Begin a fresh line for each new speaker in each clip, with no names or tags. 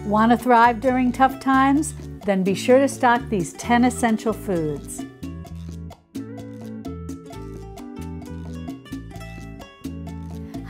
Want to thrive during tough times? Then be sure to stock these 10 essential foods.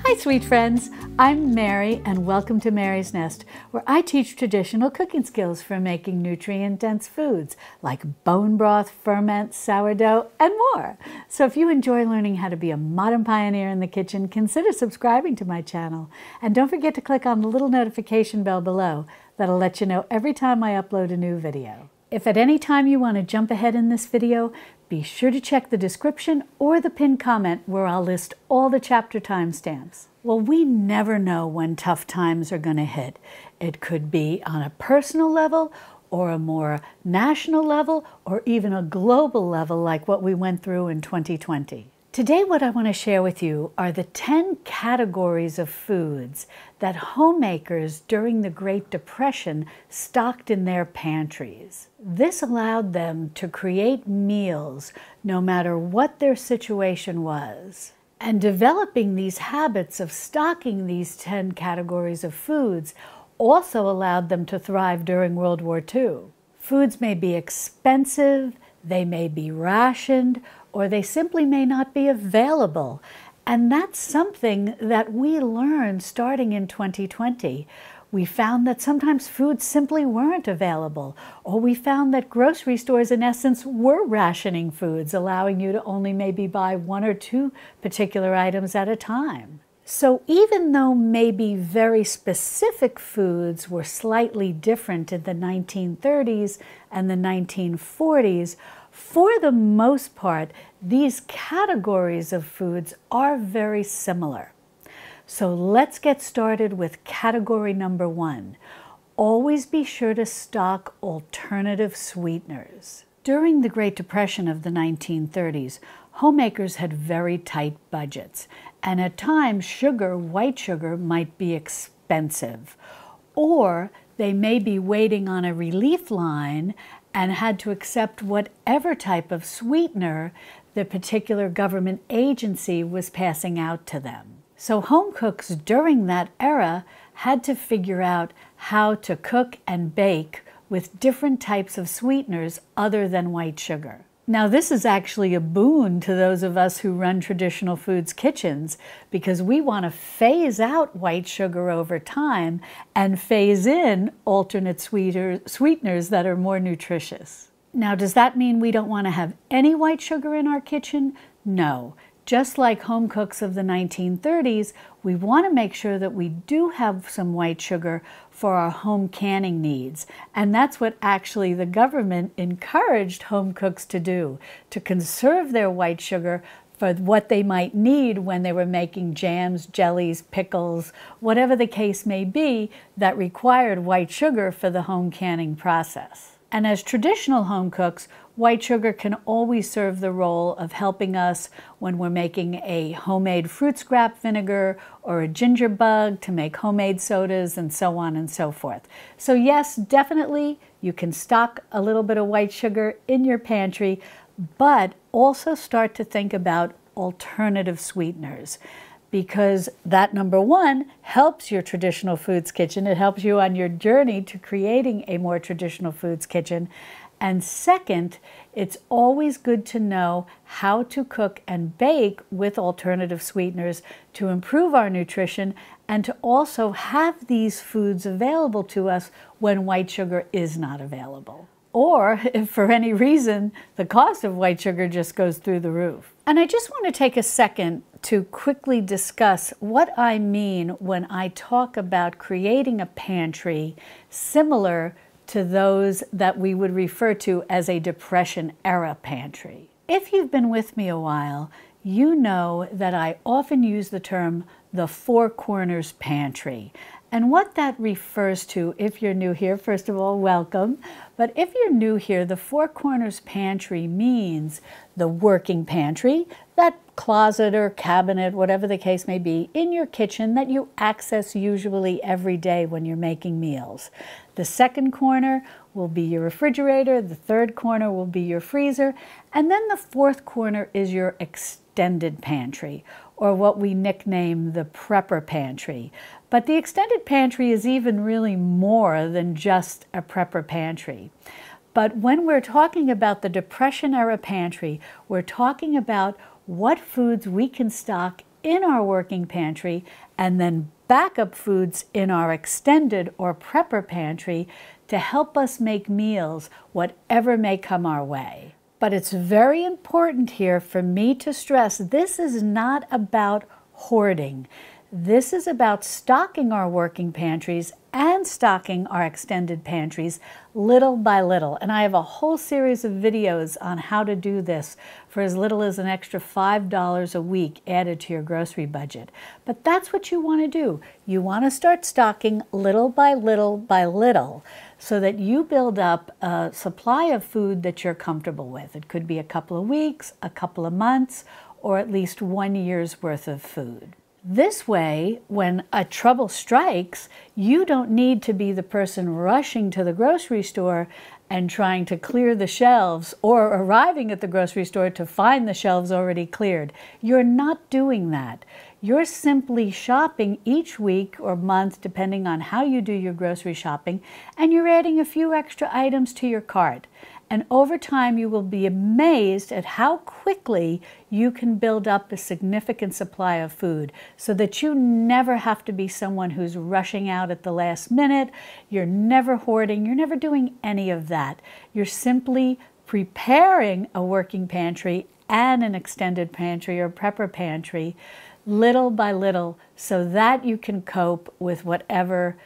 Hi, sweet friends. I'm Mary, and welcome to Mary's Nest, where I teach traditional cooking skills for making nutrient dense foods like bone broth, ferment, sourdough, and more. So, if you enjoy learning how to be a modern pioneer in the kitchen, consider subscribing to my channel. And don't forget to click on the little notification bell below that'll let you know every time I upload a new video. If at any time you want to jump ahead in this video, be sure to check the description or the pinned comment where I'll list all the chapter timestamps. Well, we never know when tough times are going to hit. It could be on a personal level or a more national level or even a global level like what we went through in 2020. Today, what I want to share with you are the 10 categories of foods that homemakers during the Great Depression stocked in their pantries. This allowed them to create meals no matter what their situation was. And developing these habits of stocking these 10 categories of foods also allowed them to thrive during World War II. Foods may be expensive, they may be rationed, or they simply may not be available. And that's something that we learned starting in 2020. We found that sometimes foods simply weren't available, or we found that grocery stores, in essence, were rationing foods, allowing you to only maybe buy one or two particular items at a time. So, even though maybe very specific foods were slightly different in the 1930s and the 1940s, for the most part, these categories of foods are very similar. So let's get started with category number one. Always be sure to stock alternative sweeteners. During the Great Depression of the 1930s, homemakers had very tight budgets, and at times sugar, white sugar, might be expensive. Or they may be waiting on a relief line and had to accept whatever type of sweetener the particular government agency was passing out to them. So, home cooks during that era had to figure out how to cook and bake with different types of sweeteners other than white sugar. Now, this is actually a boon to those of us who run traditional foods kitchens because we want to phase out white sugar over time and phase in alternate sweeter, sweeteners that are more nutritious. Now, does that mean we don't want to have any white sugar in our kitchen? No. Just like home cooks of the 1930s, we want to make sure that we do have some white sugar for our home canning needs. And that's what actually the government encouraged home cooks to do to conserve their white sugar for what they might need when they were making jams, jellies, pickles, whatever the case may be that required white sugar for the home canning process. And as traditional home cooks, White sugar can always serve the role of helping us when we're making a homemade fruit scrap vinegar or a ginger bug to make homemade sodas and so on and so forth. So, yes, definitely you can stock a little bit of white sugar in your pantry, but also start to think about alternative sweeteners because that number one helps your traditional foods kitchen. It helps you on your journey to creating a more traditional foods kitchen. And second, it's always good to know how to cook and bake with alternative sweeteners to improve our nutrition and to also have these foods available to us when white sugar is not available. Or if for any reason the cost of white sugar just goes through the roof. And I just want to take a second to quickly discuss what I mean when I talk about creating a pantry similar to those that we would refer to as a Depression era pantry. If you've been with me a while, you know that I often use the term the Four Corners Pantry. And what that refers to, if you're new here, first of all, welcome. But if you're new here, the Four Corners Pantry means the working pantry, that closet or cabinet, whatever the case may be, in your kitchen that you access usually every day when you're making meals. The second corner will be your refrigerator, the third corner will be your freezer, and then the fourth corner is your extended pantry, or what we nickname the prepper pantry. But the extended pantry is even really more than just a prepper pantry. But when we're talking about the Depression era pantry, we're talking about what foods we can stock in our working pantry and then backup foods in our extended or prepper pantry to help us make meals whatever may come our way. But it's very important here for me to stress this is not about hoarding. This is about stocking our working pantries and stocking our extended pantries little by little. And I have a whole series of videos on how to do this for as little as an extra $5 a week added to your grocery budget. But that's what you want to do. You want to start stocking little by little by little so that you build up a supply of food that you're comfortable with. It could be a couple of weeks, a couple of months, or at least one year's worth of food. This way, when a trouble strikes, you don't need to be the person rushing to the grocery store and trying to clear the shelves or arriving at the grocery store to find the shelves already cleared. You're not doing that. You're simply shopping each week or month, depending on how you do your grocery shopping, and you're adding a few extra items to your cart. And over time, you will be amazed at how quickly you can build up a significant supply of food so that you never have to be someone who's rushing out at the last minute. You're never hoarding. You're never doing any of that. You're simply preparing a working pantry and an extended pantry or prepper pantry little by little so that you can cope with whatever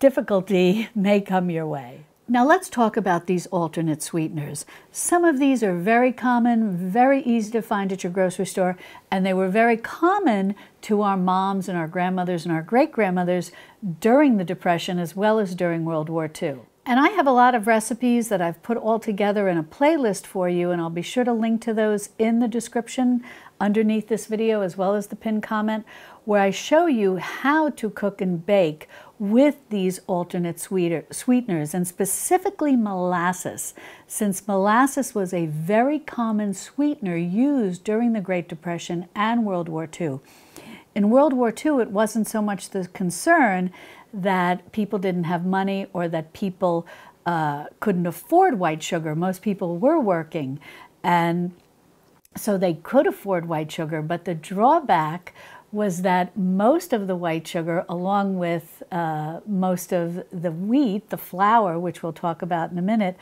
difficulty may come your way. Now let's talk about these alternate sweeteners. Some of these are very common, very easy to find at your grocery store, and they were very common to our moms and our grandmothers and our great-grandmothers during the Depression as well as during World War II. And I have a lot of recipes that I've put all together in a playlist for you, and I'll be sure to link to those in the description underneath this video as well as the pinned comment, where I show you how to cook and bake with these alternate sweeteners, and specifically molasses, since molasses was a very common sweetener used during the Great Depression and World War II. In World War II, it wasn't so much the concern that people didn't have money or that people uh, couldn't afford white sugar. Most people were working, and so they could afford white sugar, but the drawback was that most of the white sugar, along with uh, most of the wheat, the flour, which we'll talk about in a minute,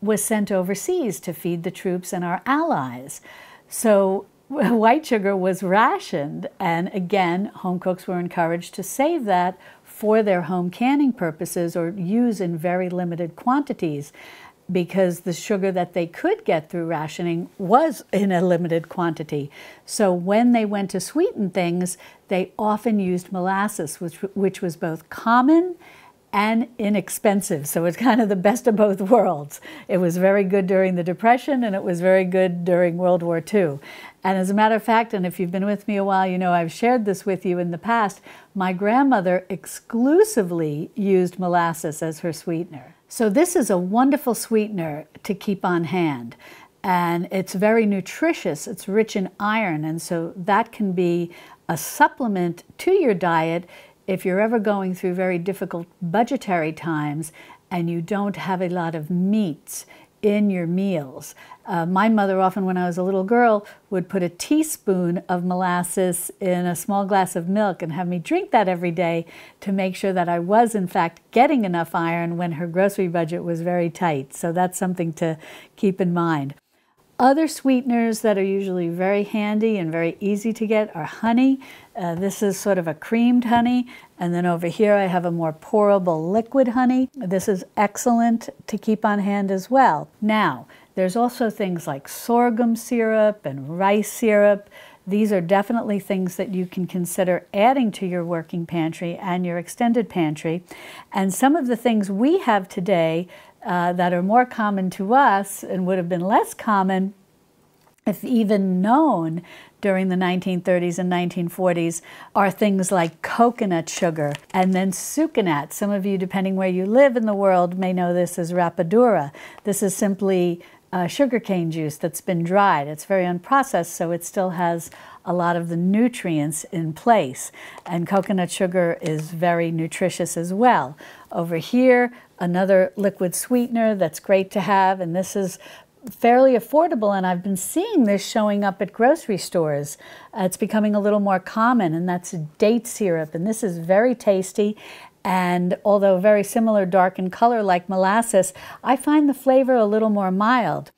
was sent overseas to feed the troops and our allies. So white sugar was rationed, and again, home cooks were encouraged to save that for their home canning purposes or use in very limited quantities because the sugar that they could get through rationing was in a limited quantity. So when they went to sweeten things, they often used molasses, which, which was both common and inexpensive. So it's kind of the best of both worlds. It was very good during the Depression and it was very good during World War II. And as a matter of fact, and if you've been with me a while, you know I've shared this with you in the past, my grandmother exclusively used molasses as her sweetener. So this is a wonderful sweetener to keep on hand. And it's very nutritious. It's rich in iron. And so that can be a supplement to your diet if you're ever going through very difficult budgetary times and you don't have a lot of meats in your meals. Uh, my mother often, when I was a little girl, would put a teaspoon of molasses in a small glass of milk and have me drink that every day to make sure that I was, in fact, getting enough iron when her grocery budget was very tight. So that's something to keep in mind. Other sweeteners that are usually very handy and very easy to get are honey. Uh, this is sort of a creamed honey. And then over here I have a more pourable liquid honey. This is excellent to keep on hand as well. Now, there's also things like sorghum syrup and rice syrup. These are definitely things that you can consider adding to your working pantry and your extended pantry. And some of the things we have today uh, that are more common to us and would have been less common if even known during the 1930s and 1940s are things like coconut sugar and then sucanat. Some of you, depending where you live in the world, may know this as rapadura. This is simply uh, sugarcane juice that's been dried. It's very unprocessed, so it still has a lot of the nutrients in place. And coconut sugar is very nutritious as well. Over here, another liquid sweetener that's great to have, and this is fairly affordable, and I've been seeing this showing up at grocery stores. Uh, it's becoming a little more common, and that's date syrup. And this is very tasty. And although very similar dark in color like molasses, I find the flavor a little more mild.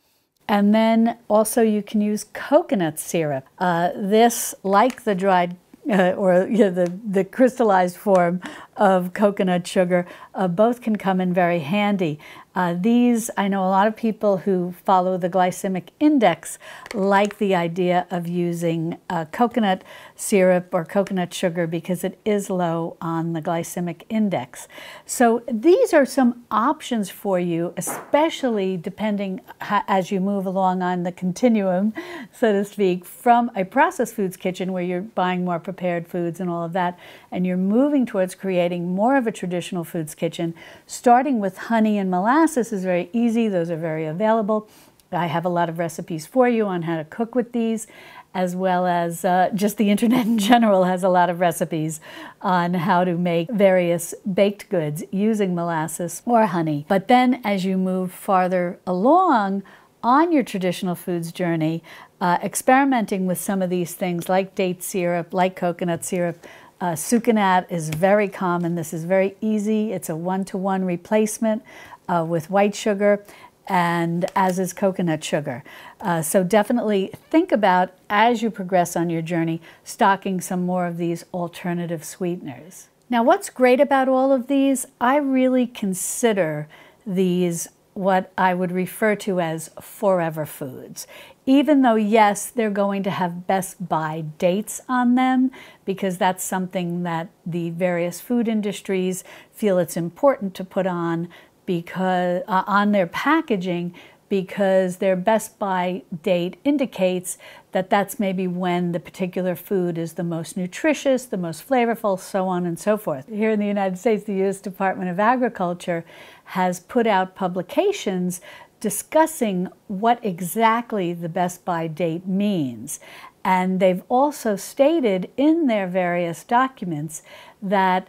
And then also you can use coconut syrup. Uh, this, like the dried uh, or you know, the, the crystallized form of coconut sugar, uh, both can come in very handy. Uh, these, I know a lot of people who follow the glycemic index like the idea of using uh, coconut syrup or coconut sugar because it is low on the glycemic index. So these are some options for you, especially depending as you move along on the continuum, so to speak, from a processed foods kitchen where you're buying more prepared foods and all of that, and you're moving towards creating more of a traditional foods kitchen, starting with honey and molasses is very easy. Those are very available. I have a lot of recipes for you on how to cook with these, as well as uh, just the internet in general has a lot of recipes on how to make various baked goods using molasses or honey. But then as you move farther along on your traditional foods journey, uh, experimenting with some of these things like date syrup, like coconut syrup, uh, Sucanat is very common. This is very easy. It's a one-to-one -one replacement uh, with white sugar and as is coconut sugar. Uh, so definitely think about, as you progress on your journey, stocking some more of these alternative sweeteners. Now what's great about all of these, I really consider these what I would refer to as forever foods. Even though, yes, they're going to have best by dates on them, because that's something that the various food industries feel it's important to put on because uh, on their packaging because their best by date indicates that that's maybe when the particular food is the most nutritious, the most flavorful, so on and so forth. Here in the United States, the U.S. Department of Agriculture has put out publications discussing what exactly the best by date means. And they've also stated in their various documents that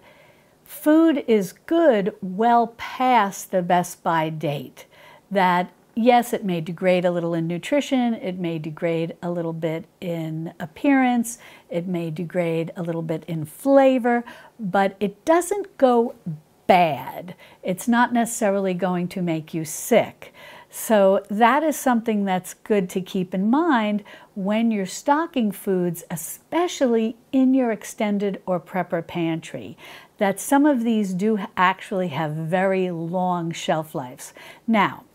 food is good well past the best by date. That yes, it may degrade a little in nutrition, it may degrade a little bit in appearance, it may degrade a little bit in flavor, but it doesn't go bad. It's not necessarily going to make you sick. So that is something that's good to keep in mind when you're stocking foods, especially in your extended or prepper pantry, that some of these do actually have very long shelf lives. Now,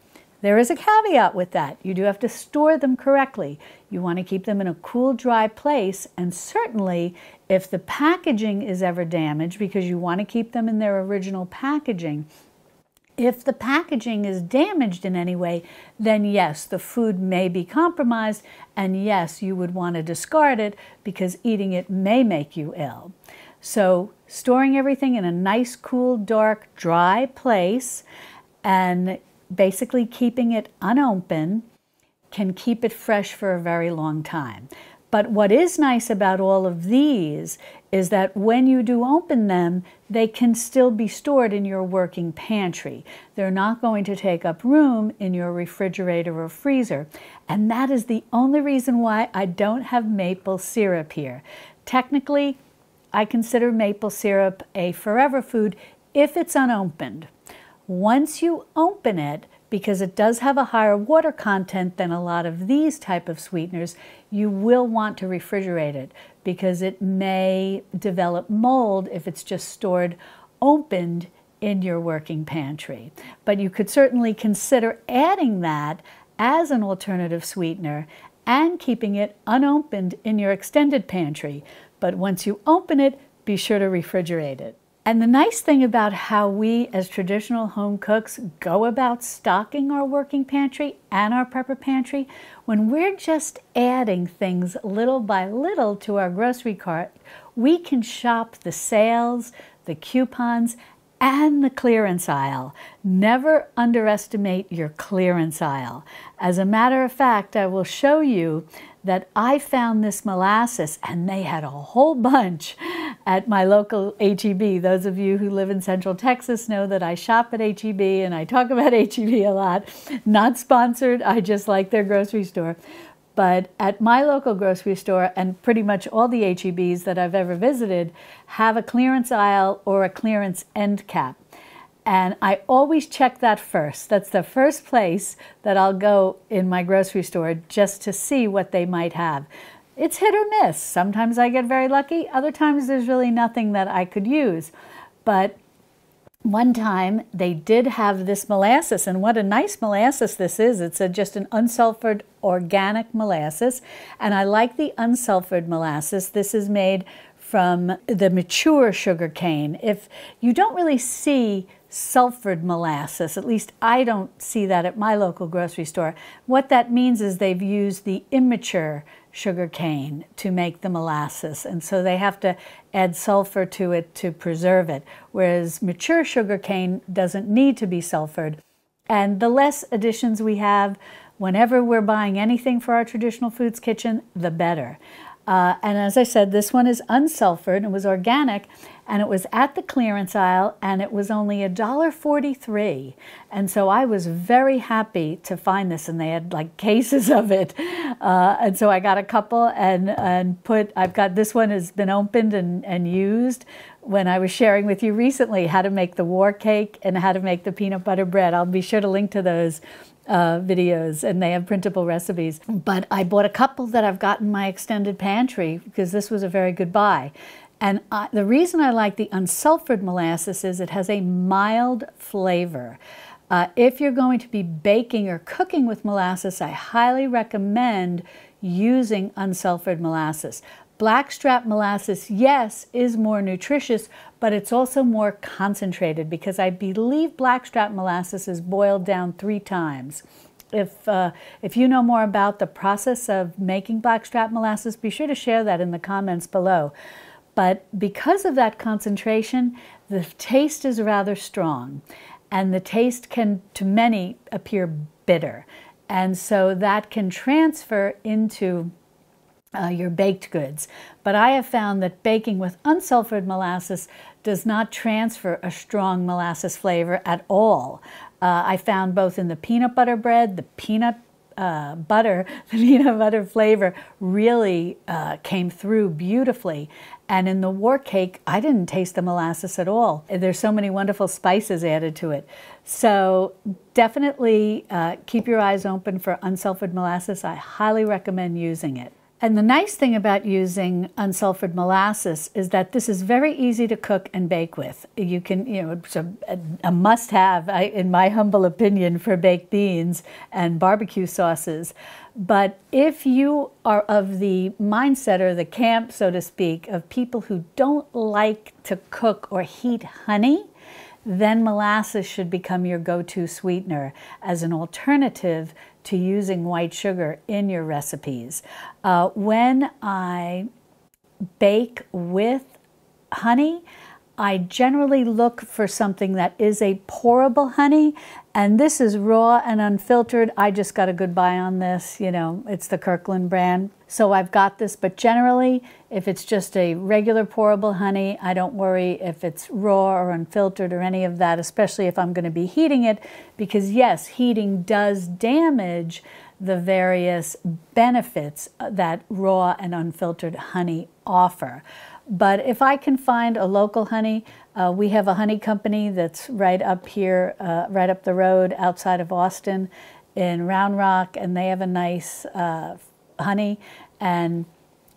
there is a caveat with that. You do have to store them correctly. You want to keep them in a cool, dry place, and certainly if the packaging is ever damaged, because you want to keep them in their original packaging, if the packaging is damaged in any way, then yes, the food may be compromised, and yes, you would want to discard it because eating it may make you ill. So, storing everything in a nice, cool, dark, dry place and basically keeping it unopened can keep it fresh for a very long time. But what is nice about all of these is that when you do open them, they can still be stored in your working pantry. They're not going to take up room in your refrigerator or freezer. And that is the only reason why I don't have maple syrup here. Technically, I consider maple syrup a forever food if it's unopened. Once you open it, because it does have a higher water content than a lot of these type of sweeteners, you will want to refrigerate it because it may develop mold if it's just stored opened in your working pantry. But you could certainly consider adding that as an alternative sweetener and keeping it unopened in your extended pantry. But once you open it, be sure to refrigerate it. And the nice thing about how we as traditional home cooks go about stocking our working pantry and our prepper pantry, when we're just adding things little by little to our grocery cart, we can shop the sales, the coupons, and the clearance aisle. Never underestimate your clearance aisle. As a matter of fact, I will show you that I found this molasses and they had a whole bunch at my local HEB. Those of you who live in Central Texas know that I shop at HEB and I talk about HEB a lot. Not sponsored, I just like their grocery store. But at my local grocery store and pretty much all the HEBs that I've ever visited have a clearance aisle or a clearance end cap. And I always check that first. That's the first place that I'll go in my grocery store just to see what they might have. It's hit or miss. Sometimes I get very lucky, other times there's really nothing that I could use. But one time they did have this molasses, and what a nice molasses this is. It's a, just an unsulfured organic molasses, and I like the unsulfured molasses. This is made from the mature sugar cane. If you don't really see sulfured molasses. At least I don't see that at my local grocery store. What that means is they've used the immature sugar cane to make the molasses, and so they have to add sulfur to it to preserve it, whereas mature sugar cane doesn't need to be sulfured. And the less additions we have, whenever we're buying anything for our traditional foods kitchen, the better. Uh, and as I said, this one is unsulfured and was organic, and it was at the clearance aisle, and it was only $1.43. And so I was very happy to find this, and they had like cases of it. Uh, and so I got a couple and, and put, I've got this one has been opened and, and used when I was sharing with you recently how to make the war cake and how to make the peanut butter bread. I'll be sure to link to those uh, videos and they have printable recipes. But I bought a couple that I've got in my extended pantry because this was a very good buy. And I, the reason I like the unsulfured molasses is it has a mild flavor. Uh, if you're going to be baking or cooking with molasses, I highly recommend using unsulfured molasses. Blackstrap molasses, yes, is more nutritious, but it's also more concentrated because I believe blackstrap molasses is boiled down three times. If, uh, if you know more about the process of making blackstrap molasses, be sure to share that in the comments below. But because of that concentration, the taste is rather strong, and the taste can, to many, appear bitter. And so that can transfer into uh, your baked goods. But I have found that baking with unsulfured molasses does not transfer a strong molasses flavor at all. Uh, I found both in the peanut butter bread, the peanut uh, butter, the peanut butter flavor really uh, came through beautifully. And in the war cake, I didn't taste the molasses at all. There's so many wonderful spices added to it. So definitely uh, keep your eyes open for unsulfured molasses. I highly recommend using it. And the nice thing about using unsulfured molasses is that this is very easy to cook and bake with. You can, you know, it's a, a must have, in my humble opinion, for baked beans and barbecue sauces. But if you are of the mindset or the camp, so to speak, of people who don't like to cook or heat honey, then molasses should become your go to sweetener as an alternative to using white sugar in your recipes. Uh, when I bake with honey, I generally look for something that is a pourable honey, and this is raw and unfiltered. I just got a good buy on this, you know, it's the Kirkland brand. So I've got this, but generally, if it's just a regular pourable honey, I don't worry if it's raw or unfiltered or any of that, especially if I'm going to be heating it, because yes, heating does damage the various benefits uh, that raw and unfiltered honey offer. But if I can find a local honey, uh, we have a honey company that's right up here, uh, right up the road outside of Austin in Round Rock, and they have a nice uh, honey. And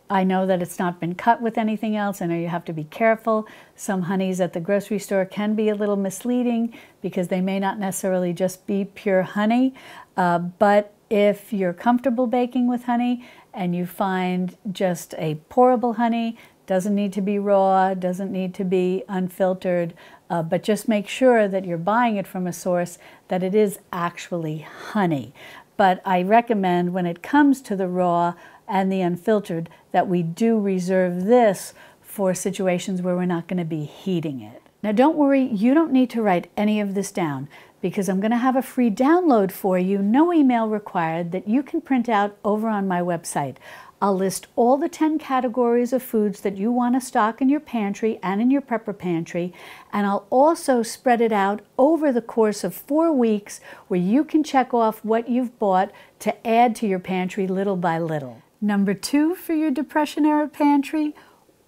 I know that it's not been cut with anything else. I know you have to be careful. Some honeys at the grocery store can be a little misleading because they may not necessarily just be pure honey. Uh, but if you're comfortable baking with honey and you find just a pourable honey doesn't need to be raw, doesn't need to be unfiltered, uh, but just make sure that you're buying it from a source that it is actually honey. But I recommend when it comes to the raw and the unfiltered that we do reserve this for situations where we're not going to be heating it. Now don't worry, you don't need to write any of this down because I'm going to have a free download for you, no email required, that you can print out over on my website. I'll list all the 10 categories of foods that you want to stock in your pantry and in your prepper pantry, and I'll also spread it out over the course of four weeks where you can check off what you've bought to add to your pantry little by little. Number two for your Depression era pantry,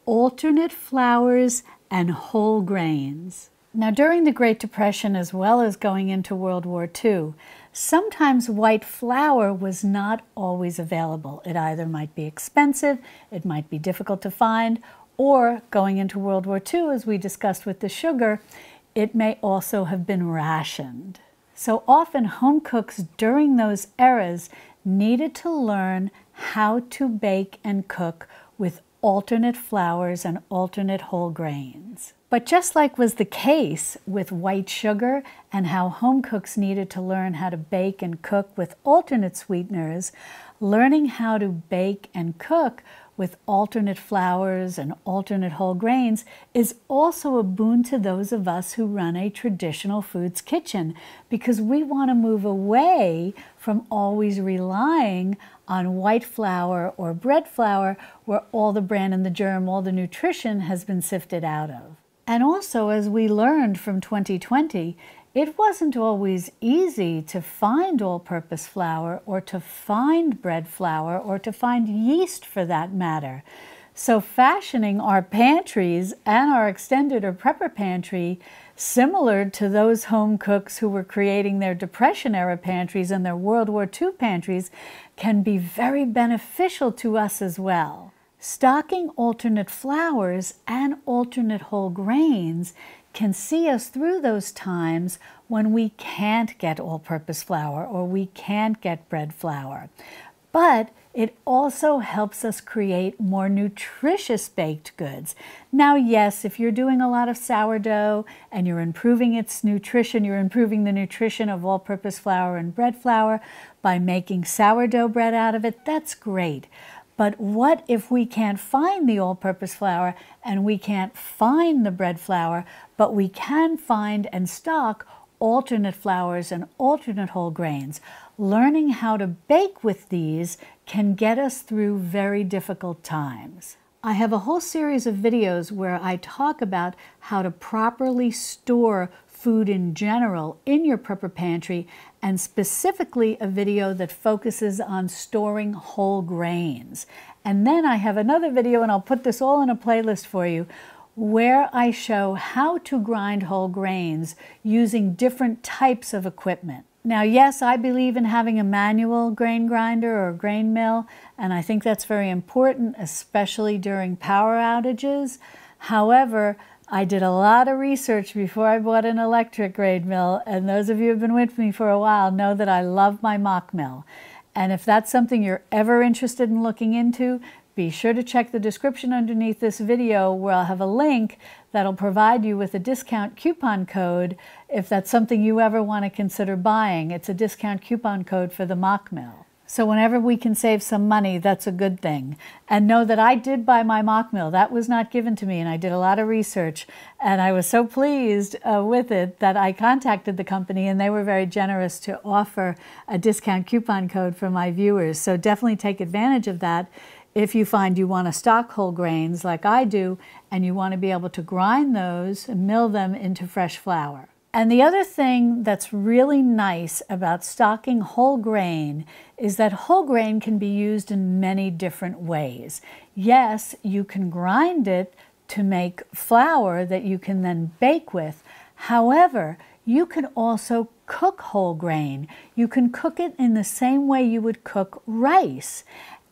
alternate flours and whole grains. Now, during the Great Depression, as well as going into World War II, sometimes white flour was not always available. It either might be expensive, it might be difficult to find, or going into World War II, as we discussed with the sugar, it may also have been rationed. So often, home cooks during those eras needed to learn how to bake and cook with alternate flours and alternate whole grains. But just like was the case with white sugar and how home cooks needed to learn how to bake and cook with alternate sweeteners, learning how to bake and cook with alternate flours and alternate whole grains is also a boon to those of us who run a traditional foods kitchen because we want to move away from always relying on white flour or bread flour where all the bran and the germ, all the nutrition has been sifted out of. And also, as we learned from 2020, it wasn't always easy to find all purpose flour or to find bread flour or to find yeast for that matter. So, fashioning our pantries and our extended or prepper pantry similar to those home cooks who were creating their Depression era pantries and their World War II pantries can be very beneficial to us as well. Stocking alternate flours and alternate whole grains can see us through those times when we can't get all purpose flour or we can't get bread flour. But it also helps us create more nutritious baked goods. Now, yes, if you're doing a lot of sourdough and you're improving its nutrition, you're improving the nutrition of all purpose flour and bread flour by making sourdough bread out of it, that's great. But what if we can't find the all purpose flour and we can't find the bread flour, but we can find and stock alternate flours and alternate whole grains? Learning how to bake with these can get us through very difficult times. I have a whole series of videos where I talk about how to properly store food in general in your prepper pantry and specifically a video that focuses on storing whole grains. And then I have another video, and I'll put this all in a playlist for you, where I show how to grind whole grains using different types of equipment. Now, yes, I believe in having a manual grain grinder or grain mill, and I think that's very important, especially during power outages. However, I did a lot of research before I bought an electric grain mill, and those of you who have been with me for a while know that I love my Mockmill. And if that's something you're ever interested in looking into, be sure to check the description underneath this video where I'll have a link that'll provide you with a discount coupon code if that's something you ever want to consider buying. It's a discount coupon code for the Mockmill. So whenever we can save some money, that's a good thing. And know that I did buy my Mockmill. That was not given to me, and I did a lot of research. And I was so pleased uh, with it that I contacted the company, and they were very generous to offer a discount coupon code for my viewers. So definitely take advantage of that if you find you want to stock whole grains like I do, and you want to be able to grind those and mill them into fresh flour. And the other thing that's really nice about stocking whole grain is that whole grain can be used in many different ways. Yes, you can grind it to make flour that you can then bake with. However, you can also cook whole grain. You can cook it in the same way you would cook rice.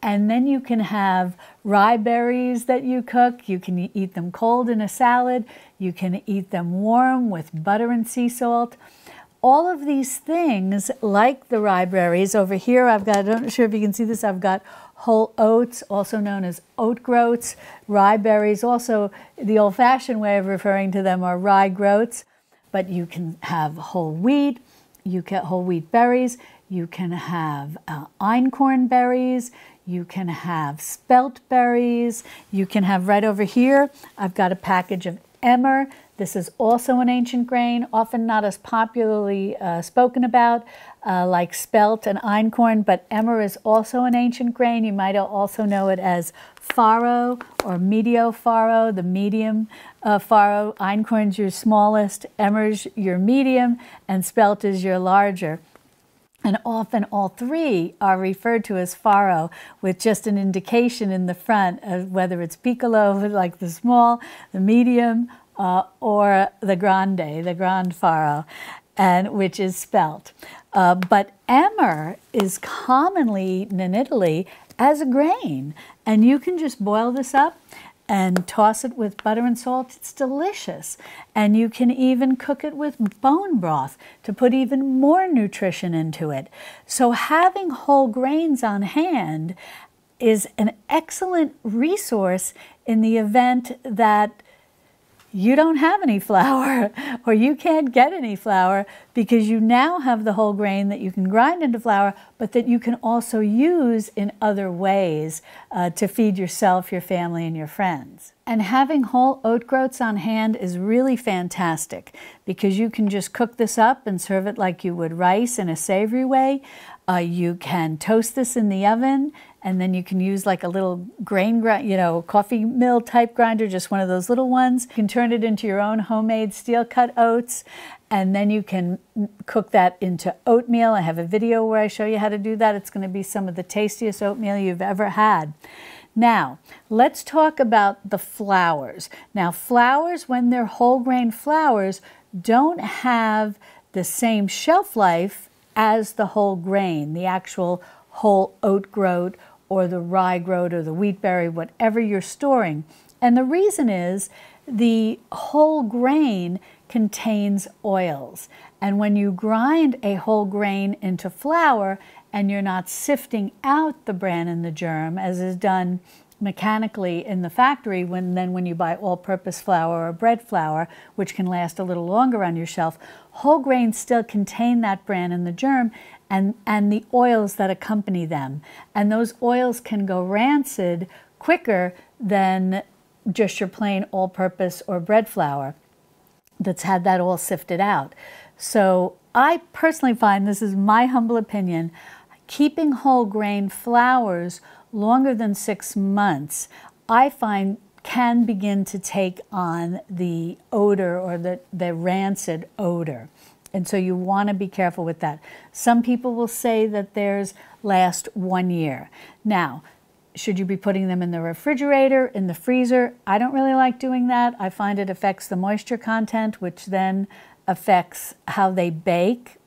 And then you can have rye berries that you cook. You can eat them cold in a salad. You can eat them warm with butter and sea salt. All of these things, like the rye berries, over here I've got, I'm not sure if you can see this, I've got whole oats, also known as oat groats, rye berries, also the old fashioned way of referring to them are rye groats. But you can have whole wheat, you get whole wheat berries, you can have uh, einkorn berries, you can have spelt berries. You can have right over here, I've got a package of emmer. This is also an ancient grain, often not as popularly uh, spoken about, uh, like spelt and einkorn, but emmer is also an ancient grain. You might also know it as farro or medio farro, the medium uh, farro. Einkorn's your smallest, emmer's your medium, and spelt is your larger. And often all three are referred to as farro, with just an indication in the front of whether it's piccolo, like the small, the medium, uh, or the grande, the grand farro, and which is spelt. Uh, but emmer is commonly eaten in Italy as a grain, and you can just boil this up and toss it with butter and salt. It's delicious. And you can even cook it with bone broth to put even more nutrition into it. So having whole grains on hand is an excellent resource in the event that you don't have any flour or you can't get any flour because you now have the whole grain that you can grind into flour, but that you can also use in other ways uh, to feed yourself, your family, and your friends. And having whole oat groats on hand is really fantastic because you can just cook this up and serve it like you would rice in a savory way. Uh, you can toast this in the oven and then you can use like a little grain grind, you know, coffee mill type grinder, just one of those little ones. You can turn it into your own homemade steel cut oats, and then you can cook that into oatmeal. I have a video where I show you how to do that. It's going to be some of the tastiest oatmeal you've ever had. Now, let's talk about the flours. Now, flours, when they're whole grain flours, don't have the same shelf life as the whole grain, the actual whole oat groat or the rye groat or the wheat berry, whatever you're storing. And the reason is the whole grain contains oils. And when you grind a whole grain into flour and you're not sifting out the bran and the germ, as is done mechanically in the factory when then when you buy all-purpose flour or bread flour which can last a little longer on your shelf whole grains still contain that bran and the germ and, and the oils that accompany them. And those oils can go rancid quicker than just your plain all purpose or bread flour that's had that all sifted out. So I personally find this is my humble opinion keeping whole grain flours longer than six months, I find can begin to take on the odor or the, the rancid odor. And so you want to be careful with that. Some people will say that theirs last one year. Now, should you be putting them in the refrigerator, in the freezer? I don't really like doing that. I find it affects the moisture content, which then affects how they bake.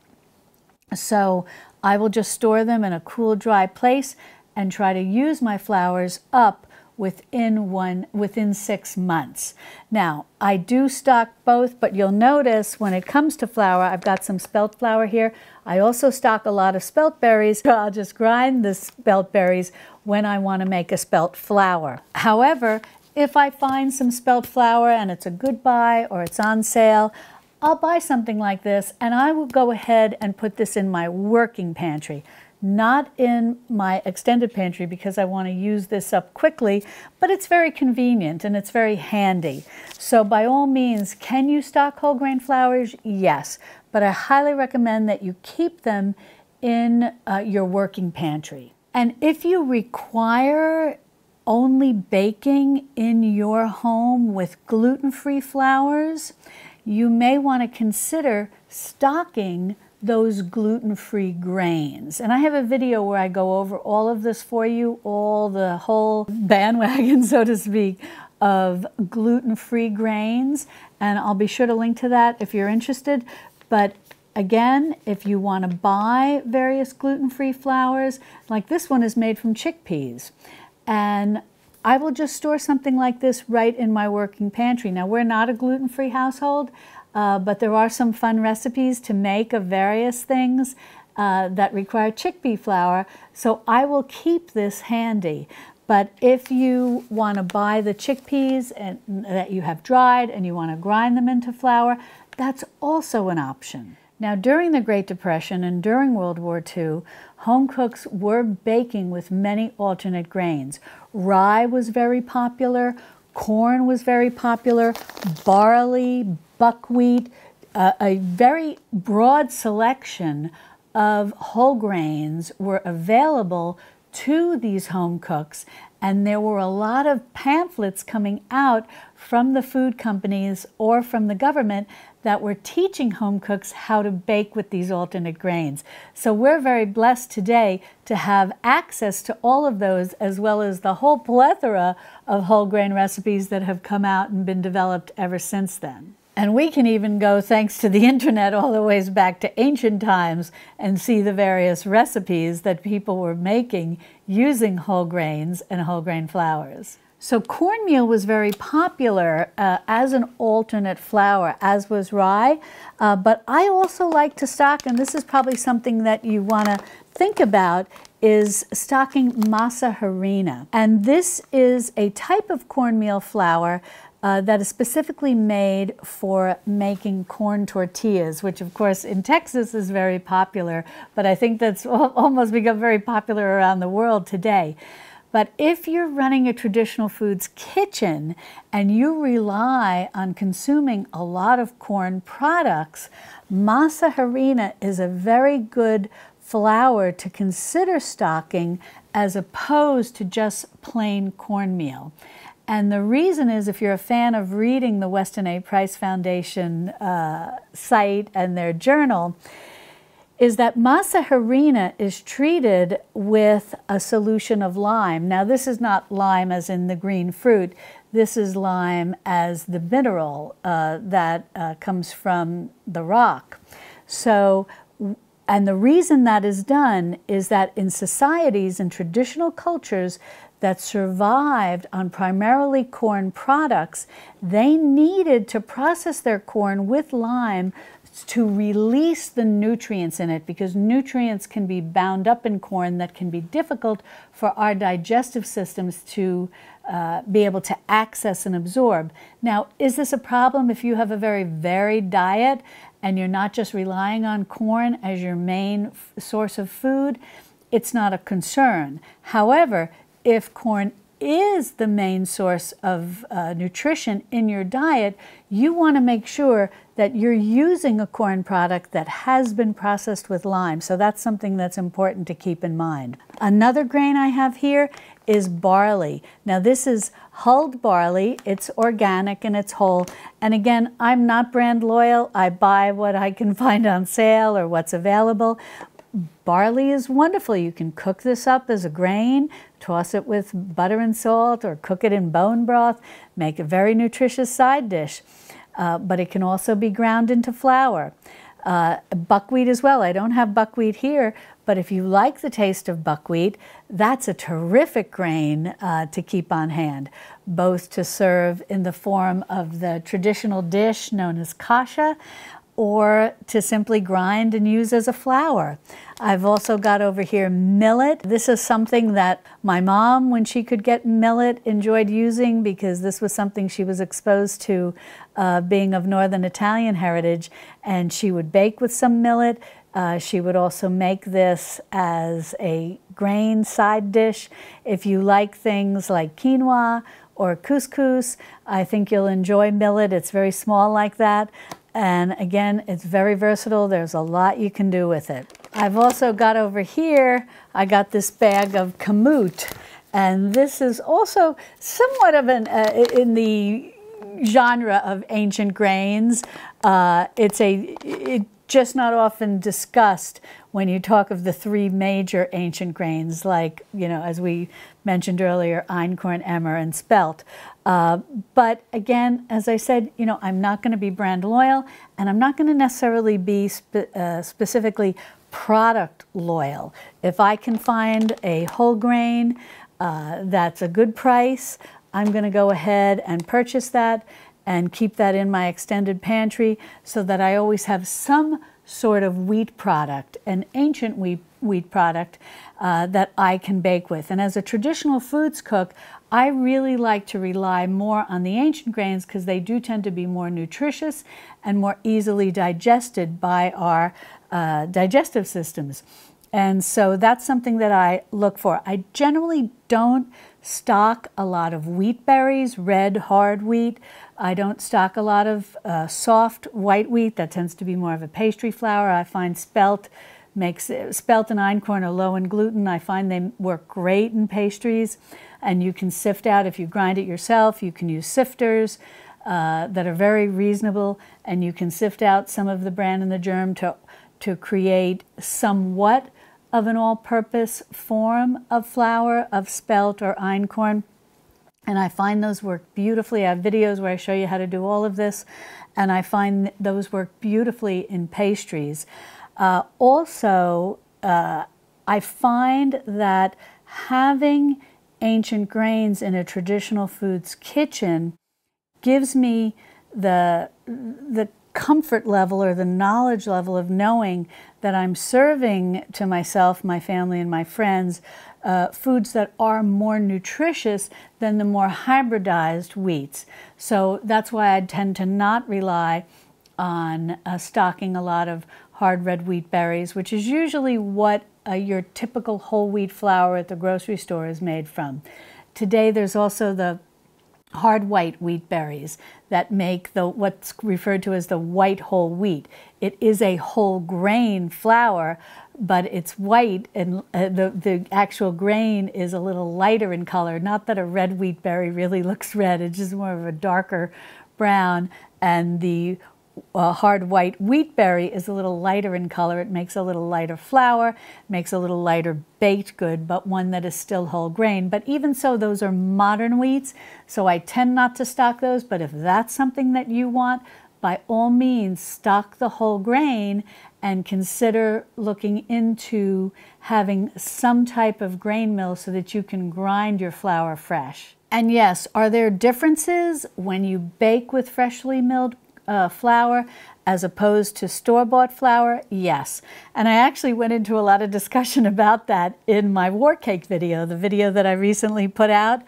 So I will just store them in a cool, dry place and try to use my flours up within one within six months. Now, I do stock both, but you'll notice when it comes to flour, I've got some spelt flour here. I also stock a lot of spelt berries. So I'll just grind the spelt berries when I want to make a spelt flour. However, if I find some spelt flour and it's a good buy or it's on sale, I'll buy something like this and I will go ahead and put this in my working pantry not in my extended pantry because I want to use this up quickly, but it's very convenient and it's very handy. So by all means, can you stock whole grain flours? Yes, but I highly recommend that you keep them in uh, your working pantry. And if you require only baking in your home with gluten-free flours, you may want to consider stocking those gluten-free grains. And I have a video where I go over all of this for you, all the whole bandwagon, so to speak, of gluten-free grains. And I'll be sure to link to that if you're interested. But again, if you want to buy various gluten-free flours, like this one is made from chickpeas. And I will just store something like this right in my working pantry. Now, we're not a gluten-free household. Uh, but there are some fun recipes to make of various things uh, that require chickpea flour. So I will keep this handy. But if you want to buy the chickpeas and, that you have dried and you want to grind them into flour, that's also an option. Now, during the Great Depression and during World War II, home cooks were baking with many alternate grains. Rye was very popular, corn was very popular, barley, buckwheat, uh, a very broad selection of whole grains were available to these home cooks and there were a lot of pamphlets coming out from the food companies or from the government that were teaching home cooks how to bake with these alternate grains. So we're very blessed today to have access to all of those as well as the whole plethora of whole grain recipes that have come out and been developed ever since then. And we can even go, thanks to the internet, all the ways back to ancient times and see the various recipes that people were making using whole grains and whole grain flours. So cornmeal was very popular uh, as an alternate flour, as was rye. Uh, but I also like to stock, and this is probably something that you want to think about, is stocking masa harina. And this is a type of cornmeal flour uh, that is specifically made for making corn tortillas, which of course in Texas is very popular, but I think that's almost become very popular around the world today. But if you're running a traditional foods kitchen and you rely on consuming a lot of corn products, masa harina is a very good flour to consider stocking as opposed to just plain cornmeal. And the reason is if you're a fan of reading the Weston A. Price Foundation uh, site and their journal, is that masa harina is treated with a solution of lime. Now, this is not lime as in the green fruit. This is lime as the mineral uh, that uh, comes from the rock. So, and the reason that is done is that in societies and traditional cultures, that survived on primarily corn products, they needed to process their corn with lime to release the nutrients in it because nutrients can be bound up in corn that can be difficult for our digestive systems to uh, be able to access and absorb. Now, is this a problem if you have a very varied diet and you're not just relying on corn as your main source of food? It's not a concern. However, if corn is the main source of uh, nutrition in your diet, you want to make sure that you're using a corn product that has been processed with lime. So that's something that's important to keep in mind. Another grain I have here is barley. Now this is hulled barley. It's organic and it's whole. And again, I'm not brand loyal. I buy what I can find on sale or what's available. Barley is wonderful. You can cook this up as a grain, toss it with butter and salt, or cook it in bone broth, make a very nutritious side dish. Uh, but it can also be ground into flour. Uh, buckwheat as well. I don't have buckwheat here, but if you like the taste of buckwheat, that's a terrific grain uh, to keep on hand, both to serve in the form of the traditional dish known as kasha, or to simply grind and use as a flour. I've also got over here millet. This is something that my mom, when she could get millet, enjoyed using because this was something she was exposed to uh, being of Northern Italian heritage. And she would bake with some millet. Uh, she would also make this as a grain side dish. If you like things like quinoa or couscous, I think you'll enjoy millet. It's very small like that. And again, it's very versatile. There's a lot you can do with it. I've also got over here, I got this bag of kamut. And this is also somewhat of an, uh, in the genre of ancient grains. Uh, it's a, it, just not often discussed when you talk of the three major ancient grains, like, you know, as we mentioned earlier, einkorn, emmer, and spelt. Uh, but again, as I said, you know, I'm not going to be brand loyal, and I'm not going to necessarily be spe uh, specifically product loyal. If I can find a whole grain uh, that's a good price, I'm going to go ahead and purchase that and keep that in my extended pantry so that I always have some sort of wheat product, an ancient wheat, wheat product uh, that I can bake with. And as a traditional foods cook, I really like to rely more on the ancient grains because they do tend to be more nutritious and more easily digested by our uh, digestive systems. And so that's something that I look for. I generally don't stock a lot of wheat berries, red hard wheat. I don't stock a lot of uh, soft white wheat. That tends to be more of a pastry flour. I find spelt makes spelt and einkorn are low in gluten. I find they work great in pastries, and you can sift out if you grind it yourself. You can use sifters uh, that are very reasonable, and you can sift out some of the bran and the germ to to create somewhat of an all-purpose form of flour of spelt or einkorn. And I find those work beautifully. I have videos where I show you how to do all of this, and I find those work beautifully in pastries. Uh, also, uh, I find that having ancient grains in a traditional foods kitchen gives me the, the comfort level or the knowledge level of knowing that I'm serving to myself, my family, and my friends uh, foods that are more nutritious than the more hybridized wheats. So that's why I tend to not rely on uh, stocking a lot of hard red wheat berries, which is usually what uh, your typical whole wheat flour at the grocery store is made from. Today, there's also the hard white wheat berries that make the what's referred to as the white whole wheat. It is a whole grain flour, but it's white and uh, the, the actual grain is a little lighter in color. Not that a red wheat berry really looks red, it's just more of a darker brown. And the uh, hard white wheat berry is a little lighter in color. It makes a little lighter flour, makes a little lighter baked good, but one that is still whole grain. But even so, those are modern wheats, so I tend not to stock those. But if that's something that you want, by all means, stock the whole grain and consider looking into having some type of grain mill so that you can grind your flour fresh. And yes, are there differences when you bake with freshly milled uh, flour as opposed to store-bought flour? Yes. And I actually went into a lot of discussion about that in my war cake video, the video that I recently put out.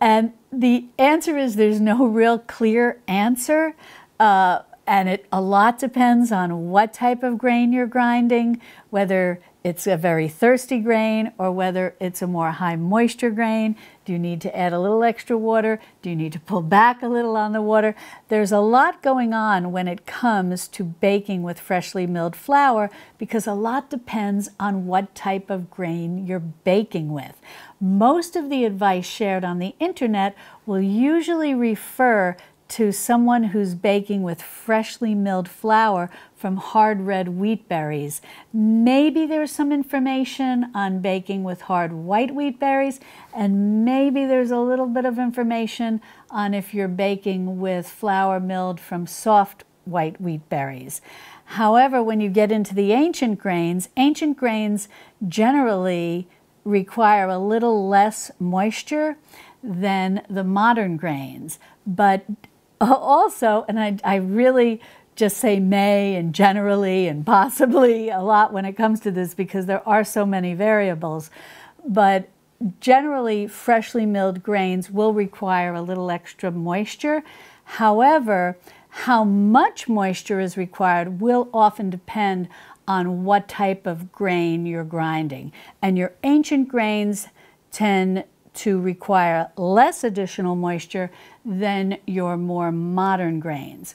And the answer is there's no real clear answer. Uh, and it a lot depends on what type of grain you're grinding, whether it's a very thirsty grain or whether it's a more high moisture grain. Do you need to add a little extra water? Do you need to pull back a little on the water? There's a lot going on when it comes to baking with freshly milled flour because a lot depends on what type of grain you're baking with. Most of the advice shared on the internet will usually refer to someone who's baking with freshly milled flour from hard red wheat berries. Maybe there's some information on baking with hard white wheat berries, and maybe there's a little bit of information on if you're baking with flour milled from soft white wheat berries. However, when you get into the ancient grains, ancient grains generally require a little less moisture than the modern grains, but also, and I, I really just say may and generally and possibly a lot when it comes to this because there are so many variables. But generally, freshly milled grains will require a little extra moisture. However, how much moisture is required will often depend on what type of grain you're grinding. And your ancient grains tend to require less additional moisture than your more modern grains.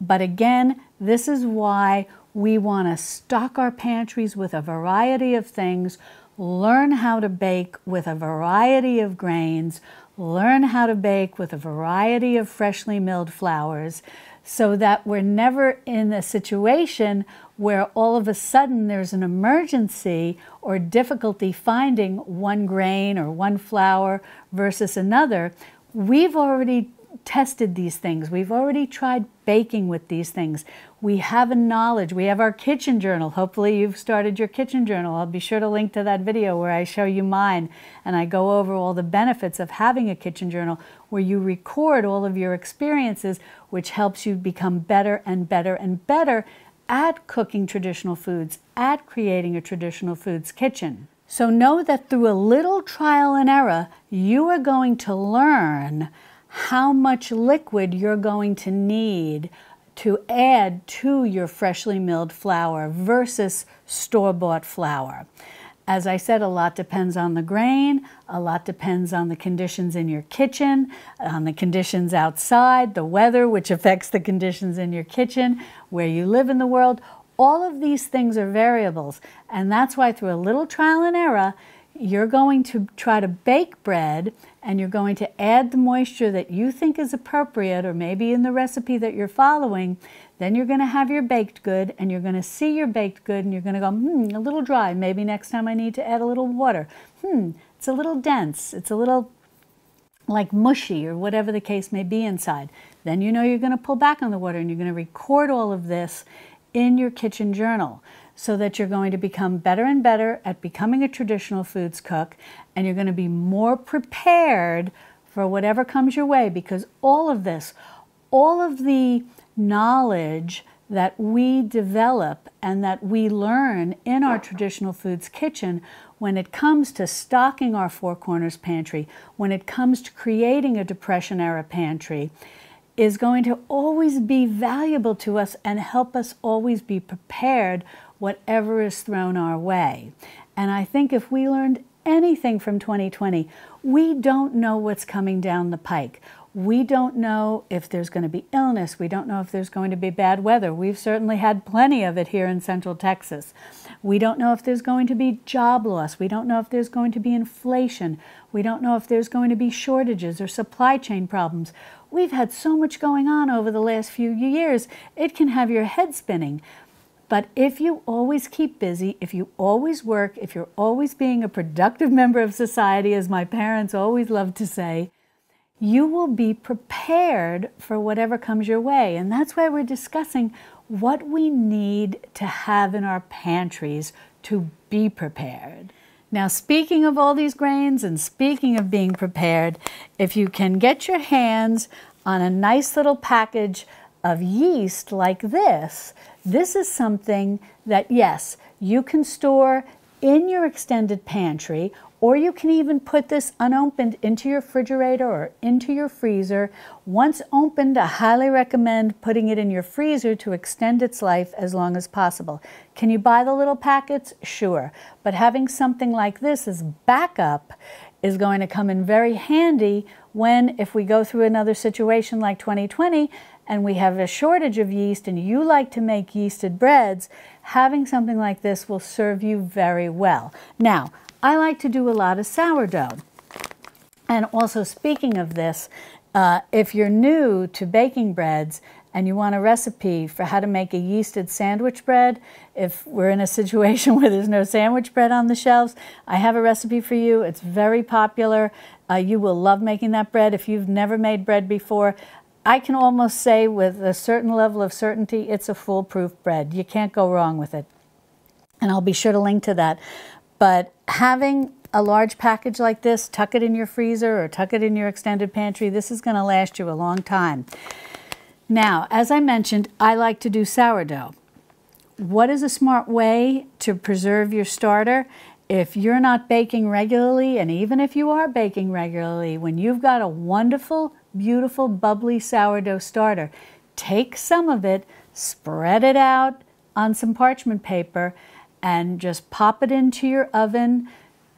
But again, this is why we want to stock our pantries with a variety of things, learn how to bake with a variety of grains, learn how to bake with a variety of freshly milled flours, so that we're never in a situation where all of a sudden there's an emergency or difficulty finding one grain or one flour versus another. We've already tested these things. We've already tried baking with these things. We have a knowledge. We have our kitchen journal. Hopefully you've started your kitchen journal. I'll be sure to link to that video where I show you mine and I go over all the benefits of having a kitchen journal where you record all of your experiences which helps you become better and better and better at cooking traditional foods, at creating a traditional foods kitchen. So know that through a little trial and error, you are going to learn how much liquid you're going to need to add to your freshly milled flour versus store bought flour. As I said, a lot depends on the grain, a lot depends on the conditions in your kitchen, on the conditions outside, the weather, which affects the conditions in your kitchen, where you live in the world. All of these things are variables, and that's why through a little trial and error, you're going to try to bake bread and you're going to add the moisture that you think is appropriate or maybe in the recipe that you're following. Then you're going to have your baked good and you're going to see your baked good and you're going to go, hmm, a little dry. Maybe next time I need to add a little water. Hmm, it's a little dense. It's a little like mushy or whatever the case may be inside. Then you know you're going to pull back on the water and you're going to record all of this in your kitchen journal so that you're going to become better and better at becoming a traditional foods cook and you're going to be more prepared for whatever comes your way because all of this, all of the knowledge that we develop and that we learn in our traditional foods kitchen when it comes to stocking our Four Corners pantry, when it comes to creating a Depression era pantry, is going to always be valuable to us and help us always be prepared whatever is thrown our way. And I think if we learned anything from 2020, we don't know what's coming down the pike. We don't know if there's going to be illness. We don't know if there's going to be bad weather. We've certainly had plenty of it here in Central Texas. We don't know if there's going to be job loss. We don't know if there's going to be inflation. We don't know if there's going to be shortages or supply chain problems. We've had so much going on over the last few years, it can have your head spinning. But if you always keep busy, if you always work, if you're always being a productive member of society, as my parents always loved to say, you will be prepared for whatever comes your way. And that's why we're discussing what we need to have in our pantries to be prepared. Now, speaking of all these grains and speaking of being prepared, if you can get your hands on a nice little package of yeast like this, this is something that, yes, you can store in your extended pantry, or you can even put this unopened into your refrigerator or into your freezer. Once opened, I highly recommend putting it in your freezer to extend its life as long as possible. Can you buy the little packets? Sure. But having something like this as backup is going to come in very handy when, if we go through another situation like 2020 and we have a shortage of yeast and you like to make yeasted breads, having something like this will serve you very well. Now, I like to do a lot of sourdough. And also, speaking of this, uh, if you're new to baking breads and you want a recipe for how to make a yeasted sandwich bread, if we're in a situation where there's no sandwich bread on the shelves, I have a recipe for you. It's very popular. Uh, you will love making that bread. If you've never made bread before, I can almost say with a certain level of certainty, it's a foolproof bread. You can't go wrong with it. And I'll be sure to link to that. But having a large package like this, tuck it in your freezer or tuck it in your extended pantry. This is going to last you a long time. Now, as I mentioned, I like to do sourdough. What is a smart way to preserve your starter? If you're not baking regularly, and even if you are baking regularly, when you've got a wonderful beautiful, bubbly sourdough starter. Take some of it, spread it out on some parchment paper, and just pop it into your oven,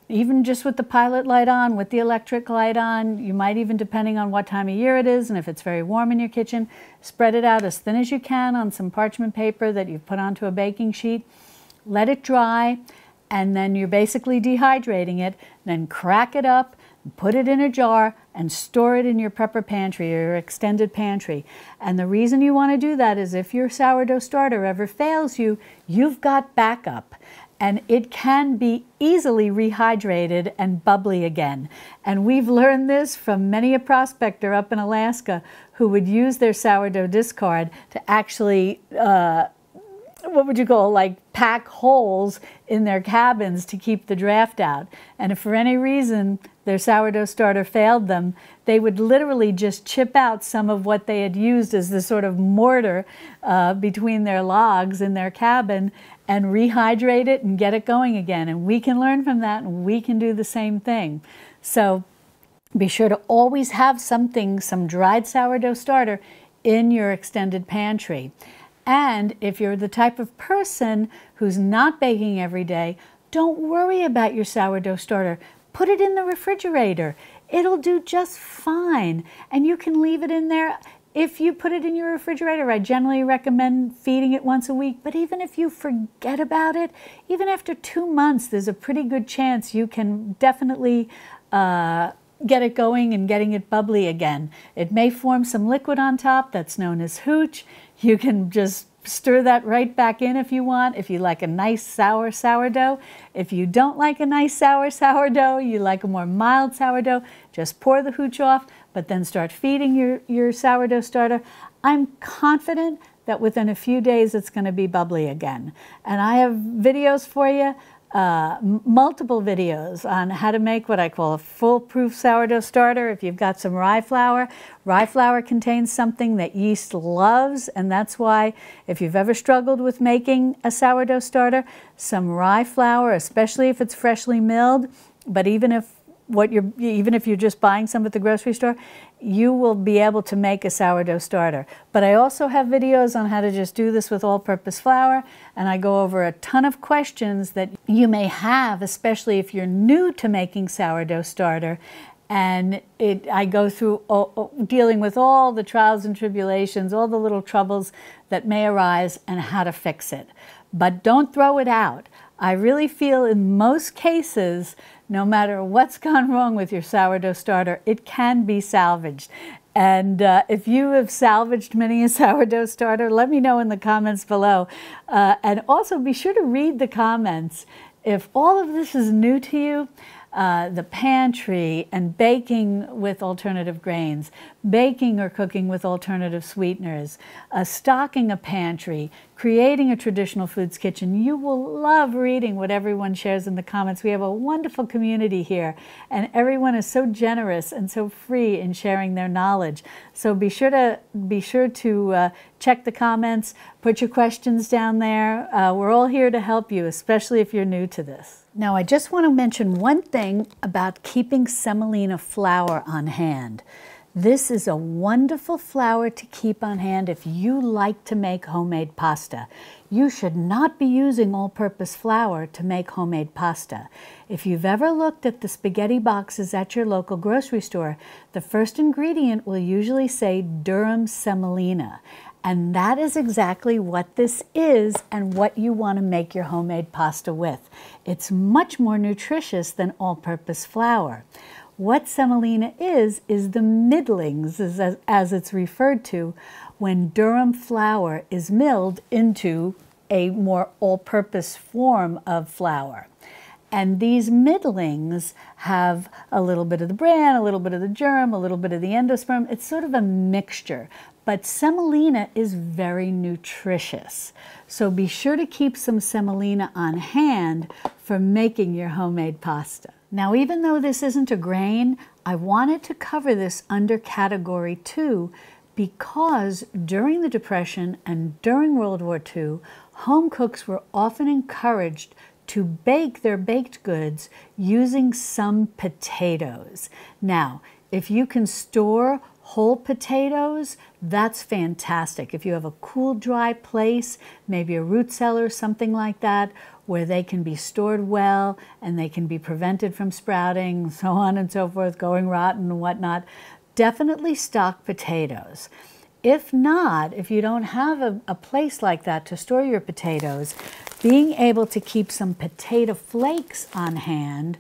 even just with the pilot light on, with the electric light on. You might even, depending on what time of year it is and if it's very warm in your kitchen, spread it out as thin as you can on some parchment paper that you've put onto a baking sheet. Let it dry, and then you're basically dehydrating it. Then crack it up put it in a jar and store it in your prepper pantry or your extended pantry. And the reason you want to do that is if your sourdough starter ever fails you, you've got backup. And it can be easily rehydrated and bubbly again. And we've learned this from many a prospector up in Alaska who would use their sourdough discard to actually uh, what would you call like pack holes in their cabins to keep the draft out. And if for any reason their sourdough starter failed them, they would literally just chip out some of what they had used as the sort of mortar uh, between their logs in their cabin and rehydrate it and get it going again. And we can learn from that and we can do the same thing. So be sure to always have something, some dried sourdough starter in your extended pantry. And if you're the type of person who's not baking every day, don't worry about your sourdough starter. Put it in the refrigerator. It'll do just fine. And you can leave it in there. If you put it in your refrigerator, I generally recommend feeding it once a week. But even if you forget about it, even after two months, there's a pretty good chance you can definitely uh, get it going and getting it bubbly again. It may form some liquid on top that's known as hooch. You can just stir that right back in if you want. If you like a nice sour sourdough. If you don't like a nice sour sourdough, you like a more mild sourdough, just pour the hooch off, but then start feeding your, your sourdough starter. I'm confident that within a few days it's going to be bubbly again. And I have videos for you uh, multiple videos on how to make what I call a foolproof sourdough starter. If you've got some rye flour, rye flour contains something that yeast loves, and that's why if you've ever struggled with making a sourdough starter, some rye flour, especially if it's freshly milled, but even if what you're even if you're just buying some at the grocery store, you will be able to make a sourdough starter. But I also have videos on how to just do this with all-purpose flour, and I go over a ton of questions that you may have, especially if you're new to making sourdough starter. And it, I go through all, dealing with all the trials and tribulations, all the little troubles that may arise, and how to fix it. But don't throw it out. I really feel in most cases no matter what's gone wrong with your sourdough starter, it can be salvaged. And uh, if you have salvaged many a sourdough starter, let me know in the comments below. Uh, and also be sure to read the comments. If all of this is new to you, uh, the pantry and baking with alternative grains, baking or cooking with alternative sweeteners, uh, stocking a pantry, creating a traditional foods kitchen. You will love reading what everyone shares in the comments. We have a wonderful community here, and everyone is so generous and so free in sharing their knowledge. So be sure to be sure to uh, check the comments, put your questions down there. Uh, we're all here to help you, especially if you're new to this. Now, I just want to mention one thing about keeping semolina flour on hand. This is a wonderful flour to keep on hand if you like to make homemade pasta. You should not be using all-purpose flour to make homemade pasta. If you've ever looked at the spaghetti boxes at your local grocery store, the first ingredient will usually say durum semolina. And that is exactly what this is and what you want to make your homemade pasta with. It's much more nutritious than all-purpose flour. What semolina is, is the middlings, as, as it's referred to, when durum flour is milled into a more all-purpose form of flour. And these middlings have a little bit of the bran, a little bit of the germ, a little bit of the endosperm. It's sort of a mixture. But semolina is very nutritious. So be sure to keep some semolina on hand for making your homemade pasta. Now, even though this isn't a grain, I wanted to cover this under category two because during the Depression and during World War II, home cooks were often encouraged to bake their baked goods using some potatoes. Now, if you can store whole potatoes, that's fantastic. If you have a cool, dry place, maybe a root cellar, something like that, where they can be stored well and they can be prevented from sprouting, so on and so forth, going rotten and whatnot, definitely stock potatoes. If not, if you don't have a, a place like that to store your potatoes, being able to keep some potato flakes on hand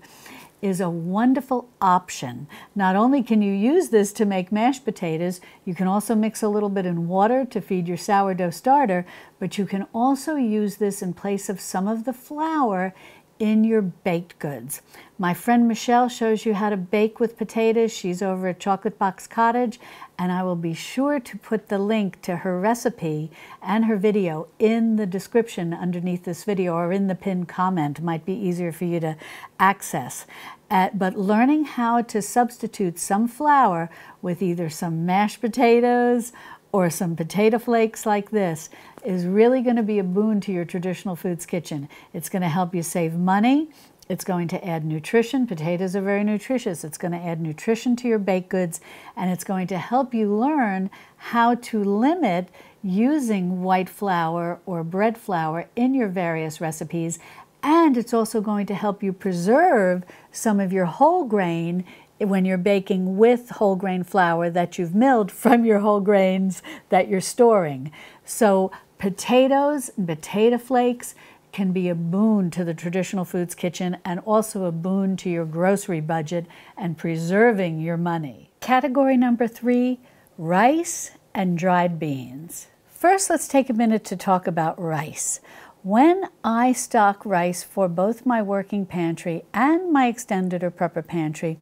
is a wonderful option. Not only can you use this to make mashed potatoes, you can also mix a little bit in water to feed your sourdough starter, but you can also use this in place of some of the flour in your baked goods. My friend Michelle shows you how to bake with potatoes. She's over at Chocolate Box Cottage, and I will be sure to put the link to her recipe and her video in the description underneath this video or in the pinned comment. Might be easier for you to access. Uh, but learning how to substitute some flour with either some mashed potatoes or some potato flakes like this is really going to be a boon to your traditional foods kitchen. It's going to help you save money. It's going to add nutrition. Potatoes are very nutritious. It's going to add nutrition to your baked goods and it's going to help you learn how to limit using white flour or bread flour in your various recipes. And it's also going to help you preserve some of your whole grain when you're baking with whole grain flour that you've milled from your whole grains that you're storing. So potatoes and potato flakes can be a boon to the traditional foods kitchen and also a boon to your grocery budget and preserving your money. Category number three, rice and dried beans. First, let's take a minute to talk about rice. When I stock rice for both my working pantry and my extended or prepper pantry,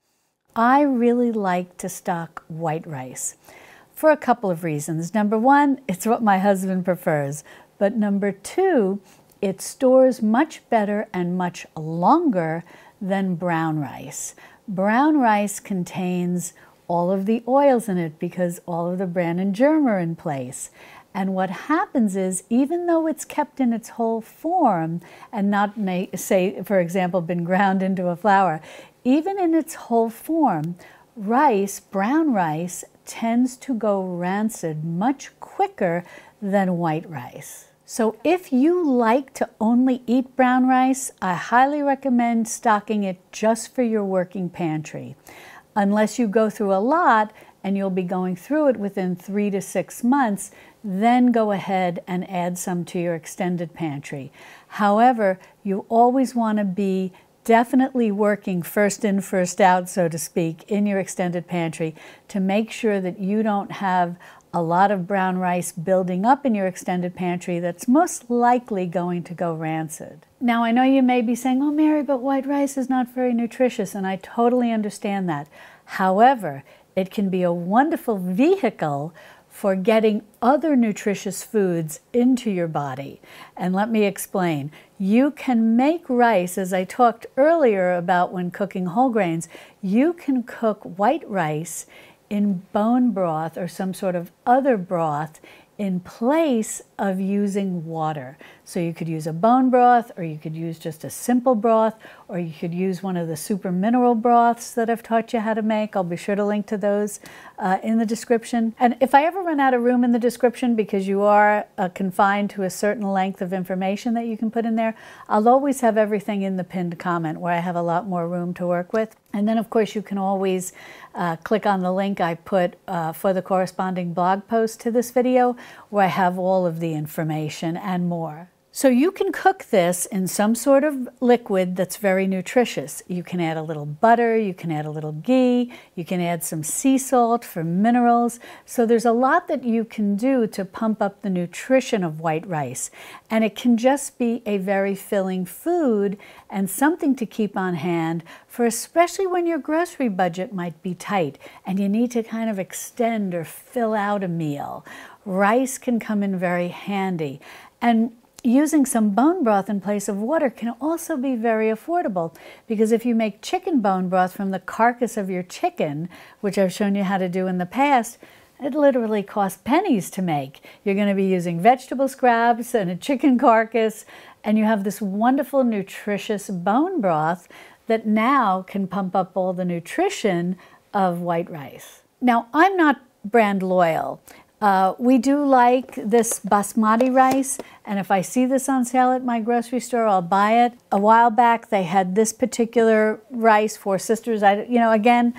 I really like to stock white rice for a couple of reasons. Number one, it's what my husband prefers. But number two, it stores much better and much longer than brown rice. Brown rice contains all of the oils in it because all of the bran and germ are in place. And what happens is, even though it's kept in its whole form and not, say, for example, been ground into a flour, even in its whole form, rice, brown rice, tends to go rancid much quicker than white rice. So if you like to only eat brown rice, I highly recommend stocking it just for your working pantry. Unless you go through a lot and you'll be going through it within three to six months, then go ahead and add some to your extended pantry. However, you always want to be definitely working first in, first out, so to speak, in your extended pantry to make sure that you don't have a lot of brown rice building up in your extended pantry that's most likely going to go rancid. Now, I know you may be saying, oh, Mary, but white rice is not very nutritious, and I totally understand that. However, it can be a wonderful vehicle for getting other nutritious foods into your body. And let me explain. You can make rice, as I talked earlier about when cooking whole grains, you can cook white rice in bone broth or some sort of other broth in place of using water. So you could use a bone broth, or you could use just a simple broth, or you could use one of the super mineral broths that I've taught you how to make. I'll be sure to link to those uh, in the description. And if I ever run out of room in the description because you are uh, confined to a certain length of information that you can put in there, I'll always have everything in the pinned comment where I have a lot more room to work with. And then, of course, you can always uh, click on the link I put uh, for the corresponding blog post to this video where I have all of the information and more. So you can cook this in some sort of liquid that's very nutritious. You can add a little butter, you can add a little ghee, you can add some sea salt for minerals. So there's a lot that you can do to pump up the nutrition of white rice. And it can just be a very filling food and something to keep on hand for especially when your grocery budget might be tight and you need to kind of extend or fill out a meal. Rice can come in very handy. And using some bone broth in place of water can also be very affordable because if you make chicken bone broth from the carcass of your chicken, which I've shown you how to do in the past, it literally costs pennies to make. You're going to be using vegetable scraps and a chicken carcass, and you have this wonderful, nutritious bone broth that now can pump up all the nutrition of white rice. Now, I'm not brand loyal, uh, we do like this basmati rice, and if I see this on sale at my grocery store, I'll buy it. A while back, they had this particular rice, Four Sisters. I, you know, again,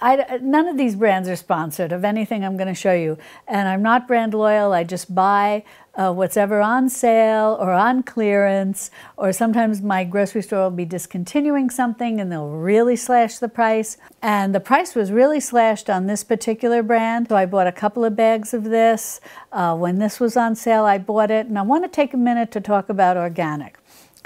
I, none of these brands are sponsored of anything I'm going to show you. And I'm not brand loyal. I just buy uh, what's ever on sale or on clearance. Or sometimes my grocery store will be discontinuing something and they'll really slash the price. And the price was really slashed on this particular brand. So I bought a couple of bags of this. Uh, when this was on sale, I bought it. And I want to take a minute to talk about organic.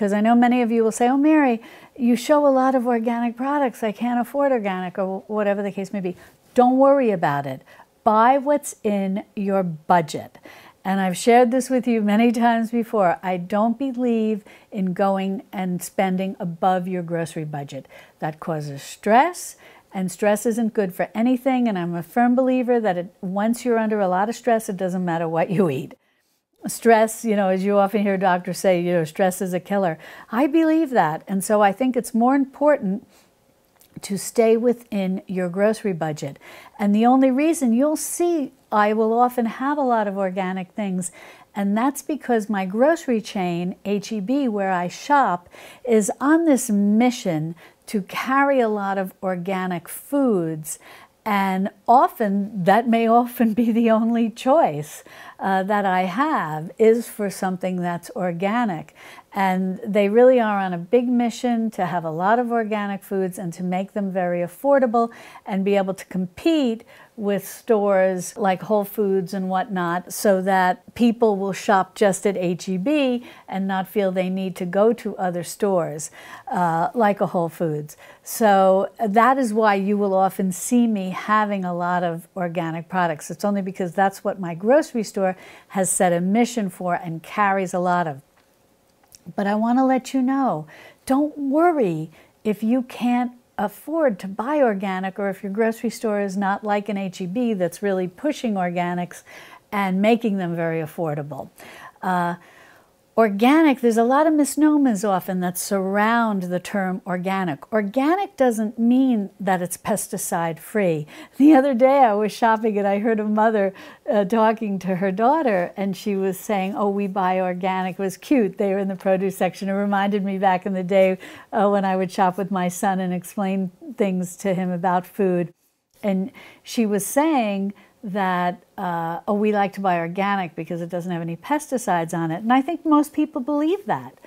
Because I know many of you will say, oh, Mary, you show a lot of organic products. I can't afford organic or whatever the case may be. Don't worry about it. Buy what's in your budget. And I've shared this with you many times before. I don't believe in going and spending above your grocery budget. That causes stress, and stress isn't good for anything. And I'm a firm believer that it, once you're under a lot of stress, it doesn't matter what you eat. Stress, you know, as you often hear doctors say, you know, stress is a killer. I believe that. And so I think it's more important to stay within your grocery budget. And the only reason you'll see I will often have a lot of organic things, and that's because my grocery chain, HEB, where I shop, is on this mission to carry a lot of organic foods and often, that may often be the only choice uh, that I have is for something that's organic. And they really are on a big mission to have a lot of organic foods and to make them very affordable and be able to compete with stores like Whole Foods and whatnot so that people will shop just at HEB and not feel they need to go to other stores uh, like a Whole Foods. So that is why you will often see me having a lot of organic products. It's only because that's what my grocery store has set a mission for and carries a lot of. But I want to let you know don't worry if you can't afford to buy organic or if your grocery store is not like an HEB that's really pushing organics and making them very affordable. Uh, Organic, there's a lot of misnomers often that surround the term organic. Organic doesn't mean that it's pesticide free. The other day I was shopping and I heard a mother uh, talking to her daughter and she was saying, Oh, we buy organic. It was cute. They were in the produce section. It reminded me back in the day uh, when I would shop with my son and explain things to him about food. And she was saying, that, uh, oh, we like to buy organic because it doesn't have any pesticides on it. And I think most people believe that.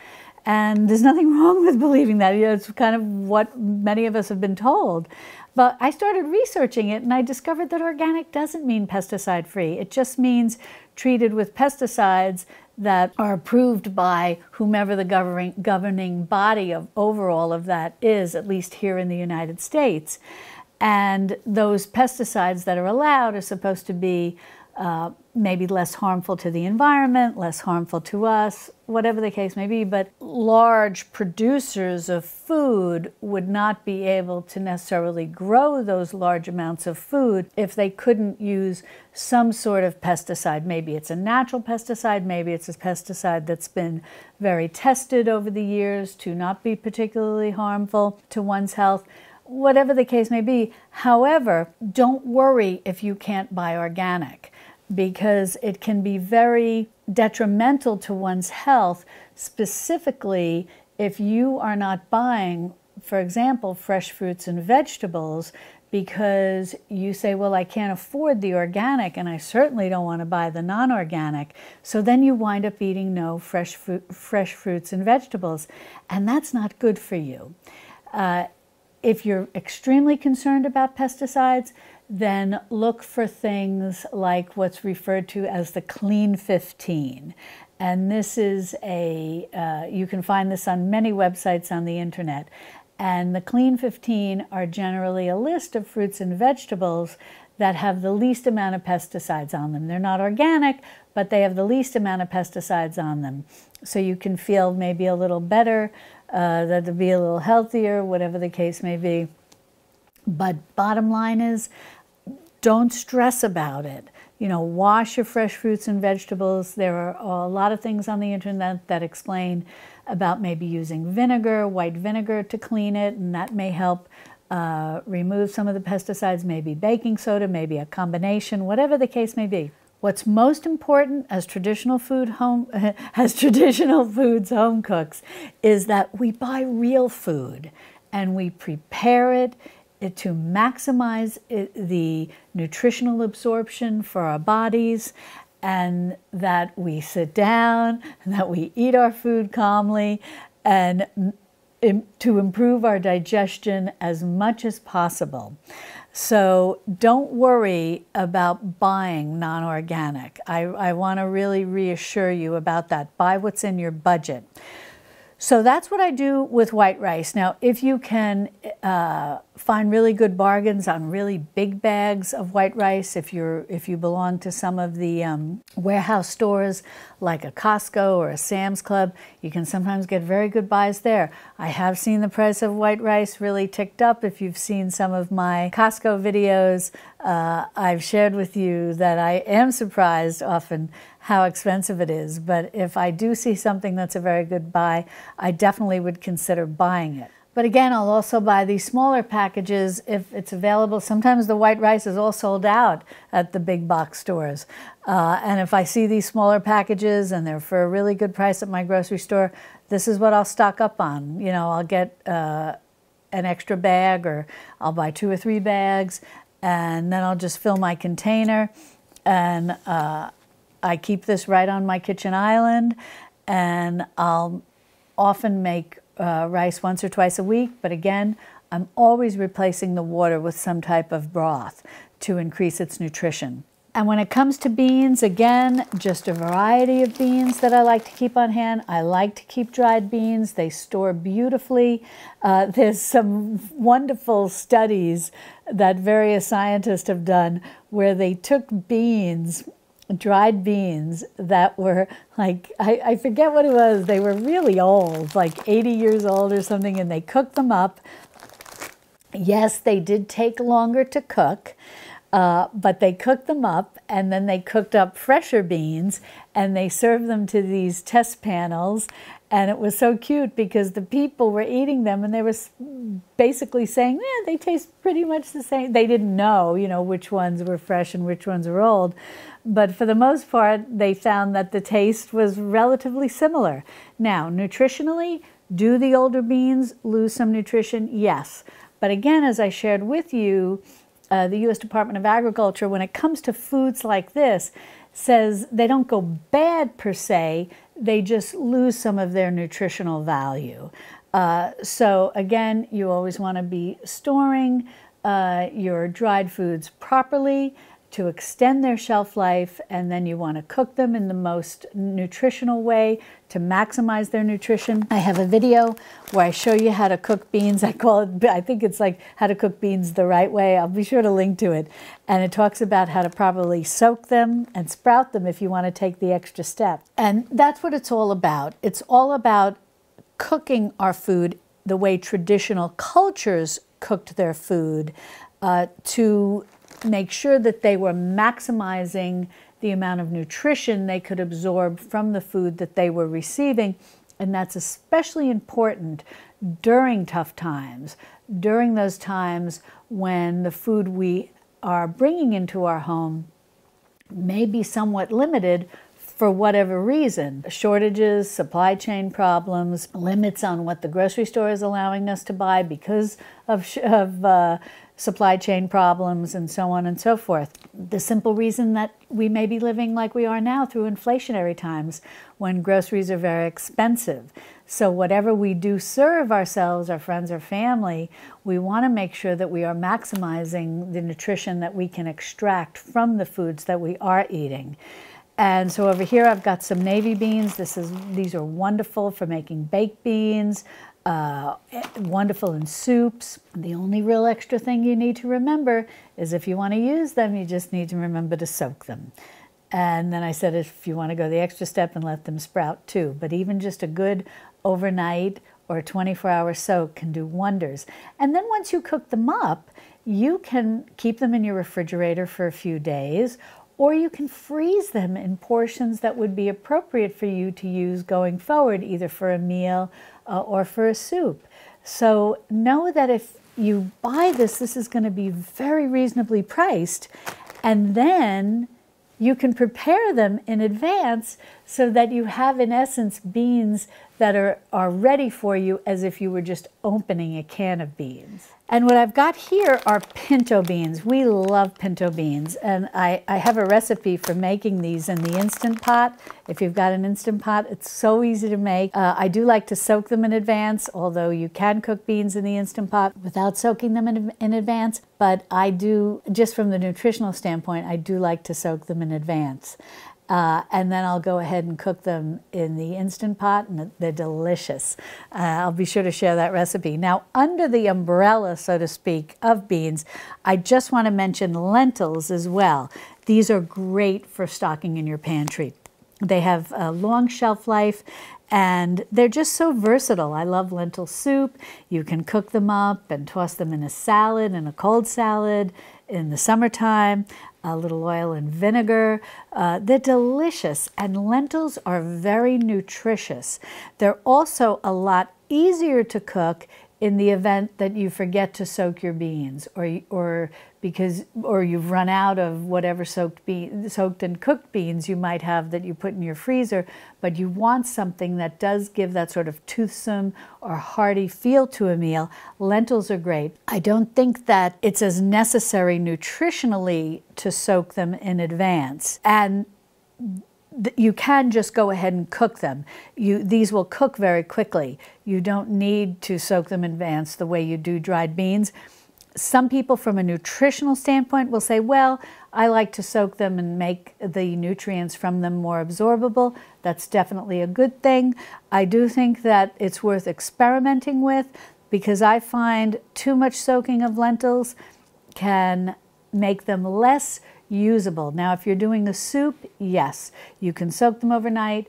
And there's nothing wrong with believing that. You know, it's kind of what many of us have been told. But I started researching it and I discovered that organic doesn't mean pesticide free. It just means treated with pesticides that are approved by whomever the governing, governing body of overall of that is, at least here in the United States. And those pesticides that are allowed are supposed to be uh, maybe less harmful to the environment, less harmful to us, whatever the case may be. But large producers of food would not be able to necessarily grow those large amounts of food if they couldn't use some sort of pesticide. Maybe it's a natural pesticide, maybe it's a pesticide that's been very tested over the years to not be particularly harmful to one's health whatever the case may be. However, don't worry if you can't buy organic because it can be very detrimental to one's health, specifically if you are not buying, for example, fresh fruits and vegetables because you say, Well, I can't afford the organic, and I certainly don't want to buy the non organic. So then you wind up eating no fresh, fresh fruits and vegetables, and that's not good for you. Uh, if you're extremely concerned about pesticides, then look for things like what's referred to as the Clean 15. And this is a, uh, you can find this on many websites on the internet. And the Clean 15 are generally a list of fruits and vegetables that have the least amount of pesticides on them. They're not organic, but they have the least amount of pesticides on them. So you can feel maybe a little better uh, that to be a little healthier, whatever the case may be. But bottom line is, don't stress about it. You know, wash your fresh fruits and vegetables. There are a lot of things on the internet that explain about maybe using vinegar, white vinegar to clean it, and that may help uh, remove some of the pesticides, maybe baking soda, maybe a combination, whatever the case may be. What's most important as traditional food home as traditional foods home cooks is that we buy real food and we prepare it to maximize the nutritional absorption for our bodies and that we sit down and that we eat our food calmly and to improve our digestion as much as possible. So don't worry about buying non organic. I, I want to really reassure you about that. Buy what's in your budget. So that's what I do with white rice. Now, if you can uh, find really good bargains on really big bags of white rice if you're if you belong to some of the um, warehouse stores like a Costco or a Sam's Club. You can sometimes get very good buys there. I have seen the price of white rice really ticked up. If you've seen some of my Costco videos, uh, I've shared with you that I am surprised often how expensive it is. But if I do see something that's a very good buy, I definitely would consider buying it. But again, I'll also buy these smaller packages if it's available. Sometimes the white rice is all sold out at the big box stores. Uh, and if I see these smaller packages and they're for a really good price at my grocery store, this is what I'll stock up on. You know, I'll get uh, an extra bag or I'll buy two or three bags and then I'll just fill my container and uh, I keep this right on my kitchen island and I'll often make uh, rice once or twice a week, but again, I'm always replacing the water with some type of broth to increase its nutrition. And when it comes to beans, again, just a variety of beans that I like to keep on hand. I like to keep dried beans. They store beautifully. Uh, there's some wonderful studies that various scientists have done where they took beans dried beans that were like, I, I, forget what it was, they were really old, like 80 years old or something, and they cooked them up. Yes, they did take longer to cook, uh, but they cooked them up and then they cooked up fresher beans and they served them to these test panels and it was so cute because the people were eating them and they were basically saying, yeah, they taste pretty much the same. They didn't know, you know, which ones were fresh and which ones were old. But for the most part, they found that the taste was relatively similar. Now, nutritionally, do the older beans lose some nutrition? Yes. But again, as I shared with you, uh, the U.S. Department of Agriculture, when it comes to foods like this, says they don't go bad per se, they just lose some of their nutritional value. Uh, so again, you always want to be storing uh, your dried foods properly to extend their shelf life, and then you want to cook them in the most nutritional way to maximize their nutrition. I have a video where I show you how to cook beans. I call it, I think it's like how to cook beans the right way. I'll be sure to link to it. And it talks about how to properly soak them and sprout them if you want to take the extra step. And that's what it's all about. It's all about cooking our food the way traditional cultures cooked their food uh, to make sure that they were maximizing the amount of nutrition they could absorb from the food that they were receiving. And that's especially important during tough times, during those times when the food we are bringing into our home may be somewhat limited for whatever reason shortages, supply chain problems, limits on what the grocery store is allowing us to buy because of, of uh, supply chain problems and so on and so forth. The simple reason that we may be living like we are now through inflationary times when groceries are very expensive. So, whatever we do serve ourselves, our friends, or family, we want to make sure that we are maximizing the nutrition that we can extract from the foods that we are eating. And so over here I've got some navy beans. This is these are wonderful for making baked beans, uh, wonderful in soups. The only real extra thing you need to remember is if you want to use them, you just need to remember to soak them. And then I said if you want to go the extra step and let them sprout too. But even just a good overnight or 24 hour soak can do wonders. And then once you cook them up, you can keep them in your refrigerator for a few days or you can freeze them in portions that would be appropriate for you to use going forward, either for a meal uh, or for a soup. So know that if you buy this, this is going to be very reasonably priced, and then you can prepare them in advance so that you have, in essence, beans that are, are ready for you as if you were just opening a can of beans. And what I've got here are pinto beans. We love pinto beans. And I, I have a recipe for making these in the Instant Pot. If you've got an Instant Pot, it's so easy to make. Uh, I do like to soak them in advance, although you can cook beans in the Instant Pot without soaking them in, in advance. But I do, just from the nutritional standpoint, I do like to soak them in advance. Uh, and then I'll go ahead and cook them in the Instant Pot, and they're delicious. Uh, I'll be sure to share that recipe. Now, under the umbrella, so to speak, of beans, I just want to mention lentils as well. These are great for stocking in your pantry. They have a long shelf life and they're just so versatile. I love lentil soup. You can cook them up and toss them in a salad, in a cold salad in the summertime, a little oil and vinegar. Uh, they're delicious, and lentils are very nutritious. They're also a lot easier to cook in the event that you forget to soak your beans or or because or you've run out of whatever soaked bean, soaked and cooked beans you might have that you put in your freezer but you want something that does give that sort of toothsome or hearty feel to a meal lentils are great. I don't think that it's as necessary nutritionally to soak them in advance. And you can just go ahead and cook them. You, these will cook very quickly. You don't need to soak them in advance the way you do dried beans. Some people, from a nutritional standpoint, will say, well, I like to soak them and make the nutrients from them more absorbable. That's definitely a good thing. I do think that it's worth experimenting with because I find too much soaking of lentils can make them less usable. Now, if you're doing a soup, yes, you can soak them overnight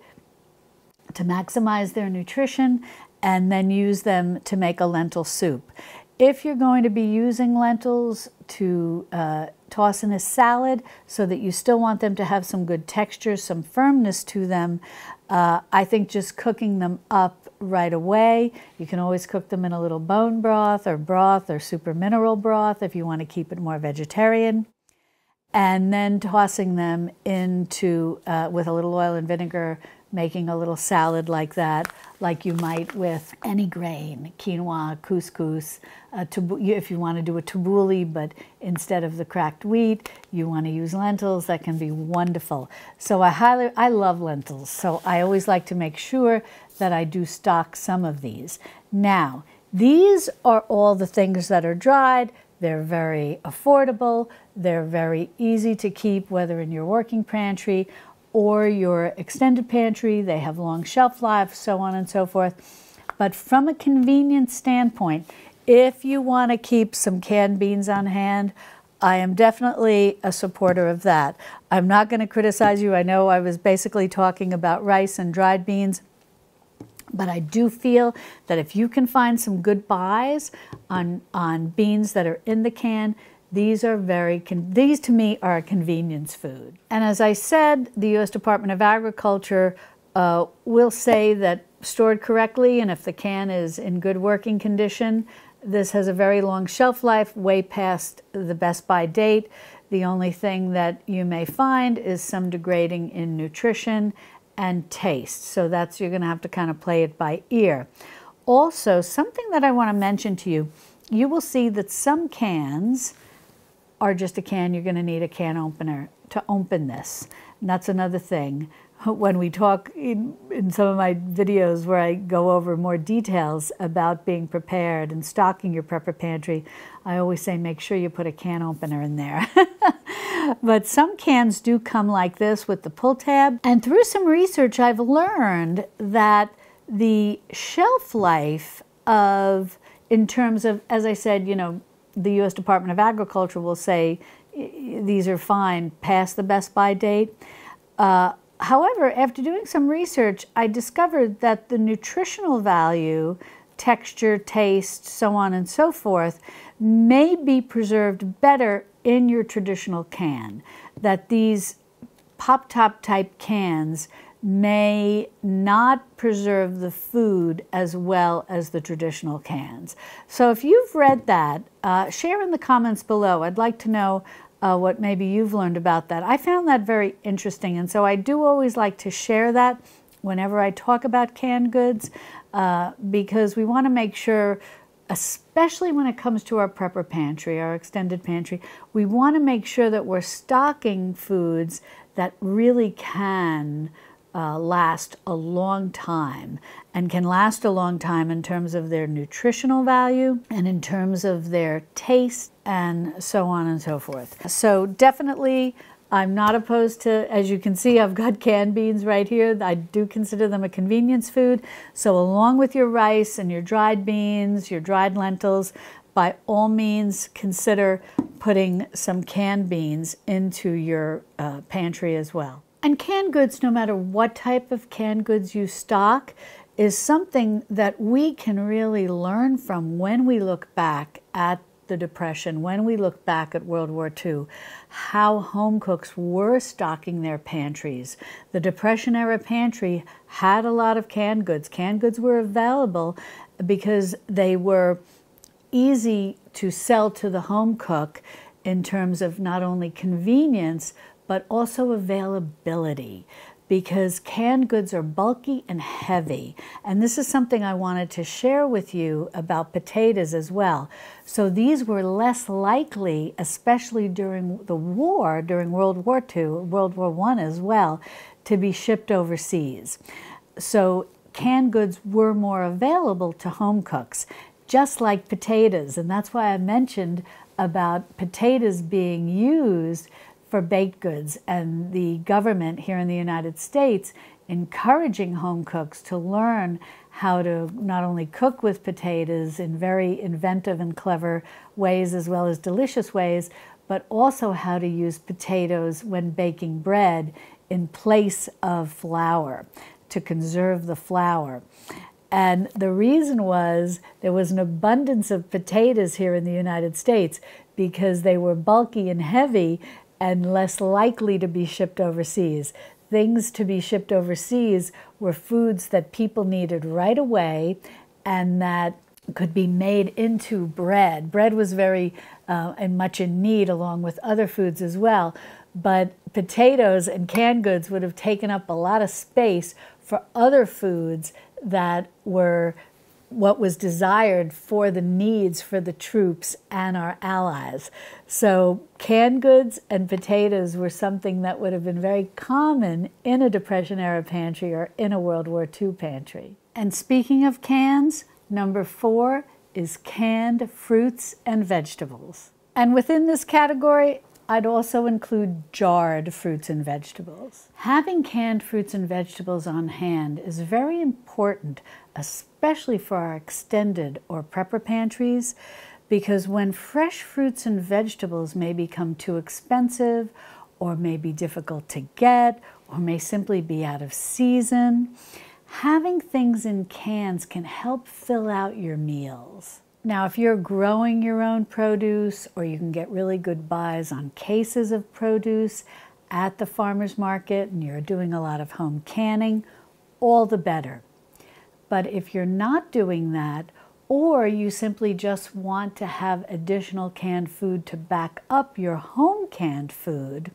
to maximize their nutrition and then use them to make a lentil soup. If you're going to be using lentils to uh, toss in a salad so that you still want them to have some good texture, some firmness to them, uh, I think just cooking them up right away. You can always cook them in a little bone broth or broth or super mineral broth if you want to keep it more vegetarian and then tossing them into uh, with a little oil and vinegar making a little salad like that like you might with any grain quinoa couscous if you want to do a tabbouleh but instead of the cracked wheat you want to use lentils that can be wonderful. So i highly i love lentils so i always like to make sure that i do stock some of these. Now these are all the things that are dried they're very affordable. They're very easy to keep, whether in your working pantry or your extended pantry. They have long shelf life, so on and so forth. But from a convenience standpoint, if you want to keep some canned beans on hand, I am definitely a supporter of that. I'm not going to criticize you. I know I was basically talking about rice and dried beans. But I do feel that if you can find some good buys on, on beans that are in the can, these are very, these to me are a convenience food. And as I said, the U.S. Department of Agriculture uh, will say that stored correctly and if the can is in good working condition, this has a very long shelf life, way past the best by date. The only thing that you may find is some degrading in nutrition and taste. So that's, you're going to have to kind of play it by ear. Also, something that I want to mention to you, you will see that some cans are just a can. You're going to need a can opener to open this. And that's another thing when we talk in, in some of my videos where I go over more details about being prepared and stocking your prepper pantry, I always say make sure you put a can opener in there. but some cans do come like this with the pull tab. And through some research, I've learned that the shelf life of, in terms of, as I said, you know, the U.S. Department of Agriculture will say these are fine past the best by date. Uh, However, after doing some research, I discovered that the nutritional value, texture, taste, so on and so forth, may be preserved better in your traditional can. That these pop top type cans may not preserve the food as well as the traditional cans. So if you've read that, uh, share in the comments below. I'd like to know uh, what maybe you've learned about that. I found that very interesting, and so I do always like to share that whenever I talk about canned goods uh, because we want to make sure, especially when it comes to our prepper pantry, our extended pantry, we want to make sure that we're stocking foods that really can uh, last a long time and can last a long time in terms of their nutritional value and in terms of their taste and so on and so forth. So definitely I'm not opposed to, as you can see, I've got canned beans right here. I do consider them a convenience food. So along with your rice and your dried beans, your dried lentils, by all means consider putting some canned beans into your uh, pantry as well. And canned goods, no matter what type of canned goods you stock, is something that we can really learn from when we look back at the Depression, when we look back at World War II, how home cooks were stocking their pantries. The Depression era pantry had a lot of canned goods. Canned goods were available because they were easy to sell to the home cook in terms of not only convenience, but also availability because canned goods are bulky and heavy. And this is something I wanted to share with you about potatoes as well. So these were less likely, especially during the war, during World War II, World War I as well, to be shipped overseas. So canned goods were more available to home cooks, just like potatoes. And that's why I mentioned about potatoes being used for baked goods and the government here in the United States encouraging home cooks to learn how to not only cook with potatoes in very inventive and clever ways as well as delicious ways, but also how to use potatoes when baking bread in place of flour to conserve the flour. And the reason was there was an abundance of potatoes here in the United States because they were bulky and heavy and less likely to be shipped overseas. Things to be shipped overseas were foods that people needed right away and that could be made into bread. Bread was very uh, and much in need along with other foods as well. But potatoes and canned goods would have taken up a lot of space for other foods that were what was desired for the needs for the troops and our allies. So, canned goods and potatoes were something that would have been very common in a Depression era pantry or in a World War II pantry. And speaking of cans, number four is canned fruits and vegetables. And within this category, I'd also include jarred fruits and vegetables. Having canned fruits and vegetables on hand is very important, especially for our extended or prepper pantries, because when fresh fruits and vegetables may become too expensive or may be difficult to get or may simply be out of season, having things in cans can help fill out your meals. Now, if you're growing your own produce, or you can get really good buys on cases of produce at the farmer's market, and you're doing a lot of home canning, all the better. But if you're not doing that, or you simply just want to have additional canned food to back up your home canned food,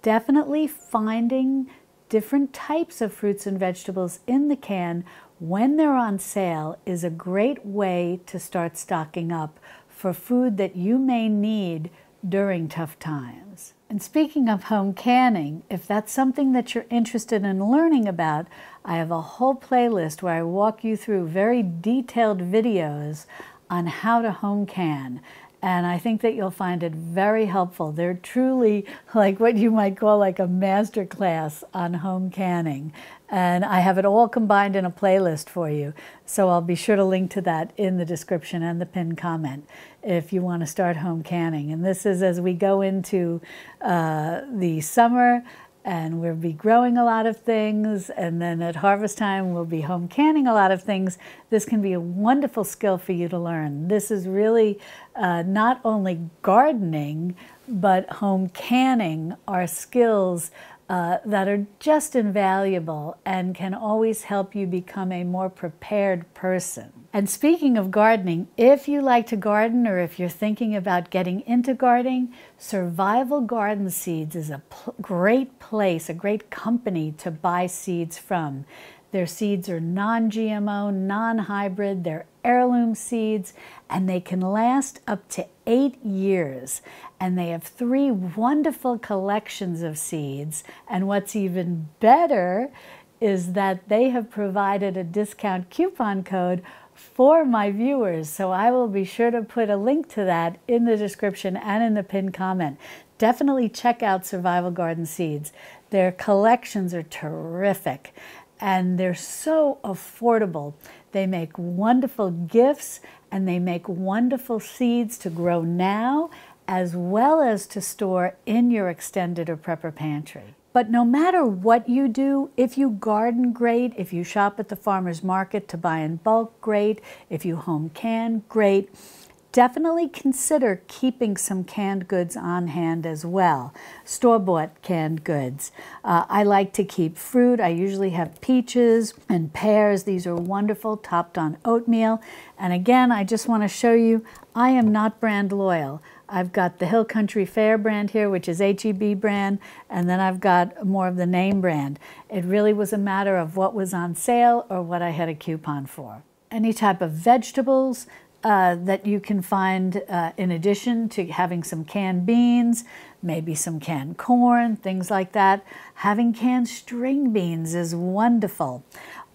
definitely finding different types of fruits and vegetables in the can when they're on sale is a great way to start stocking up for food that you may need during tough times. And speaking of home canning, if that's something that you're interested in learning about, I have a whole playlist where I walk you through very detailed videos on how to home can and I think that you'll find it very helpful. They're truly like what you might call like a master class on home canning. And I have it all combined in a playlist for you. So I'll be sure to link to that in the description and the pinned comment if you want to start home canning. And this is as we go into uh, the summer and we'll be growing a lot of things. And then at harvest time, we'll be home canning a lot of things. This can be a wonderful skill for you to learn. This is really uh, not only gardening, but home canning are skills uh, that are just invaluable and can always help you become a more prepared person. And speaking of gardening, if you like to garden or if you're thinking about getting into gardening, Survival Garden Seeds is a pl great place, a great company to buy seeds from. Their seeds are non GMO, non hybrid, they're heirloom seeds, and they can last up to eight years. And they have three wonderful collections of seeds. And what's even better is that they have provided a discount coupon code for my viewers. So I will be sure to put a link to that in the description and in the pinned comment. Definitely check out Survival Garden Seeds. Their collections are terrific and they're so affordable. They make wonderful gifts and they make wonderful seeds to grow now as well as to store in your extended or prepper pantry. But no matter what you do, if you garden, great. If you shop at the farmer's market to buy in bulk, great. If you home can, great. Definitely consider keeping some canned goods on hand as well. Store-bought canned goods. Uh, I like to keep fruit. I usually have peaches and pears. These are wonderful, topped on oatmeal. And again, I just want to show you, I am not brand loyal. I've got the Hill Country Fair brand here, which is HEB brand, and then I've got more of the name brand. It really was a matter of what was on sale or what I had a coupon for. Any type of vegetables uh, that you can find uh, in addition to having some canned beans, maybe some canned corn, things like that. Having canned string beans is wonderful.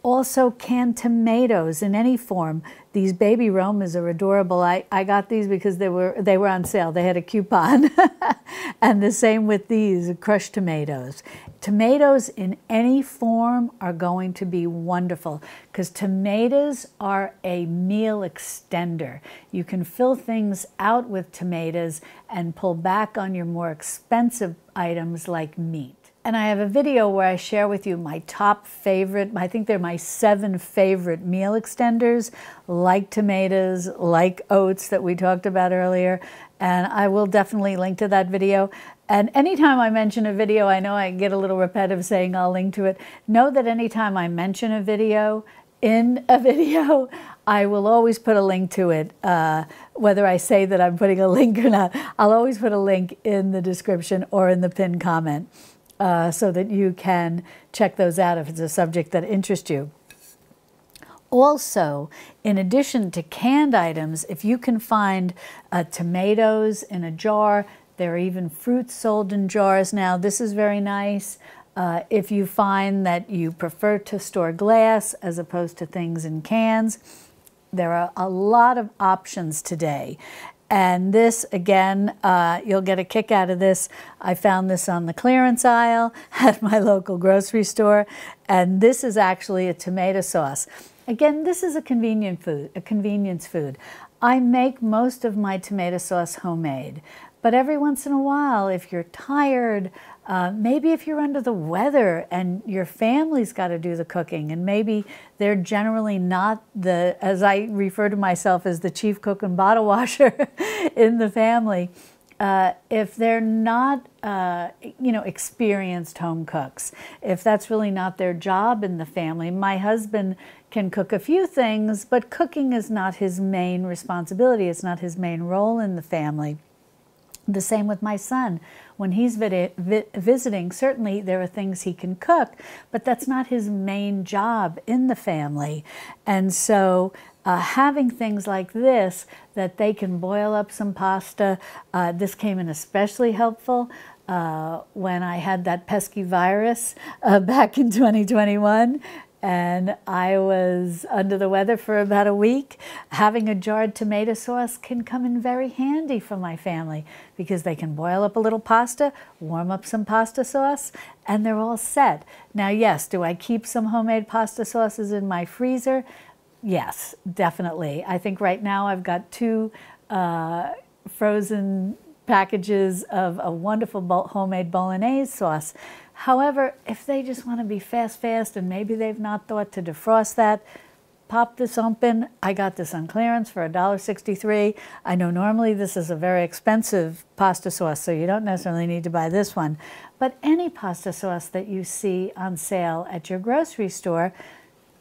Also canned tomatoes in any form. These baby Romas are adorable. I, I got these because they were they were on sale. They had a coupon. and the same with these crushed tomatoes. Tomatoes in any form are going to be wonderful because tomatoes are a meal extender. You can fill things out with tomatoes and pull back on your more expensive items like meat. And I have a video where I share with you my top favorite, I think they're my seven favorite meal extenders, like tomatoes, like oats that we talked about earlier. And I will definitely link to that video. And anytime I mention a video, I know I get a little repetitive saying I'll link to it. Know that anytime I mention a video in a video, I will always put a link to it, uh, whether I say that I'm putting a link or not. I'll always put a link in the description or in the pinned comment uh, so that you can check those out if it's a subject that interests you. Also, in addition to canned items, if you can find uh, tomatoes in a jar, there are even fruits sold in jars now. This is very nice. Uh, if you find that you prefer to store glass as opposed to things in cans, there are a lot of options today. And this, again, uh, you'll get a kick out of this. I found this on the clearance aisle at my local grocery store. And this is actually a tomato sauce. Again, this is a convenient food, a convenience food. I make most of my tomato sauce homemade. But every once in a while, if you're tired, uh, maybe if you're under the weather and your family's got to do the cooking, and maybe they're generally not the, as I refer to myself as the chief cook and bottle washer in the family, uh, if they're not, uh, you know, experienced home cooks, if that's really not their job in the family, my husband can cook a few things, but cooking is not his main responsibility. It's not his main role in the family. The same with my son. When he's vi visiting, certainly there are things he can cook, but that's not his main job in the family. And so uh, having things like this, that they can boil up some pasta, uh, this came in especially helpful uh, when I had that pesky virus uh, back in 2021 and I was under the weather for about a week. Having a jarred tomato sauce can come in very handy for my family because they can boil up a little pasta, warm up some pasta sauce, and they're all set. Now, yes, do I keep some homemade pasta sauces in my freezer? Yes, definitely. I think right now I've got two uh, frozen packages of a wonderful homemade bolognese sauce However, if they just want to be fast, fast, and maybe they've not thought to defrost that, pop this open. I got this on clearance for $1.63. I know normally this is a very expensive pasta sauce, so you don't necessarily need to buy this one. But any pasta sauce that you see on sale at your grocery store,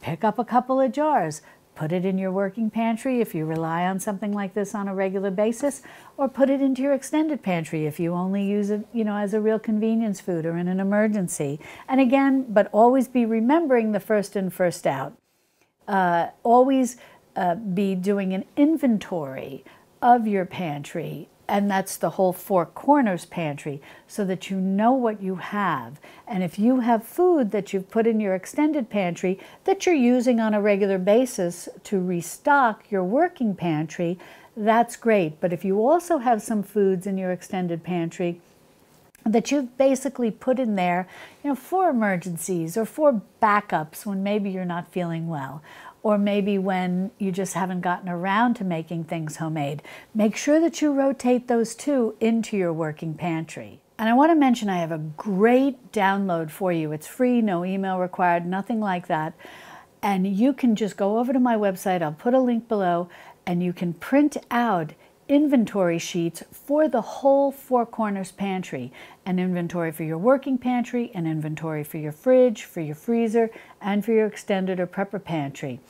pick up a couple of jars. Put it in your working pantry if you rely on something like this on a regular basis, or put it into your extended pantry if you only use it, you know, as a real convenience food or in an emergency. And again, but always be remembering the first in, first out. Uh, always uh, be doing an inventory of your pantry and that's the whole Four Corners pantry, so that you know what you have. And if you have food that you've put in your extended pantry that you're using on a regular basis to restock your working pantry, that's great. But if you also have some foods in your extended pantry that you've basically put in there, you know, for emergencies or for backups when maybe you're not feeling well, or maybe when you just haven't gotten around to making things homemade. Make sure that you rotate those two into your working pantry. And I want to mention I have a great download for you. It's free, no email required, nothing like that. And you can just go over to my website, I'll put a link below, and you can print out inventory sheets for the whole Four Corners pantry. An inventory for your working pantry, an inventory for your fridge, for your freezer, and for your extended or prepper pantry.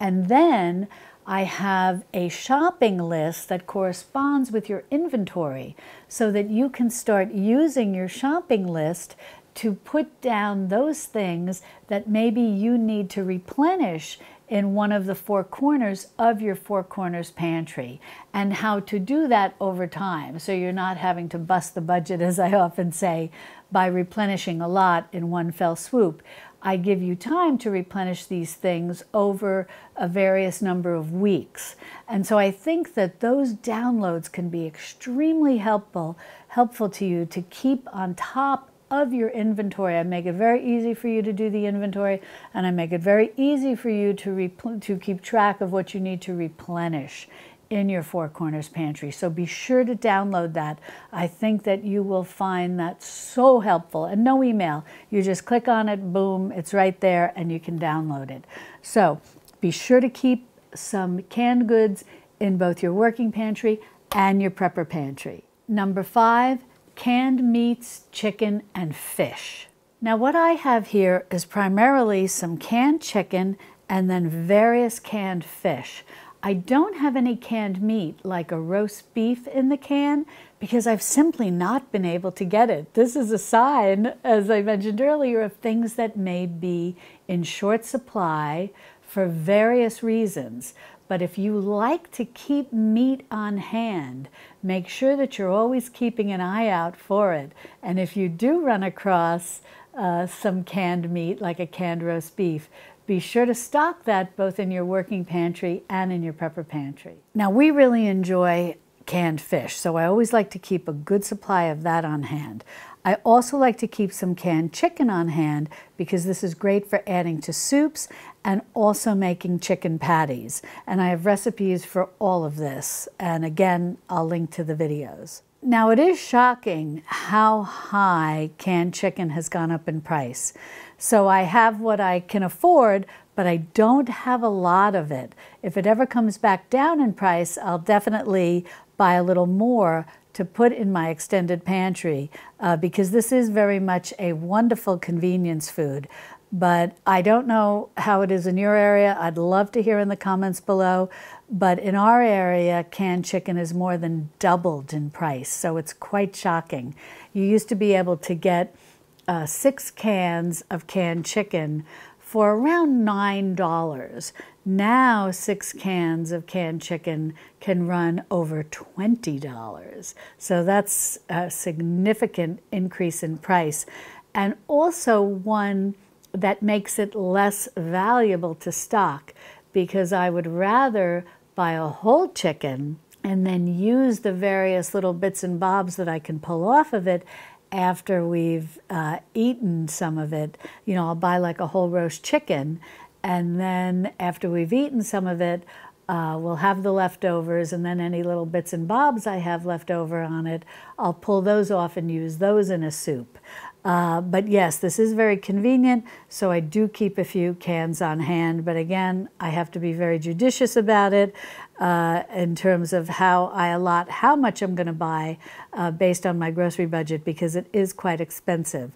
And then I have a shopping list that corresponds with your inventory so that you can start using your shopping list to put down those things that maybe you need to replenish in one of the four corners of your four corners pantry and how to do that over time so you're not having to bust the budget as I often say by replenishing a lot in one fell swoop. I give you time to replenish these things over a various number of weeks. And so I think that those downloads can be extremely helpful helpful to you to keep on top of your inventory. I make it very easy for you to do the inventory and I make it very easy for you to, to keep track of what you need to replenish in your Four Corners pantry. So be sure to download that. I think that you will find that so helpful. And no email. You just click on it, boom, it's right there and you can download it. So be sure to keep some canned goods in both your working pantry and your prepper pantry. Number five, canned meats, chicken, and fish. Now what I have here is primarily some canned chicken and then various canned fish. I don't have any canned meat like a roast beef in the can because I've simply not been able to get it. This is a sign, as I mentioned earlier, of things that may be in short supply for various reasons. But if you like to keep meat on hand, make sure that you're always keeping an eye out for it. And if you do run across uh, some canned meat, like a canned roast beef, be sure to stock that both in your working pantry and in your prepper pantry. Now, we really enjoy canned fish, so I always like to keep a good supply of that on hand. I also like to keep some canned chicken on hand because this is great for adding to soups and also making chicken patties. And I have recipes for all of this. And again, I'll link to the videos. Now, it is shocking how high canned chicken has gone up in price. So I have what I can afford, but I don't have a lot of it. If it ever comes back down in price, I'll definitely buy a little more to put in my extended pantry uh, because this is very much a wonderful convenience food. But I don't know how it is in your area. I'd love to hear in the comments below. But in our area, canned chicken is more than doubled in price, so it's quite shocking. You used to be able to get uh, six cans of canned chicken for around $9. Now, six cans of canned chicken can run over $20. So that's a significant increase in price. And also one that makes it less valuable to stock because I would rather buy a whole chicken and then use the various little bits and bobs that I can pull off of it after we've uh, eaten some of it. You know, I'll buy like a whole roast chicken and then after we've eaten some of it, uh, we'll have the leftovers, and then any little bits and bobs I have left over on it, I'll pull those off and use those in a soup. Uh, but yes, this is very convenient, so I do keep a few cans on hand. But again, I have to be very judicious about it uh, in terms of how I allot how much I'm going to buy uh, based on my grocery budget because it is quite expensive.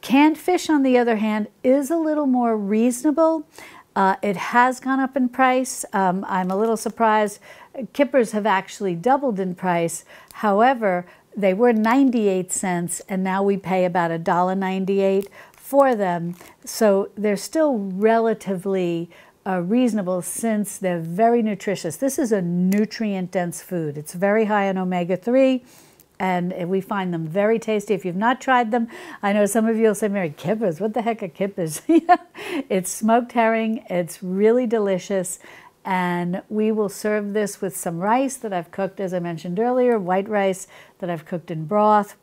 Canned fish, on the other hand, is a little more reasonable. Uh, it has gone up in price. Um, I'm a little surprised. Kippers have actually doubled in price. However, they were 98 cents and now we pay about $1.98 for them. So they're still relatively uh, reasonable since they're very nutritious. This is a nutrient dense food. It's very high in omega 3 and we find them very tasty. If you've not tried them, I know some of you will say, Mary, kippers, what the heck are kippers? it's smoked herring, it's really delicious, and we will serve this with some rice that I've cooked, as I mentioned earlier, white rice that I've cooked in broth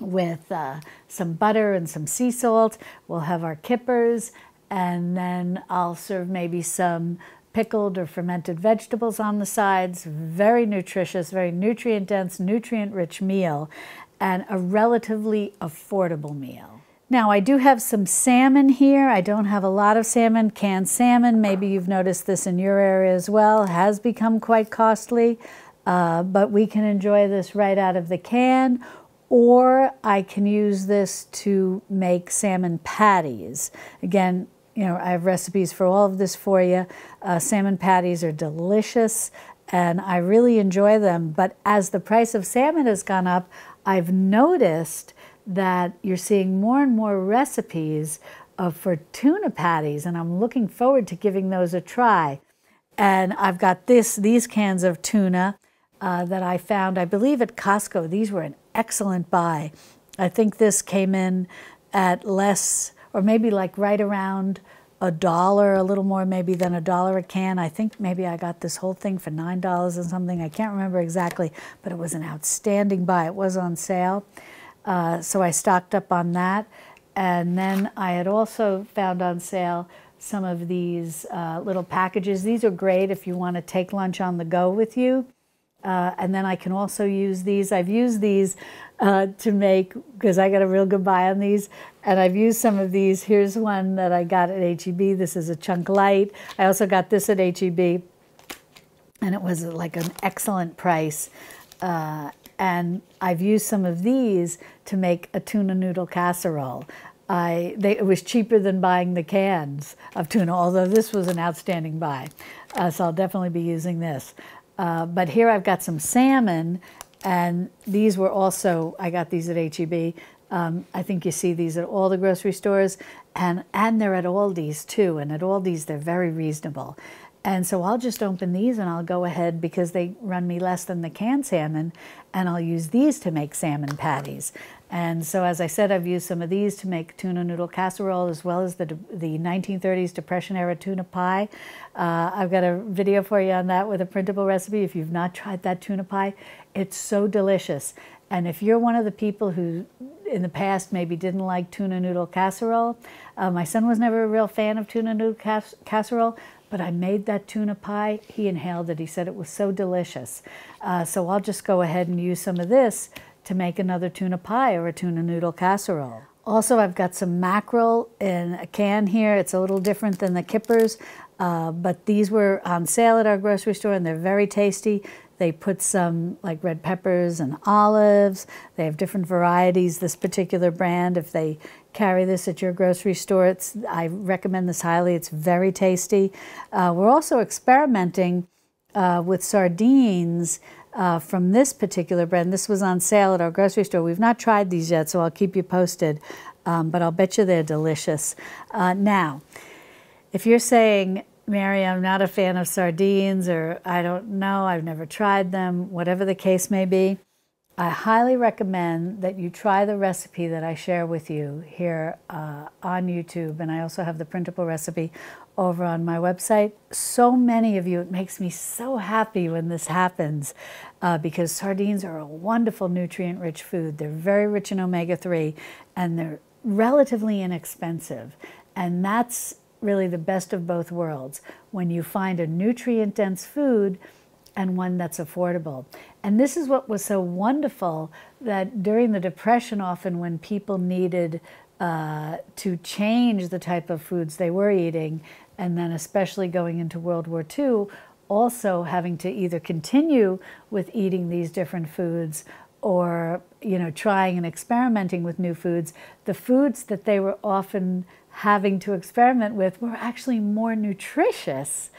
with uh, some butter and some sea salt. We'll have our kippers, and then I'll serve maybe some pickled or fermented vegetables on the sides. Very nutritious, very nutrient dense, nutrient rich meal, and a relatively affordable meal. Now, I do have some salmon here. I don't have a lot of salmon. Canned salmon, maybe you've noticed this in your area as well, has become quite costly, uh, but we can enjoy this right out of the can, or I can use this to make salmon patties. Again, you know, I have recipes for all of this for you. Uh, salmon patties are delicious and I really enjoy them. But as the price of salmon has gone up, I've noticed that you're seeing more and more recipes of, for tuna patties, and I'm looking forward to giving those a try. And I've got this these cans of tuna uh, that I found, I believe, at Costco. These were an excellent buy. I think this came in at less or maybe like right around a dollar, a little more maybe than a dollar a can. I think maybe I got this whole thing for $9 and something. I can't remember exactly, but it was an outstanding buy. It was on sale. Uh, so I stocked up on that. And then I had also found on sale some of these uh, little packages. These are great if you want to take lunch on the go with you. Uh, and then I can also use these. I've used these uh, to make, because I got a real good buy on these, and I've used some of these. Here's one that I got at HEB. This is a chunk light. I also got this at HEB, and it was like an excellent price. Uh, and I've used some of these to make a tuna noodle casserole. I, they, it was cheaper than buying the cans of tuna, although this was an outstanding buy. Uh, so I'll definitely be using this. Uh, but here I've got some salmon, and these were also, I got these at HEB. Um, I think you see these at all the grocery stores, and, and they're at Aldi's too. And at Aldi's, they're very reasonable. And so I'll just open these and I'll go ahead because they run me less than the canned salmon, and I'll use these to make salmon patties. And so, as I said, I've used some of these to make tuna noodle casserole as well as the, the 1930s Depression era tuna pie. Uh, I've got a video for you on that with a printable recipe. If you've not tried that tuna pie, it's so delicious. And if you're one of the people who in the past maybe didn't like tuna noodle casserole, uh, my son was never a real fan of tuna noodle cas casserole, but I made that tuna pie. He inhaled it. He said it was so delicious. Uh, so I'll just go ahead and use some of this to make another tuna pie or a tuna noodle casserole. Also, I've got some mackerel in a can here. It's a little different than the kippers, uh, but these were on sale at our grocery store and they're very tasty. They put some like red peppers and olives. They have different varieties. This particular brand, if they carry this at your grocery store, it's, I recommend this highly. It's very tasty. Uh, we're also experimenting uh, with sardines uh, from this particular brand. This was on sale at our grocery store. We've not tried these yet, so I'll keep you posted, um, but I'll bet you they're delicious. Uh, now, if you're saying, Mary, I'm not a fan of sardines, or I don't know, I've never tried them, whatever the case may be, I highly recommend that you try the recipe that I share with you here uh, on YouTube, and I also have the printable recipe over on my website. So many of you, it makes me so happy when this happens uh, because sardines are a wonderful nutrient rich food. They're very rich in omega 3 and they're relatively inexpensive. And that's really the best of both worlds when you find a nutrient dense food and one that's affordable. And this is what was so wonderful that during the Depression, often when people needed uh, to change the type of foods they were eating, and then especially going into World War II, also having to either continue with eating these different foods or you know trying and experimenting with new foods the foods that they were often having to experiment with were actually more nutritious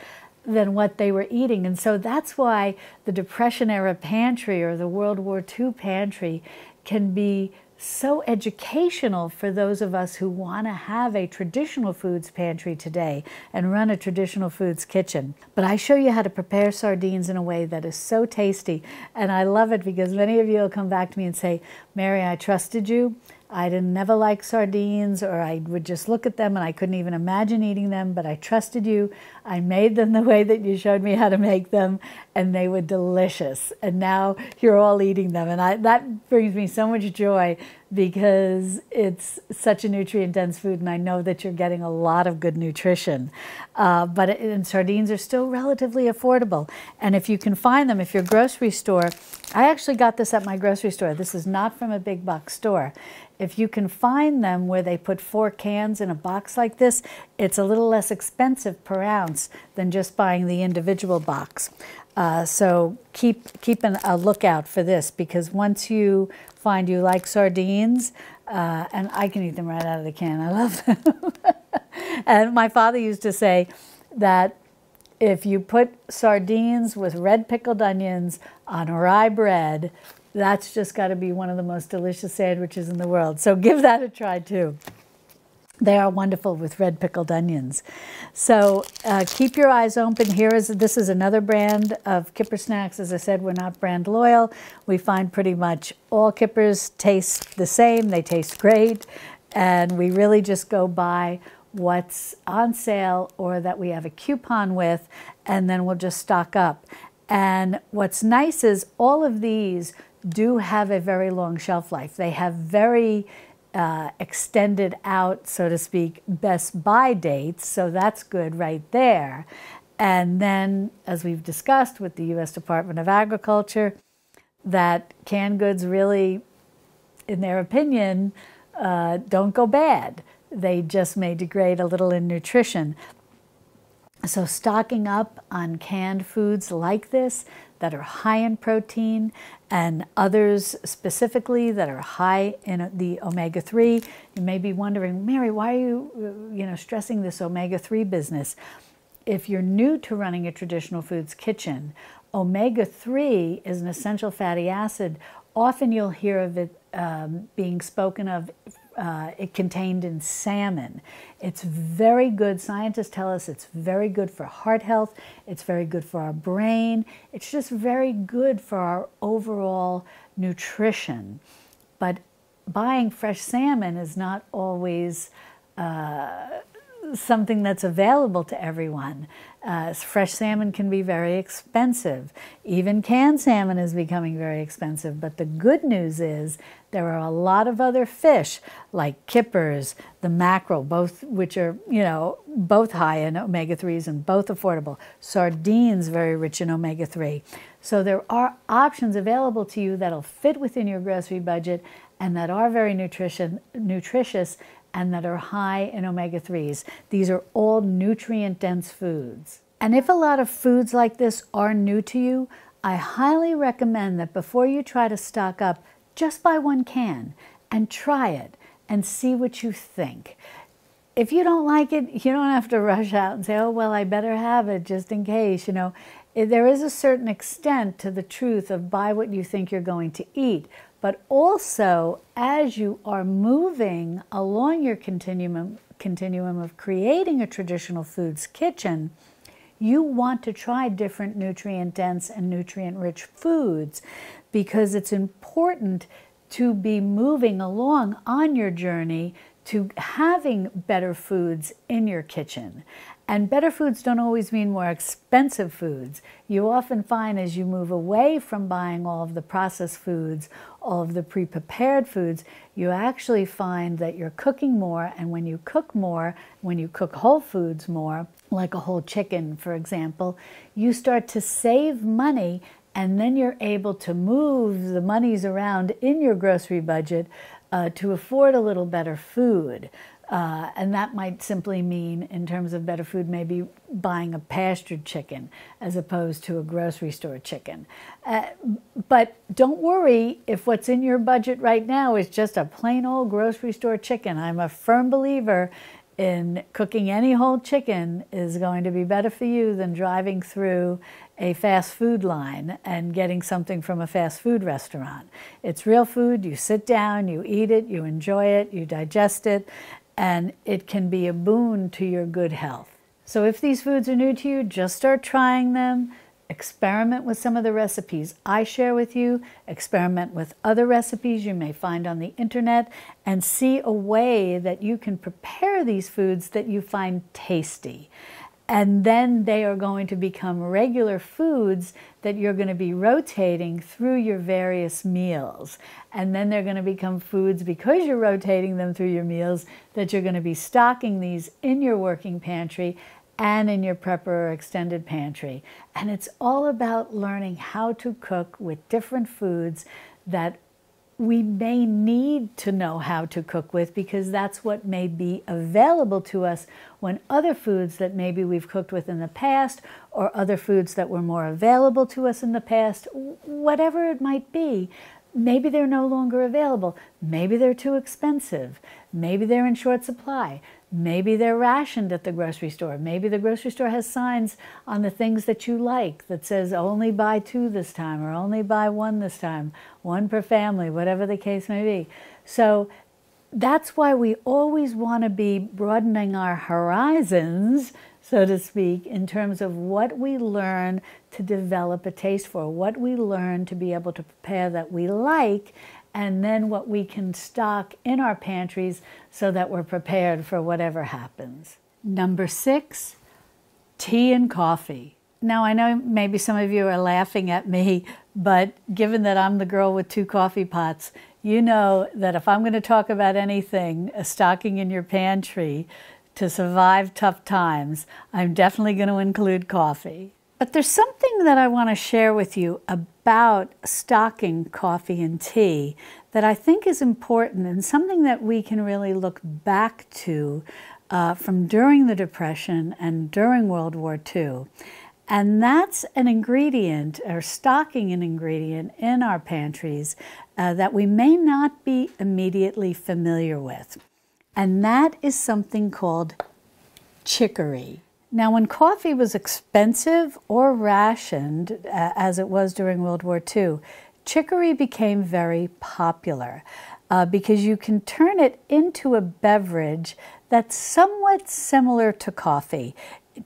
than what they were eating. And so that's why the Depression era pantry or the World War II pantry can be so educational for those of us who want to have a traditional foods pantry today and run a traditional foods kitchen. But I show you how to prepare sardines in a way that is so tasty. And I love it because many of you will come back to me and say, Mary, I trusted you. I didn't never like sardines, or I would just look at them and I couldn't even imagine eating them, but I trusted you. I made them the way that you showed me how to make them, and they were delicious. And now you're all eating them. And I, that brings me so much joy because it's such a nutrient dense food, and I know that you're getting a lot of good nutrition. Uh, but it, and sardines are still relatively affordable. And if you can find them, if your grocery store, I actually got this at my grocery store. This is not from a big box store if you can find them where they put four cans in a box like this, it's a little less expensive per ounce than just buying the individual box. Uh, so keep keep an, a lookout for this because once you find you like sardines, uh, and I can eat them right out of the can. I love them. and my father used to say that if you put sardines with red pickled onions on rye bread, that's just got to be one of the most delicious sandwiches in the world. So give that a try too. They are wonderful with red pickled onions. So uh, keep your eyes open. Here is this is another brand of Kipper snacks. As I said, we're not brand loyal. We find pretty much all Kippers taste the same. They taste great, and we really just go by what's on sale or that we have a coupon with, and then we'll just stock up. And what's nice is all of these do have a very long shelf life. They have very uh, extended out, so to speak, best by dates, so that's good right there. And then, as we've discussed with the U.S. Department of Agriculture, that canned goods really, in their opinion, uh, don't go bad. They just may degrade a little in nutrition. So, stocking up on canned foods like this that are high in protein and others specifically that are high in the omega-3. You may be wondering, Mary, why are you, uh, you know, stressing this omega-3 business? If you're new to running a traditional foods kitchen, omega-3 is an essential fatty acid. Often you'll hear of it um, being spoken of uh, it contained in salmon. It's very good. Scientists tell us it's very good for heart health. It's very good for our brain. It's just very good for our overall nutrition. But buying fresh salmon is not always uh, something that's available to everyone. Uh, fresh salmon can be very expensive. Even canned salmon is becoming very expensive. But the good news is there are a lot of other fish like kippers, the mackerel, both which are, you know, both high in omega-3s and both affordable. Sardines, very rich in omega-3. So there are options available to you that'll fit within your grocery budget and that are very nutrition, nutritious and that are high in omega 3s. These are all nutrient dense foods. And if a lot of foods like this are new to you, I highly recommend that before you try to stock up, just buy one can and try it and see what you think. If you don't like it, you don't have to rush out and say, oh, well, I better have it just in case. You know, there is a certain extent to the truth of buy what you think you're going to eat. But also, as you are moving along your continuum, continuum of creating a traditional foods kitchen, you want to try different nutrient dense and nutrient rich foods because it's important to be moving along on your journey to having better foods in your kitchen. And better foods don't always mean more expensive foods. You often find as you move away from buying all of the processed foods, all of the pre prepared foods, you actually find that you're cooking more. And when you cook more, when you cook whole foods more, like a whole chicken, for example, you start to save money and then you're able to move the monies around in your grocery budget uh, to afford a little better food. Uh, and that might simply mean, in terms of better food, maybe buying a pastured chicken as opposed to a grocery store chicken. Uh, but don't worry if what's in your budget right now is just a plain old grocery store chicken. I'm a firm believer in cooking any whole chicken is going to be better for you than driving through a fast food line and getting something from a fast food restaurant. It's real food. You sit down, you eat it, you enjoy it, you digest it, and it can be a boon to your good health. So if these foods are new to you, just start trying them. Experiment with some of the recipes I share with you. Experiment with other recipes you may find on the internet and see a way that you can prepare these foods that you find tasty. And then they are going to become regular foods that you're going to be rotating through your various meals. And then they're going to become foods because you're rotating them through your meals that you're going to be stocking these in your working pantry and in your prepper or extended pantry. And it's all about learning how to cook with different foods that we may need to know how to cook with because that's what may be available to us when other foods that maybe we've cooked with in the past or other foods that were more available to us in the past, whatever it might be, maybe they're no longer available. Maybe they're too expensive. Maybe they're in short supply. Maybe they're rationed at the grocery store. Maybe the grocery store has signs on the things that you like that says only buy two this time or only buy one this time, one per family, whatever the case may be. So that's why we always want to be broadening our horizons, so to speak, in terms of what we learn to develop a taste for, what we learn to be able to prepare that we like, and then what we can stock in our pantries so that we're prepared for whatever happens. Number six, tea and coffee. Now, I know maybe some of you are laughing at me, but given that I'm the girl with two coffee pots, you know that if I'm going to talk about anything, a stocking in your pantry to survive tough times, I'm definitely going to include coffee. But there's something that I want to share with you about stocking coffee and tea that I think is important and something that we can really look back to uh, from during the Depression and during World War II. And that's an ingredient or stocking an ingredient in our pantries uh, that we may not be immediately familiar with. And that is something called chicory. Now, when coffee was expensive or rationed, as it was during World War II, chicory became very popular uh, because you can turn it into a beverage that's somewhat similar to coffee.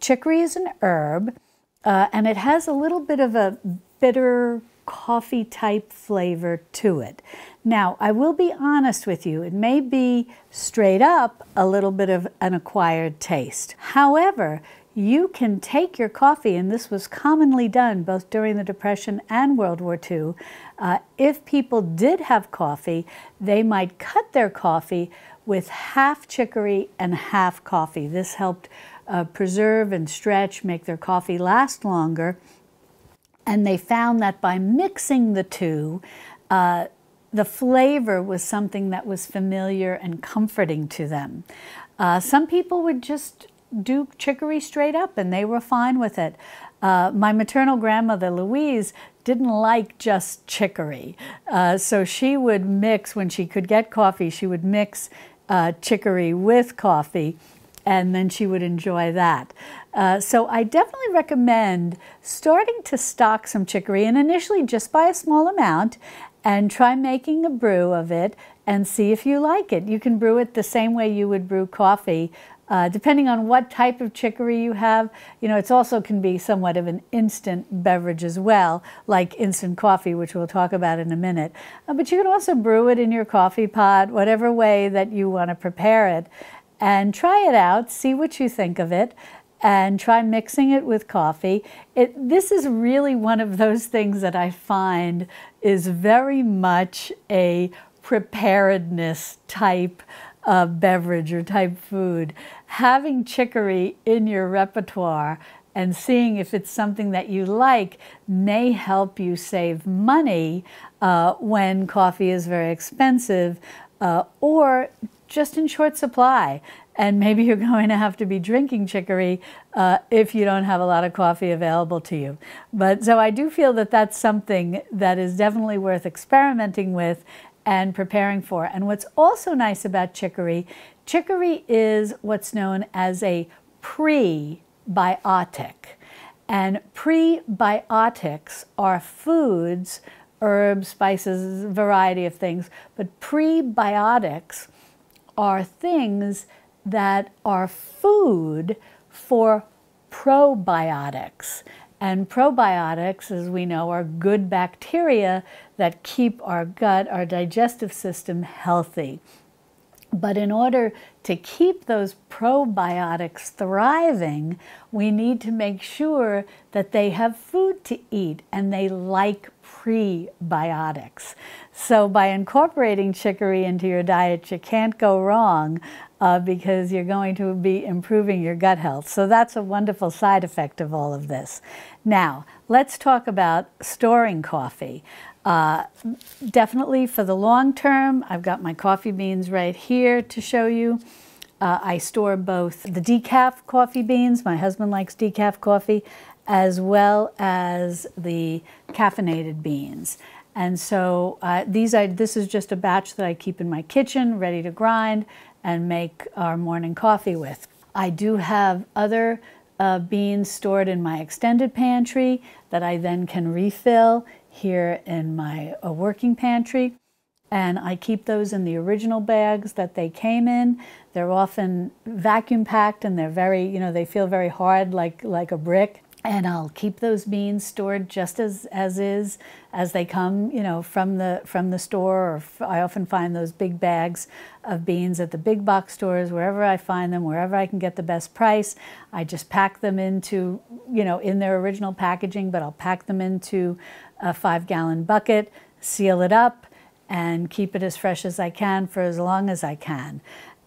Chicory is an herb, uh, and it has a little bit of a bitter coffee type flavor to it. Now, I will be honest with you, it may be straight up a little bit of an acquired taste. However, you can take your coffee, and this was commonly done both during the Depression and World War II. Uh, if people did have coffee, they might cut their coffee with half chicory and half coffee. This helped uh, preserve and stretch, make their coffee last longer. And they found that by mixing the two, uh, the flavor was something that was familiar and comforting to them. Uh, some people would just do chicory straight up and they were fine with it. Uh, my maternal grandmother, Louise, didn't like just chicory. Uh, so she would mix, when she could get coffee, she would mix uh, chicory with coffee and then she would enjoy that. Uh, so I definitely recommend starting to stock some chicory and initially just by a small amount and try making a brew of it and see if you like it. You can brew it the same way you would brew coffee. Uh, depending on what type of chicory you have, you know, it's also can be somewhat of an instant beverage as well, like instant coffee, which we'll talk about in a minute. Uh, but you can also brew it in your coffee pot, whatever way that you want to prepare it, and try it out, see what you think of it, and try mixing it with coffee. It, this is really one of those things that I find is very much a preparedness type uh, beverage or type food. Having chicory in your repertoire and seeing if it's something that you like may help you save money uh, when coffee is very expensive uh, or just in short supply. And maybe you're going to have to be drinking chicory uh, if you don't have a lot of coffee available to you. But so I do feel that that's something that is definitely worth experimenting with and preparing for. And what's also nice about chicory, chicory is what's known as a prebiotic. And prebiotics are foods, herbs, spices, variety of things, but prebiotics are things that are food for probiotics. And probiotics, as we know, are good bacteria that keep our gut, our digestive system healthy. But in order to keep those probiotics thriving, we need to make sure that they have food to eat and they like prebiotics. So, by incorporating chicory into your diet, you can't go wrong uh, because you're going to be improving your gut health. So, that's a wonderful side effect of all of this. Now, let's talk about storing coffee. Uh, definitely for the long term, I've got my coffee beans right here to show you. Uh, I store both the decaf coffee beans, my husband likes decaf coffee, as well as the caffeinated beans. And so uh, these I, this is just a batch that I keep in my kitchen, ready to grind and make our morning coffee with. I do have other uh, beans stored in my extended pantry that I then can refill here in my uh, working pantry. And I keep those in the original bags that they came in. They're often vacuum packed and they're very, you know, they feel very hard like, like a brick and I'll keep those beans stored just as as is as they come, you know, from the from the store. Or I often find those big bags of beans at the big box stores, wherever I find them, wherever I can get the best price. I just pack them into, you know, in their original packaging, but I'll pack them into a five gallon bucket, seal it up, and keep it as fresh as I can for as long as I can.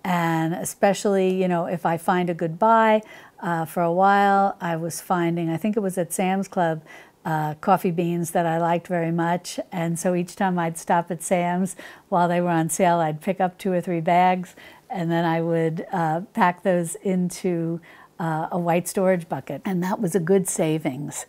And especially, you know, if I find a good buy, uh, for a while I was finding, I think it was at Sam's Club, uh, coffee beans that I liked very much. And so each time I'd stop at Sam's while they were on sale, I'd pick up two or three bags and then I would uh, pack those into uh, a white storage bucket. And that was a good savings.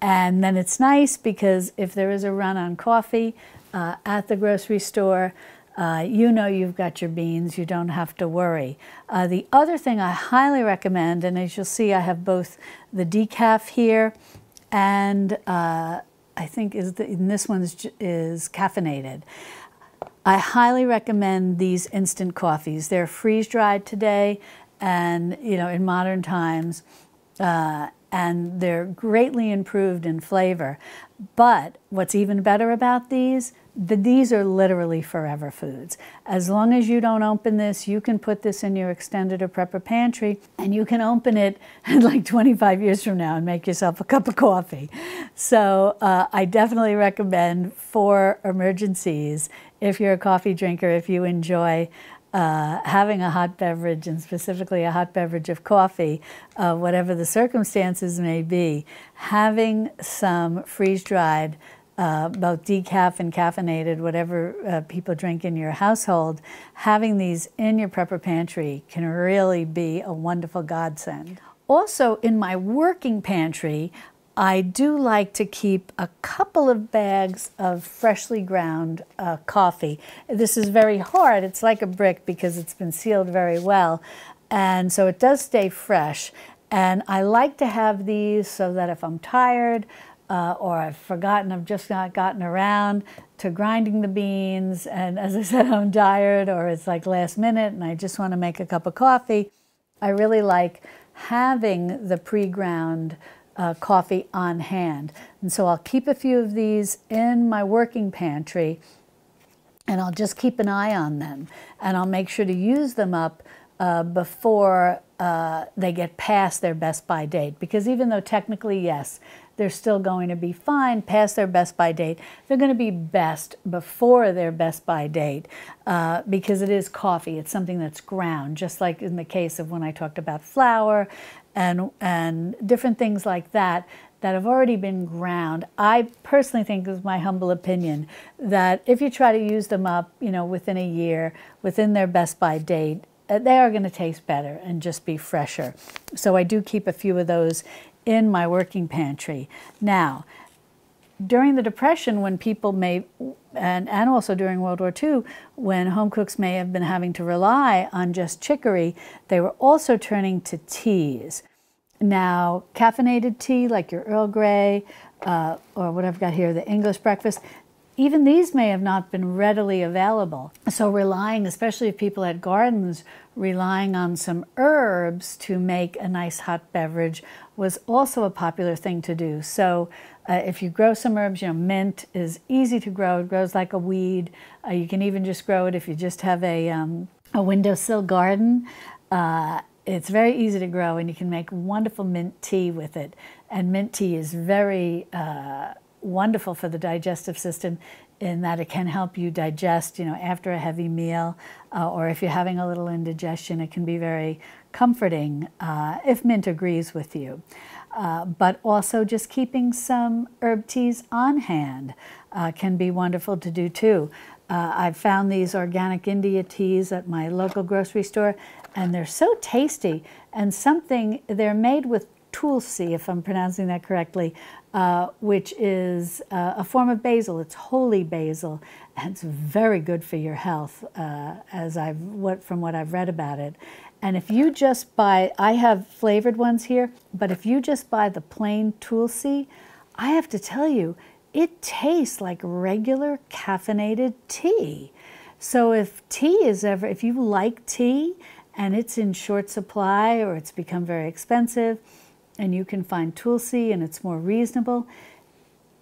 And then it's nice because if there is a run on coffee uh, at the grocery store, uh, you know you've got your beans, you don't have to worry. Uh, the other thing I highly recommend, and as you'll see, I have both the decaf here and uh, I think is the, this one is caffeinated. I highly recommend these instant coffees. They're freeze dried today, and you know in modern times, uh, and they're greatly improved in flavor. But what's even better about these, the, these are literally forever foods. As long as you don't open this, you can put this in your extended or prepper pantry and you can open it like 25 years from now and make yourself a cup of coffee. So uh, I definitely recommend for emergencies, if you're a coffee drinker, if you enjoy uh, having a hot beverage, and specifically a hot beverage of coffee, uh, whatever the circumstances may be, having some freeze dried, uh, both decaf and caffeinated, whatever uh, people drink in your household, having these in your prepper pantry can really be a wonderful godsend. Also, in my working pantry, I do like to keep a couple of bags of freshly ground uh, coffee. This is very hard. It's like a brick because it's been sealed very well. And so it does stay fresh. And I like to have these so that if I'm tired uh, or I've forgotten, I've just not gotten around to grinding the beans, and as I said, I'm tired or it's like last minute and I just want to make a cup of coffee, I really like having the pre ground uh, coffee on hand. And so I'll keep a few of these in my working pantry and I'll just keep an eye on them. And I'll make sure to use them up uh, before uh, they get past their best by date. Because even though technically, yes, they're still going to be fine past their best by date, they're going to be best before their best by date uh, because it is coffee. It's something that's ground, just like in the case of when I talked about flour and, and different things like that that have already been ground. I personally think, is my humble opinion, that if you try to use them up, you know, within a year, within their best by date, uh, they are going to taste better and just be fresher. So I do keep a few of those in my working pantry. Now, during the Depression, when people may, and, and also during World War II, when home cooks may have been having to rely on just chicory, they were also turning to teas. Now, caffeinated tea like your Earl Grey uh, or what I've got here, the English breakfast, even these may have not been readily available. So, relying, especially if people had gardens, relying on some herbs to make a nice hot beverage was also a popular thing to do. So, uh, if you grow some herbs, you know, mint is easy to grow. It grows like a weed. Uh, you can even just grow it if you just have a, um, a windowsill garden. Uh, it's very easy to grow, and you can make wonderful mint tea with it. And mint tea is very uh, wonderful for the digestive system in that it can help you digest, you know, after a heavy meal, uh, or if you're having a little indigestion, it can be very comforting uh, if mint agrees with you. Uh, but also just keeping some herb teas on hand uh, can be wonderful to do too. Uh, I've found these organic India teas at my local grocery store, and they're so tasty. And something, they're made with tulsi, if I'm pronouncing that correctly, uh, which is uh, a form of basil. It's holy basil, and it's very good for your health, uh, as I've what from what I've read about it. And if you just buy, I have flavored ones here, but if you just buy the plain tulsi, I have to tell you, it tastes like regular caffeinated tea. So if tea is ever, if you like tea and it's in short supply or it's become very expensive, and you can find Tulsi and it's more reasonable.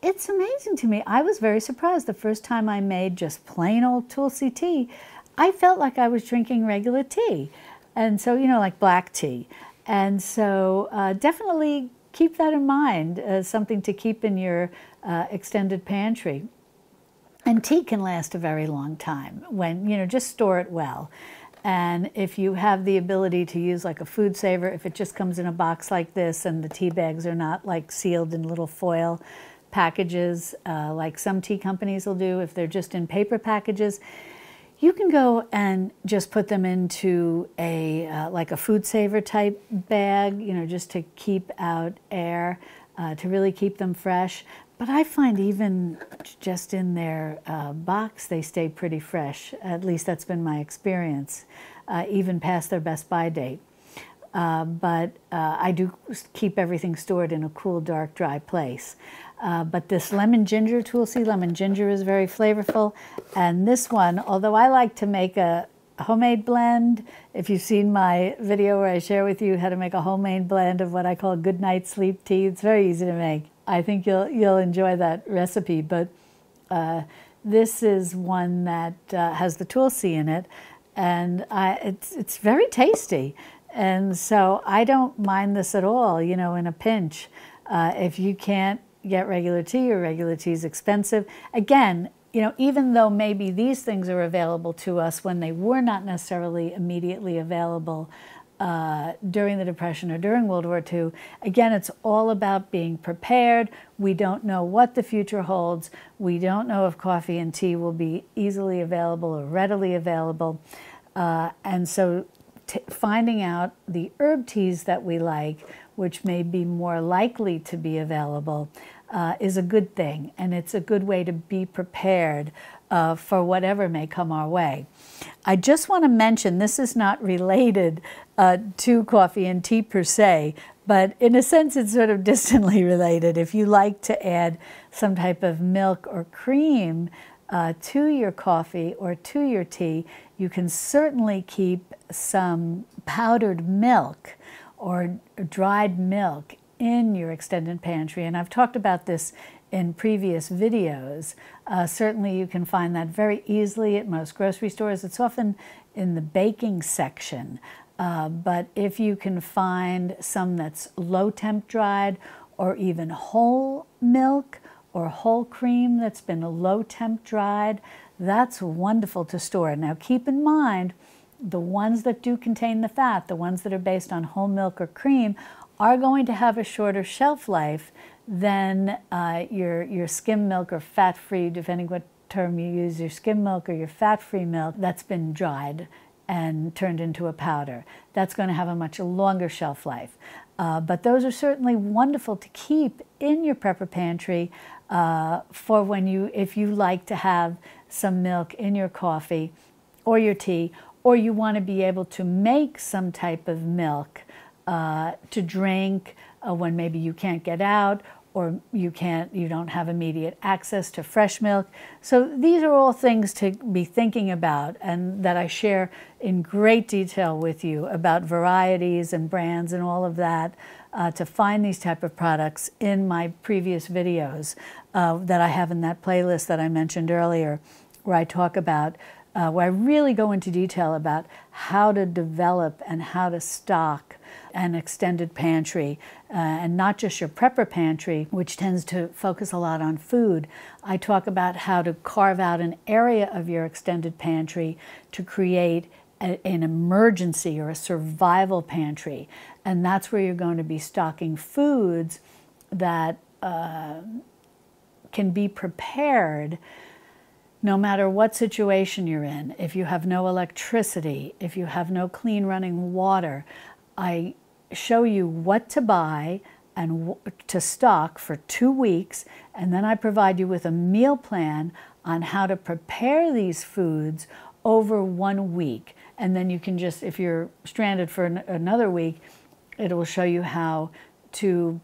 It's amazing to me. I was very surprised the first time I made just plain old Tulsi tea. I felt like I was drinking regular tea. And so, you know, like black tea. And so, uh, definitely keep that in mind as something to keep in your uh, extended pantry. And tea can last a very long time when, you know, just store it well. And if you have the ability to use like a food saver, if it just comes in a box like this and the tea bags are not like sealed in little foil packages uh, like some tea companies will do, if they're just in paper packages, you can go and just put them into a uh, like a food saver type bag, you know, just to keep out air, uh, to really keep them fresh. But I find even just in their uh, box, they stay pretty fresh. At least that's been my experience, uh, even past their best by date. Uh, but uh, I do keep everything stored in a cool, dark, dry place. Uh, but this lemon ginger tulsi, lemon ginger is very flavorful. And this one, although I like to make a homemade blend, if you've seen my video where I share with you how to make a homemade blend of what I call good night sleep tea, it's very easy to make. I think you'll you'll enjoy that recipe. But uh, this is one that uh, has the tulsi in it, and I, it's it's very tasty. And so I don't mind this at all. You know, in a pinch, uh, if you can't get regular tea or regular tea is expensive, again. You know, even though maybe these things are available to us when they were not necessarily immediately available uh, during the Depression or during World War II. Again, it's all about being prepared. We don't know what the future holds. We don't know if coffee and tea will be easily available or readily available. Uh, and so, finding out the herb teas that we like, which may be more likely to be available, uh, is a good thing. And it's a good way to be prepared uh, for whatever may come our way. I just want to mention this is not related uh, to coffee and tea per se, but in a sense it's sort of distantly related. If you like to add some type of milk or cream uh, to your coffee or to your tea, you can certainly keep some powdered milk or dried milk in your extended pantry. And I've talked about this in previous videos. Uh, certainly, you can find that very easily at most grocery stores. It's often in the baking section. Uh, but if you can find some that's low temp dried or even whole milk or whole cream that's been low temp dried, that's wonderful to store. Now, keep in mind the ones that do contain the fat, the ones that are based on whole milk or cream, are going to have a shorter shelf life than uh, your, your skim milk or fat free, depending what term you use, your skim milk or your fat free milk that's been dried and turned into a powder. That's going to have a much longer shelf life. Uh, but those are certainly wonderful to keep in your prepper pantry uh, for when you, if you like to have some milk in your coffee or your tea, or you want to be able to make some type of milk uh, to drink uh, when maybe you can't get out or you can't you don't have immediate access to fresh milk. So these are all things to be thinking about and that I share in great detail with you about varieties and brands and all of that uh, to find these type of products in my previous videos uh, that I have in that playlist that I mentioned earlier where I talk about uh, where I really go into detail about how to develop and how to stock an extended pantry, uh, and not just your prepper pantry, which tends to focus a lot on food. I talk about how to carve out an area of your extended pantry to create a, an emergency or a survival pantry. And that's where you're going to be stocking foods that uh, can be prepared no matter what situation you're in, if you have no electricity, if you have no clean running water, I show you what to buy and to stock for two weeks, and then I provide you with a meal plan on how to prepare these foods over one week. And then you can just, if you're stranded for an, another week, it will show you how to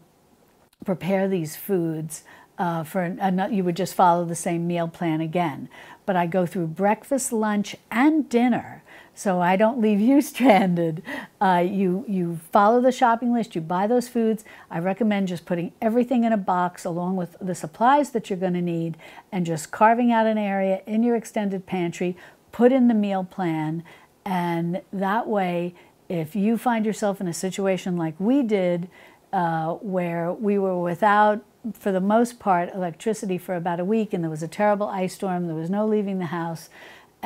prepare these foods uh, for an, you would just follow the same meal plan again. But I go through breakfast, lunch, and dinner so I don't leave you stranded. Uh, you, you follow the shopping list, you buy those foods. I recommend just putting everything in a box along with the supplies that you're going to need and just carving out an area in your extended pantry, put in the meal plan, and that way, if you find yourself in a situation like we did, uh, where we were without for the most part, electricity for about a week, and there was a terrible ice storm. There was no leaving the house.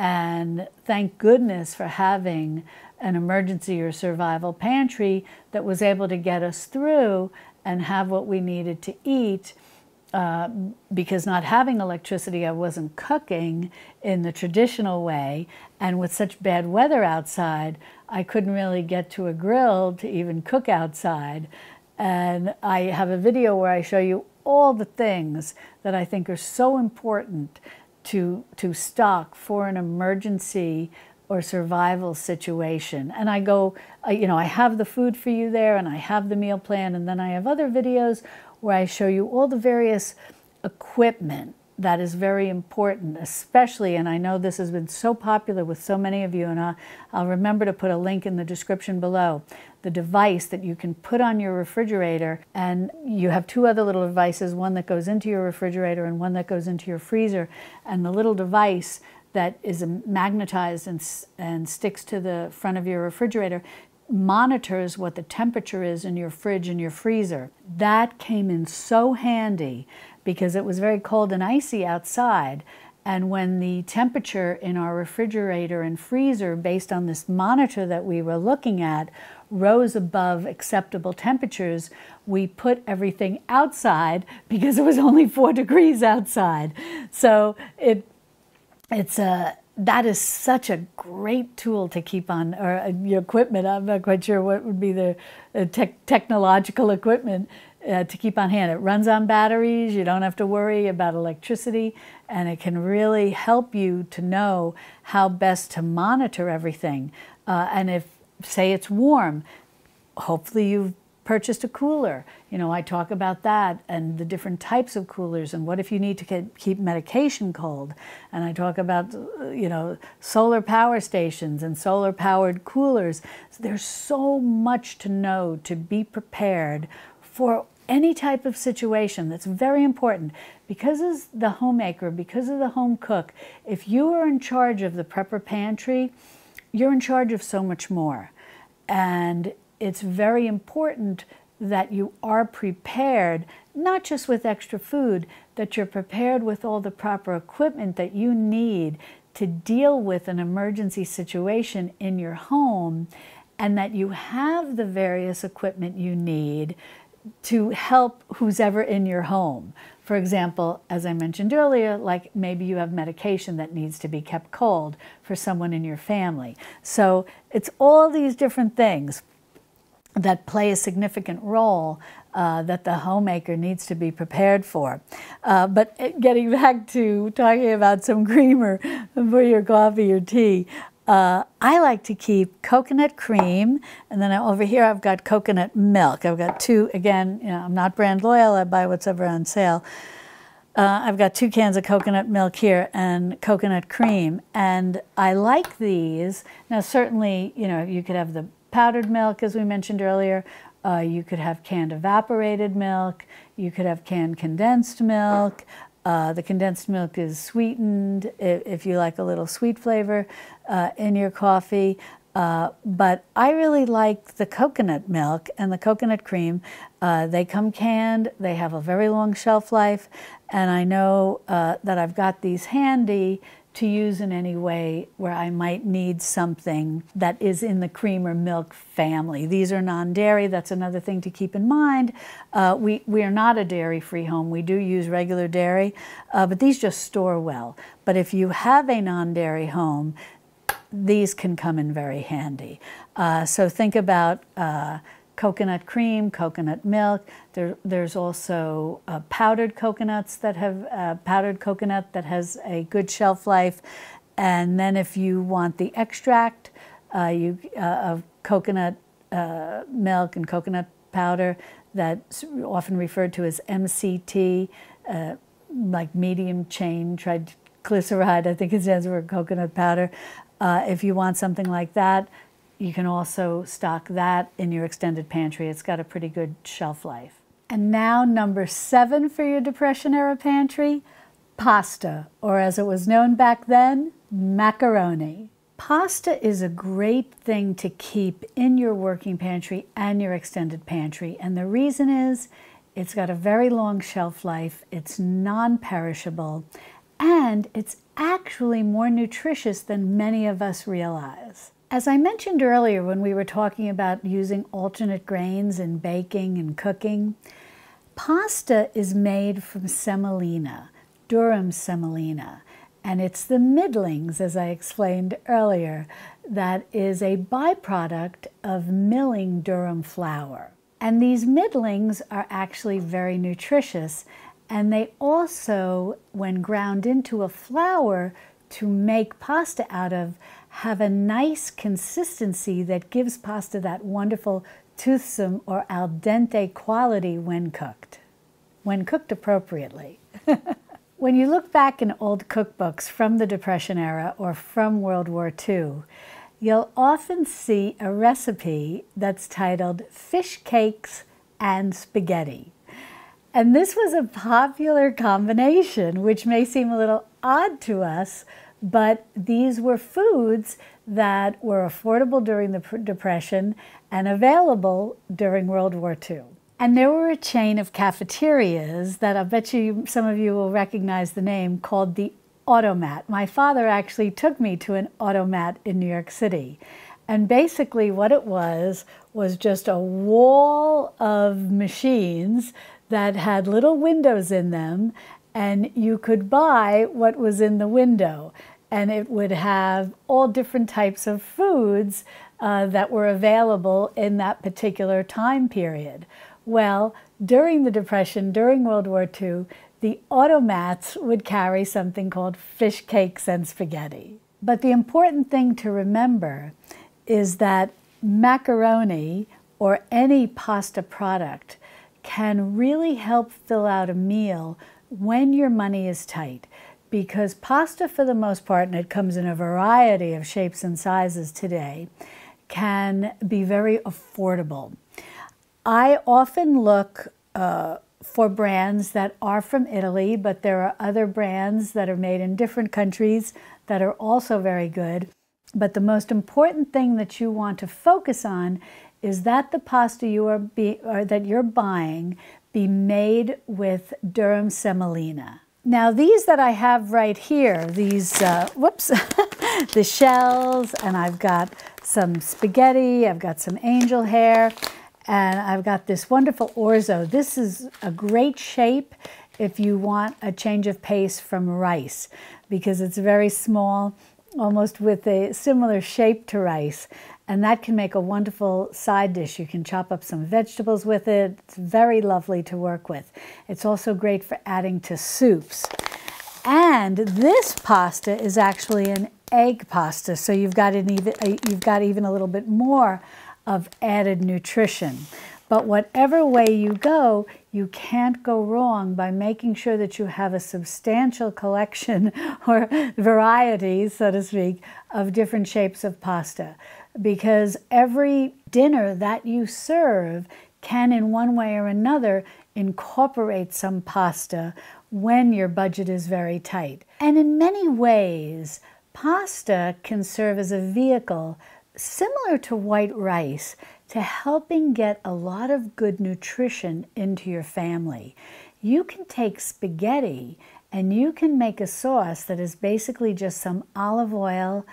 And thank goodness for having an emergency or survival pantry that was able to get us through and have what we needed to eat. Uh, because not having electricity, I wasn't cooking in the traditional way. And with such bad weather outside, I couldn't really get to a grill to even cook outside. And I have a video where I show you all the things that I think are so important to, to stock for an emergency or survival situation. And I go, you know, I have the food for you there and I have the meal plan. And then I have other videos where I show you all the various equipment that is very important, especially, and I know this has been so popular with so many of you, and I'll, I'll, remember to put a link in the description below. The device that you can put on your refrigerator, and you have two other little devices one that goes into your refrigerator and one that goes into your freezer. And the little device that is magnetized and, and sticks to the front of your refrigerator monitors what the temperature is in your fridge and your freezer. That came in so handy because it was very cold and icy outside. And when the temperature in our refrigerator and freezer, based on this monitor that we were looking at, rose above acceptable temperatures, we put everything outside because it was only four degrees outside. So it it's a that is such a great tool to keep on, or uh, your equipment. I'm not quite sure what would be the te technological equipment uh, to keep on hand. It runs on batteries, you don't have to worry about electricity, and it can really help you to know how best to monitor everything. Uh, and if, say, it's warm, hopefully you've purchased a cooler. You know, I talk about that and the different types of coolers and what if you need to get, keep medication cold. And I talk about, you know, solar power stations and solar powered coolers. So there's so much to know to be prepared for any type of situation that's very important because as the homemaker because of the home cook if you are in charge of the prepper pantry you're in charge of so much more. And it's very important that you are prepared not just with extra food that you're prepared with all the proper equipment that you need to deal with an emergency situation in your home and that you have the various equipment you need to help who's ever in your home. For example, as I mentioned earlier, like maybe you have medication that needs to be kept cold for someone in your family. So it's all these different things that play a significant role uh, that the homemaker needs to be prepared for. Uh, but getting back to talking about some creamer for your coffee or tea, Uh, I like to keep coconut cream, and then over here I've got coconut milk. I've got two, again, you know, I'm not brand loyal, I buy what's ever on sale. Uh, I've got two cans of coconut milk here and coconut cream, and I like these. Now, certainly, you know, you could have the powdered milk, as we mentioned earlier. Uh, you could have canned evaporated milk. You could have canned condensed milk. Uh, the condensed milk is sweetened if, you like a little sweet flavor uh, in your coffee. Uh, but I really like the coconut milk and the coconut cream. Uh, they come canned, they have a very long shelf life, and I know uh, that I've got these handy to use in any way where I might need something that is in the cream or milk family. These are non-dairy. That's another thing to keep in mind. Uh, we, we are not a dairy-free home. We do use regular dairy, uh, but these just store well. But if you have a non-dairy home, these can come in very handy. Uh, so think about uh, coconut cream, coconut milk. There, there's also uh, powdered coconuts that have uh, powdered coconut that has a good shelf life. And then if you want the extract uh, you, uh, of coconut uh, milk and coconut powder, that's often referred to as MCT, uh, like medium chain triglyceride, I think it stands for coconut powder. if you want something like that, you can also stock that in your extended pantry. It's got a pretty good shelf life. And now number seven for your Depression era pantry, pasta, or as it was known back then, macaroni. Pasta is a great thing to keep in your working pantry and your extended pantry. And the reason is it's got a very long shelf life, it's non-perishable, and it's actually more nutritious than many of us realize. As I mentioned earlier when we were talking about using alternate grains in baking and cooking, pasta is made from semolina, durum semolina, and it's the middlings, as I explained earlier, that is a byproduct of milling durum flour. And these middlings are actually very nutritious, and they also, when ground into a flour to make pasta out of, have a nice consistency that gives pasta that wonderful toothsome or al dente quality when cooked, when cooked appropriately. when you look back in old cookbooks from the Depression era or from World War II, you'll often see a recipe that's titled fish cakes and spaghetti. And this was a popular combination, which may seem a little odd to us, but these were foods that were affordable during the Depression and available during World War II. And there were a chain of cafeterias that I bet you some of you will recognize the name called the Automat. My father actually took me to an Automat in New York City. And basically, what it was was just a wall of machines that had little windows in them, and you could buy what was in the window and it would have all different types of foods uh, that were available in that particular time period. Well, during the Depression, during World War II, the automats would carry something called fish cakes and spaghetti. But the important thing to remember is that macaroni or any pasta product can really help fill out a meal when your money is tight because pasta, for the most part, and it comes in a variety of shapes and sizes today, can be very affordable. I often look uh, for brands that are from Italy, but there are other brands that are made in different countries that are also very good. But the most important thing that you want to focus on is that the pasta you are be, that you're buying be made with durum semolina. Now these that I have right here, these, uh, whoops, the shells, and I've got some spaghetti, I've got some angel hair, and I've got this wonderful orzo. This is a great shape if you want a change of pace from rice because it's very small, almost with a similar shape to rice and that can make a wonderful side dish. You can chop up some vegetables with it. It's very lovely to work with. It's also great for adding to soups. And this pasta is actually an egg pasta, so you've got an even you've got even a little bit more of added nutrition. But whatever way you go, you can't go wrong by making sure that you have a substantial collection or variety, so to speak, of different shapes of pasta. Because every dinner that you serve can, in one way or another, incorporate some pasta when your budget is very tight. And in many ways, pasta can serve as a vehicle similar to white rice to helping get a lot of good nutrition into your family. You can take spaghetti and you can make a sauce that is basically just some olive oil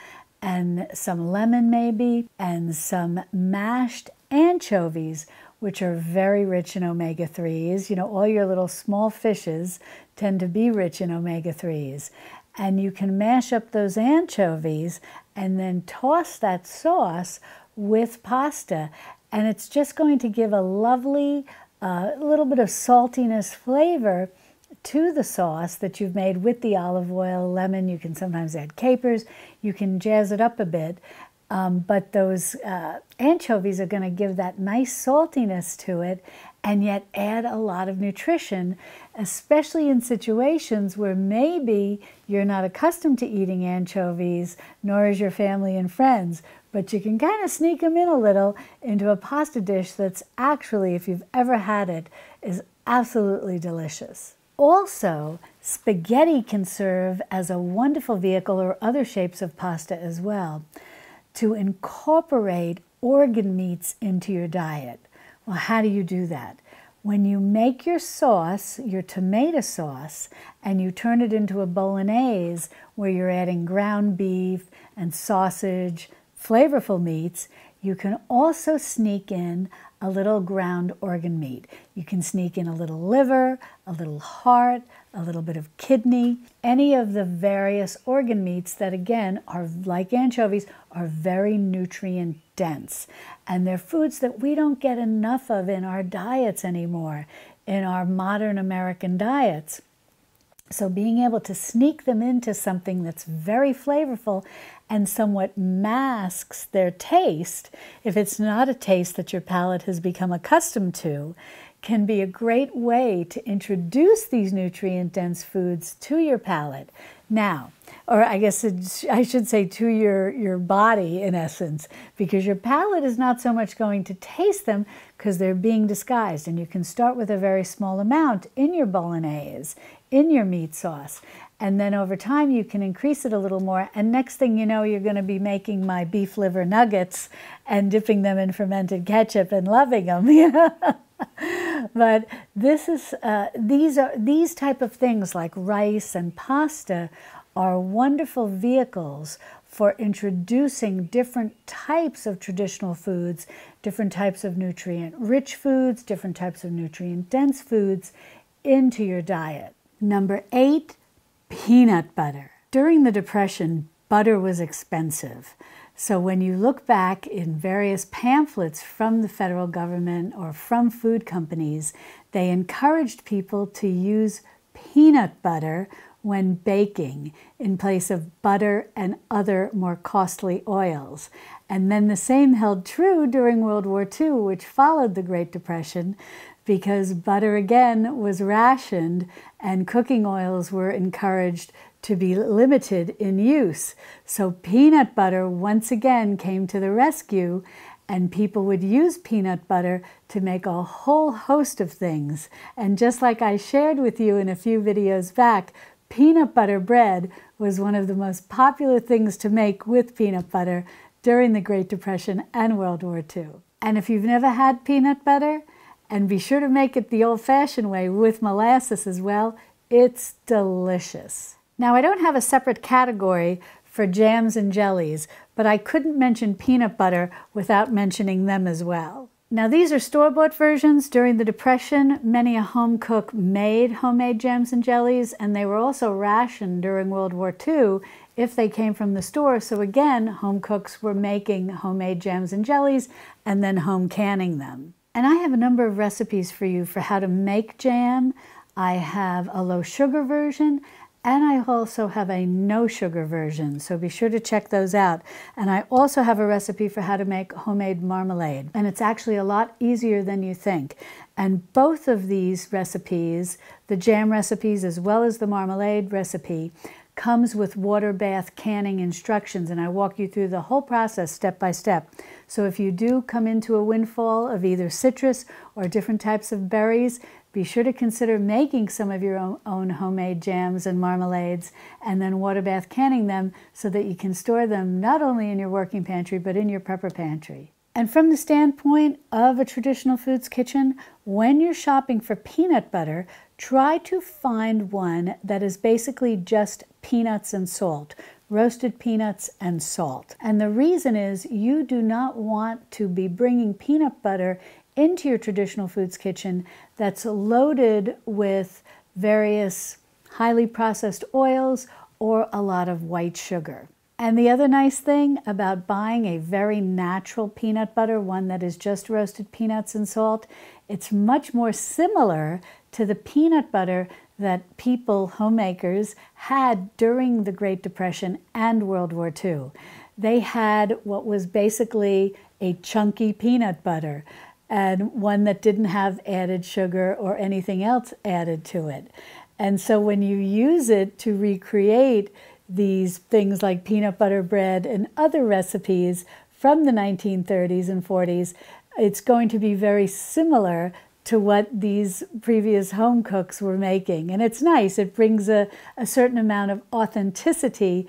and some lemon, maybe, and some mashed anchovies, which are very rich in omega 3s. You know, all your little small fishes tend to be rich in omega 3s. And you can mash up those anchovies and then toss that sauce with pasta. And it's just going to give a lovely uh, little bit of saltiness flavor to the sauce that you've made with the olive oil, lemon. You can sometimes add capers. You can jazz it up a bit. Um, but those uh, anchovies are going to give that nice saltiness to it and yet add a lot of nutrition, especially in situations where maybe you're not accustomed to eating anchovies, nor is your family and friends, but you can kind of sneak them in a little into a pasta dish that's actually, if you've ever had it, is absolutely delicious. Also, spaghetti can serve as a wonderful vehicle or other shapes of pasta as well to incorporate organ meats into your diet. Well, how do you do that? When you make your sauce, your tomato sauce, and you turn it into a bolognese where you're adding ground beef and sausage, flavorful meats, you can also sneak in a little ground organ meat. You can sneak in a little liver, a little heart, a little bit of kidney, any of the various organ meats that, again, are like anchovies, are very nutrient dense. And they're foods that we don't get enough of in our diets anymore, in our modern American diets. So, being able to sneak them into something that's very flavorful and somewhat masks their taste, if it's not a taste that your palate has become accustomed to, can be a great way to introduce these nutrient dense foods to your palate. Now, or I guess I should say to your, your body in essence, because your palate is not so much going to taste them because they're being disguised. And you can start with a very small amount in your bolognese, in your meat sauce. And then over time, you can increase it a little more. And next thing you know, you're going to be making my beef liver nuggets and dipping them in fermented ketchup and loving them. but this is uh, these are these type of things like rice and pasta are wonderful vehicles for introducing different types of traditional foods, different types of nutrient rich foods, different types of nutrient dense foods into your diet. Number eight, peanut butter. During the Depression, butter was expensive. So when you look back in various pamphlets from the federal government or from food companies, they encouraged people to use peanut butter when baking in place of butter and other more costly oils. And then the same held true during World War II, which followed the Great Depression, because butter again was rationed and cooking oils were encouraged to be limited in use. So peanut butter once again came to the rescue and people would use peanut butter to make a whole host of things. And just like I shared with you in a few videos back, peanut butter bread was one of the most popular things to make with peanut butter during the Great Depression and World War II. And if you've never had peanut butter, and be sure to make it the old fashioned way with molasses as well, it's delicious. Now, I don't have a separate category for jams and jellies, but I couldn't mention peanut butter without mentioning them as well. Now, these are store bought versions. During the Depression, many a home cook made homemade jams and jellies, and they were also rationed during World War II if they came from the store. So, again, home cooks were making homemade jams and jellies and then home canning them. And I have a number of recipes for you for how to make jam. I have a low sugar version And I also have a no sugar version, so be sure to check those out. And I also have a recipe for how to make homemade marmalade. And it's actually a lot easier than you think. And both of these recipes, the jam recipes as well as the marmalade recipe, comes with water bath canning instructions. And I walk you through the whole process step by step. So if you do come into a windfall of either citrus or different types of berries, be sure to consider making some of your own, homemade jams and marmalades and then water bath canning them so that you can store them not only in your working pantry but in your prepper pantry. And from the standpoint of a traditional foods kitchen, when you're shopping for peanut butter, try to find one that is basically just peanuts and salt, roasted peanuts and salt. And the reason is you do not want to be bringing peanut butter into your traditional foods kitchen that's loaded with various highly processed oils or a lot of white sugar. And the other nice thing about buying a very natural peanut butter, one that is just roasted peanuts and salt, it's much more similar to the peanut butter that people, homemakers, had during the Great Depression and World War II. They had what was basically a chunky peanut butter and one that didn't have added sugar or anything else added to it. And so when you use it to recreate these things like peanut butter bread and other recipes from the 1930s and 40s, it's going to be very similar to what these previous home cooks were making. And it's nice, it brings a, a certain amount of authenticity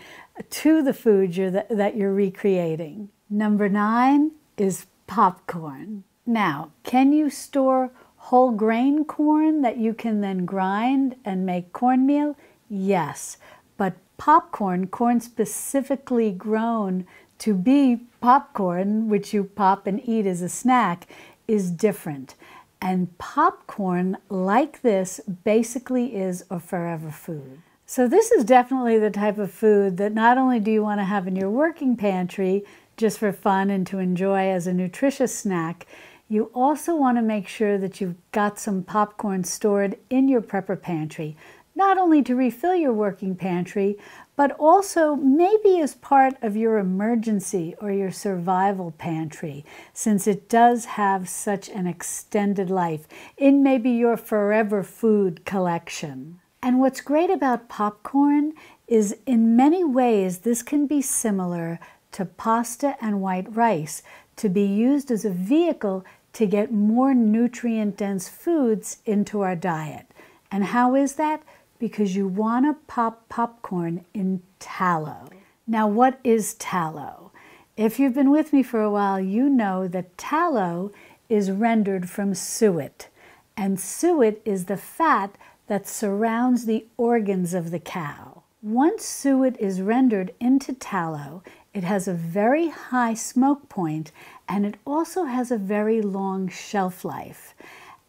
to the food you're that you're recreating. Number nine is popcorn. Now, can you store whole grain corn that you can then grind and make cornmeal? Yes, but popcorn, corn specifically grown to be popcorn, which you pop and eat as a snack, is different. And popcorn, like this, basically is a forever food. So, this is definitely the type of food that not only do you want to have in your working pantry just for fun and to enjoy as a nutritious snack, you also want to make sure that you've got some popcorn stored in your prepper pantry, not only to refill your working pantry, but also maybe as part of your emergency or your survival pantry, since it does have such an extended life in maybe your forever food collection. And what's great about popcorn is in many ways this can be similar to pasta and white rice to be used as a vehicle to get more nutrient dense foods into our diet. And how is that? Because you want to pop popcorn in tallow. Now, what is tallow? If you've been with me for a while, you know that tallow is rendered from suet. And suet is the fat that surrounds the organs of the cow. Once suet is rendered into tallow, it has a very high smoke point and it also has a very long shelf life.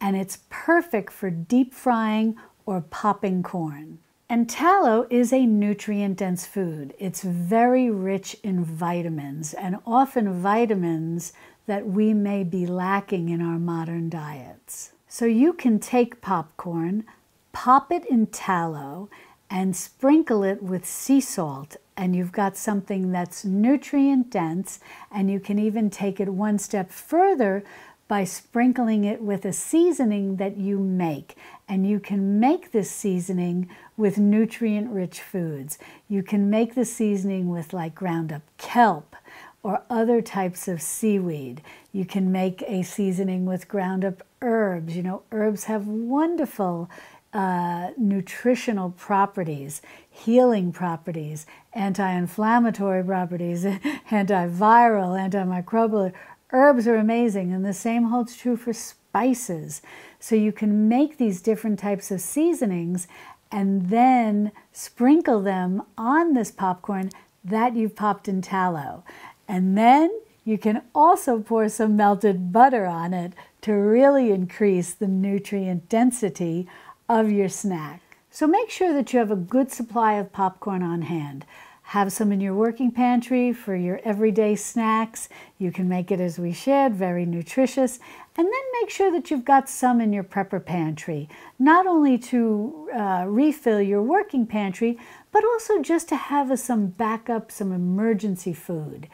And it's perfect for deep frying or popping corn. And tallow is a nutrient dense food. It's very rich in vitamins and often vitamins that we may be lacking in our modern diets. So you can take popcorn, pop it in tallow, and sprinkle it with sea salt and you've got something that's nutrient dense, and you can even take it one step further by sprinkling it with a seasoning that you make. And you can make this seasoning with nutrient rich foods. You can make the seasoning with like ground up kelp or other types of seaweed. You can make a seasoning with ground up herbs. You know, herbs have wonderful uh, nutritional properties, healing properties, anti inflammatory properties, antiviral, antimicrobial. Herbs are amazing, and the same holds true for spices. So you can make these different types of seasonings and then sprinkle them on this popcorn that you've popped in tallow. And then you can also pour some melted butter on it to really increase the nutrient density of your snack. So make sure that you have a good supply of popcorn on hand. Have some in your working pantry for your everyday snacks. You can make it as we shared, very nutritious. And then make sure that you've got some in your prepper pantry, not only to uh, refill your working pantry, but also just to have some backup, some emergency food.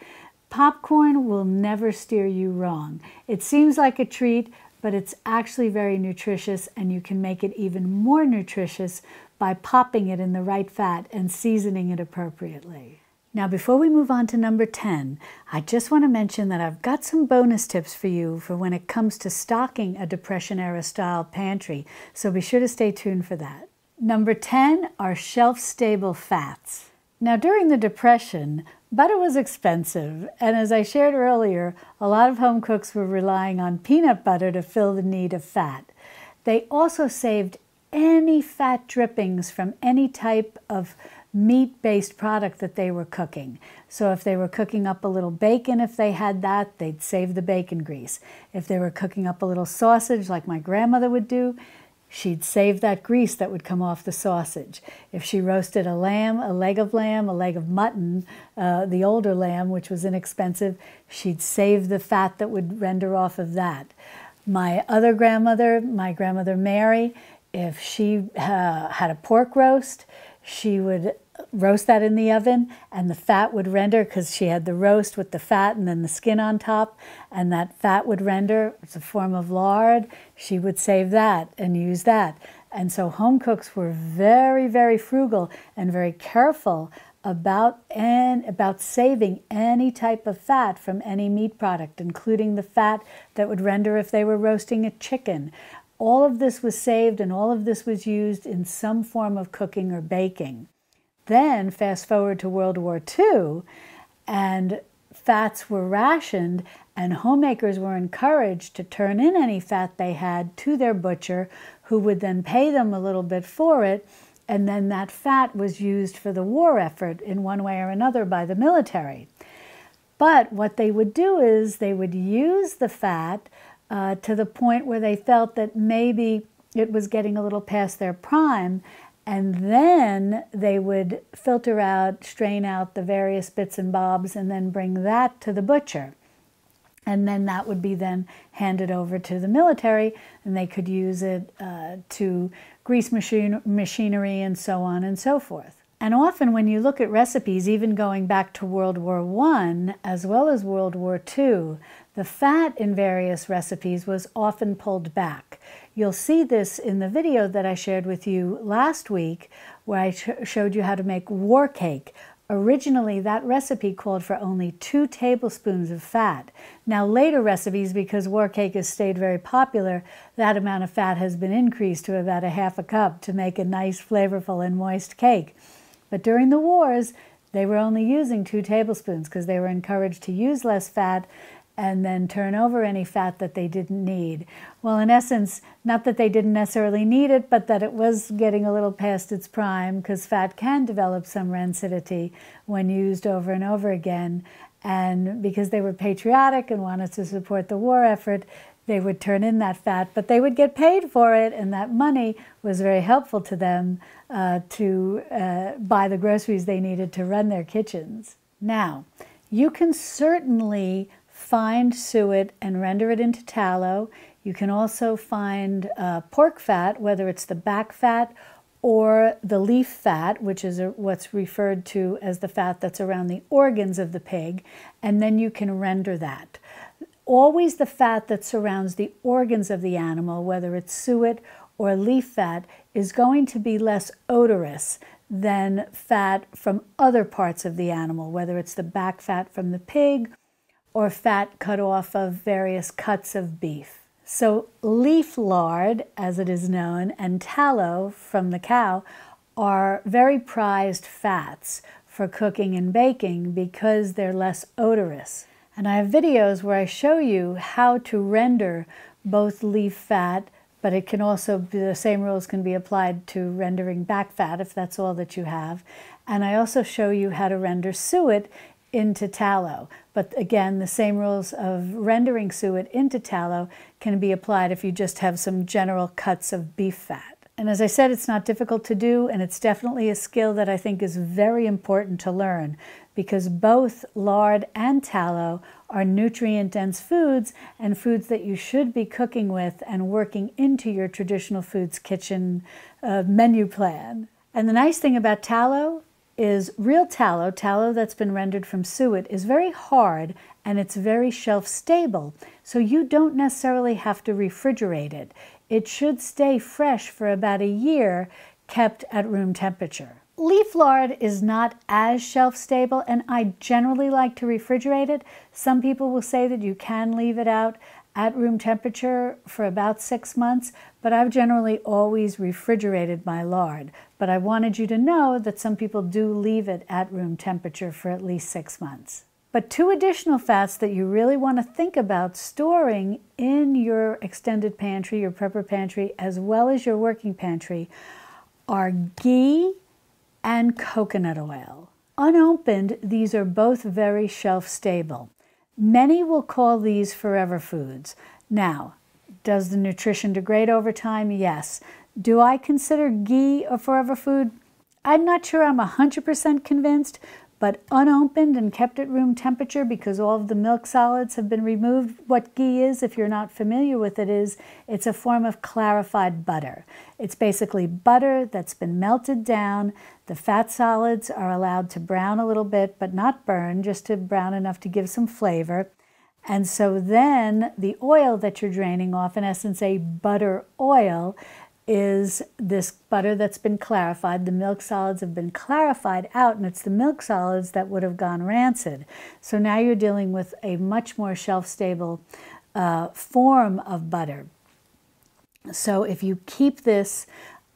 Popcorn will never steer you wrong. It seems like a treat, but it's actually very nutritious, and you can make it even more nutritious by popping it in the right fat and seasoning it appropriately. Now, before we move on to number 10, I just want to mention that I've got some bonus tips for you for when it comes to stocking a Depression era style pantry, so be sure to stay tuned for that. Number 10 are shelf stable fats. Now, during the Depression, butter was expensive, and as I shared earlier, a lot of home cooks were relying on peanut butter to fill the need of fat. They also saved any fat drippings from any type of meat based product that they were cooking. So if they were cooking up a little bacon, if they had that, they'd save the bacon grease. If they were cooking up a little sausage, like my grandmother would do, she'd save that grease that would come off the sausage. If she roasted a lamb, a leg of lamb, a leg of mutton, uh, the older lamb, which was inexpensive, she'd save the fat that would render off of that. My other grandmother, my grandmother Mary, if she uh, had a pork roast, she would roast that in the oven and the fat would render because she had the roast with the fat and then the skin on top and that fat would render it's a form of lard she would save that and use that. And so home cooks were very very frugal and very careful about and about saving any type of fat from any meat product including the fat that would render if they were roasting a chicken all of this was saved and all of this was used in some form of cooking or baking. Then, fast forward to World War II, and fats were rationed, and homemakers were encouraged to turn in any fat they had to their butcher, who would then pay them a little bit for it. And then that fat was used for the war effort in one way or another by the military. But what they would do is they would use the fat uh, to the point where they felt that maybe it was getting a little past their prime. And then they would filter out, strain out the various bits and bobs, and then bring that to the butcher. And then that would be then handed over to the military, and they could use it uh, to grease machine, machinery and so on and so forth. And often, when you look at recipes, even going back to World War I as well as World War II, the fat in various recipes was often pulled back. You'll see this in the video that I shared with you last week where I sh showed you how to make war cake. Originally, that recipe called for only two tablespoons of fat. Now, later recipes, because war cake has stayed very popular, that amount of fat has been increased to about a half a cup to make a nice, flavorful, and moist cake. But during the wars, they were only using two tablespoons because they were encouraged to use less fat and then turn over any fat that they didn't need. Well, in essence, not that they didn't necessarily need it, but that it was getting a little past its prime because fat can develop some rancidity when used over and over again. And because they were patriotic and wanted to support the war effort, they would turn in that fat, but they would get paid for it, and that money was very helpful to them uh, to uh, buy the groceries they needed to run their kitchens. Now, you can certainly find suet and render it into tallow. You can also find uh, pork fat, whether it's the back fat or the leaf fat, which is a, what's referred to as the fat that's around the organs of the pig, and then you can render that. Always the fat that surrounds the organs of the animal, whether it's suet or leaf fat, is going to be less odorous than fat from other parts of the animal, whether it's the back fat from the pig or fat cut off of various cuts of beef. So, leaf lard, as it is known, and tallow from the cow are very prized fats for cooking and baking because they're less odorous. And I have videos where I show you how to render both leaf fat, but it can also be the same rules can be applied to rendering back fat if that's all that you have. And I also show you how to render suet into tallow. But again, the same rules of rendering suet into tallow can be applied if you just have some general cuts of beef fat. And as I said, it's not difficult to do, and it's definitely a skill that I think is very important to learn because both lard and tallow are nutrient dense foods and foods that you should be cooking with and working into your traditional foods kitchen uh, menu plan. And the nice thing about tallow is real tallow, tallow that's been rendered from suet, is very hard and it's very shelf stable. So you don't necessarily have to refrigerate it. It should stay fresh for about a year, kept at room temperature. Leaf lard is not as shelf stable, and I generally like to refrigerate it. Some people will say that you can leave it out at room temperature for about six months, but I've generally always refrigerated my lard. But I wanted you to know that some people do leave it at room temperature for at least six months. But two additional fats that you really want to think about storing in your extended pantry, your prepper pantry, as well as your working pantry are ghee and coconut oil. Unopened, these are both very shelf stable. Many will call these forever foods. Now, does the nutrition degrade over time? Yes. Do I consider ghee a forever food? I'm not sure I'm 100% convinced, but unopened and kept at room temperature because all of the milk solids have been removed. What ghee is, if you're not familiar with it, is it's a form of clarified butter. It's basically butter that's been melted down. The fat solids are allowed to brown a little bit, but not burn, just to brown enough to give some flavor. And so then the oil that you're draining off, in essence, a butter oil, is this butter that's been clarified. The milk solids have been clarified out, and it's the milk solids that would have gone rancid. So now you're dealing with a much more shelf stable uh, form of butter. So if you keep this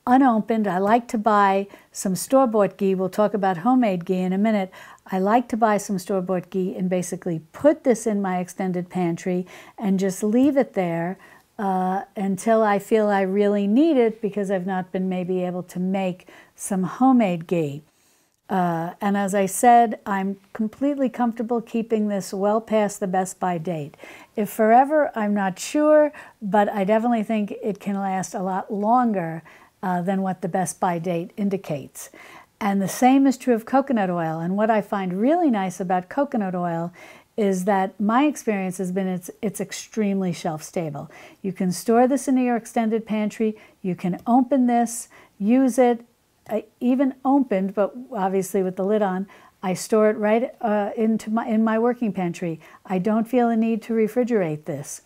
unopened, I like to buy some store bought ghee. We'll talk about homemade ghee in a minute. I like to buy some store bought ghee and basically put this in my extended pantry and just leave it there uh, until I feel I really need it because I've not been maybe able to make some homemade ghee. Uh, and as I said, I'm completely comfortable keeping this well past the best by date. If forever, I'm not sure, but I definitely think it can last a lot longer uh, than what the best by date indicates. And the same is true of coconut oil. And what I find really nice about coconut oil is that my experience has been it's, it's extremely shelf stable. You can store this in your extended pantry, you can open this, use it, uh, even opened, but obviously with the lid on, I store it right uh, into my, in my working pantry. I don't feel a need to refrigerate this.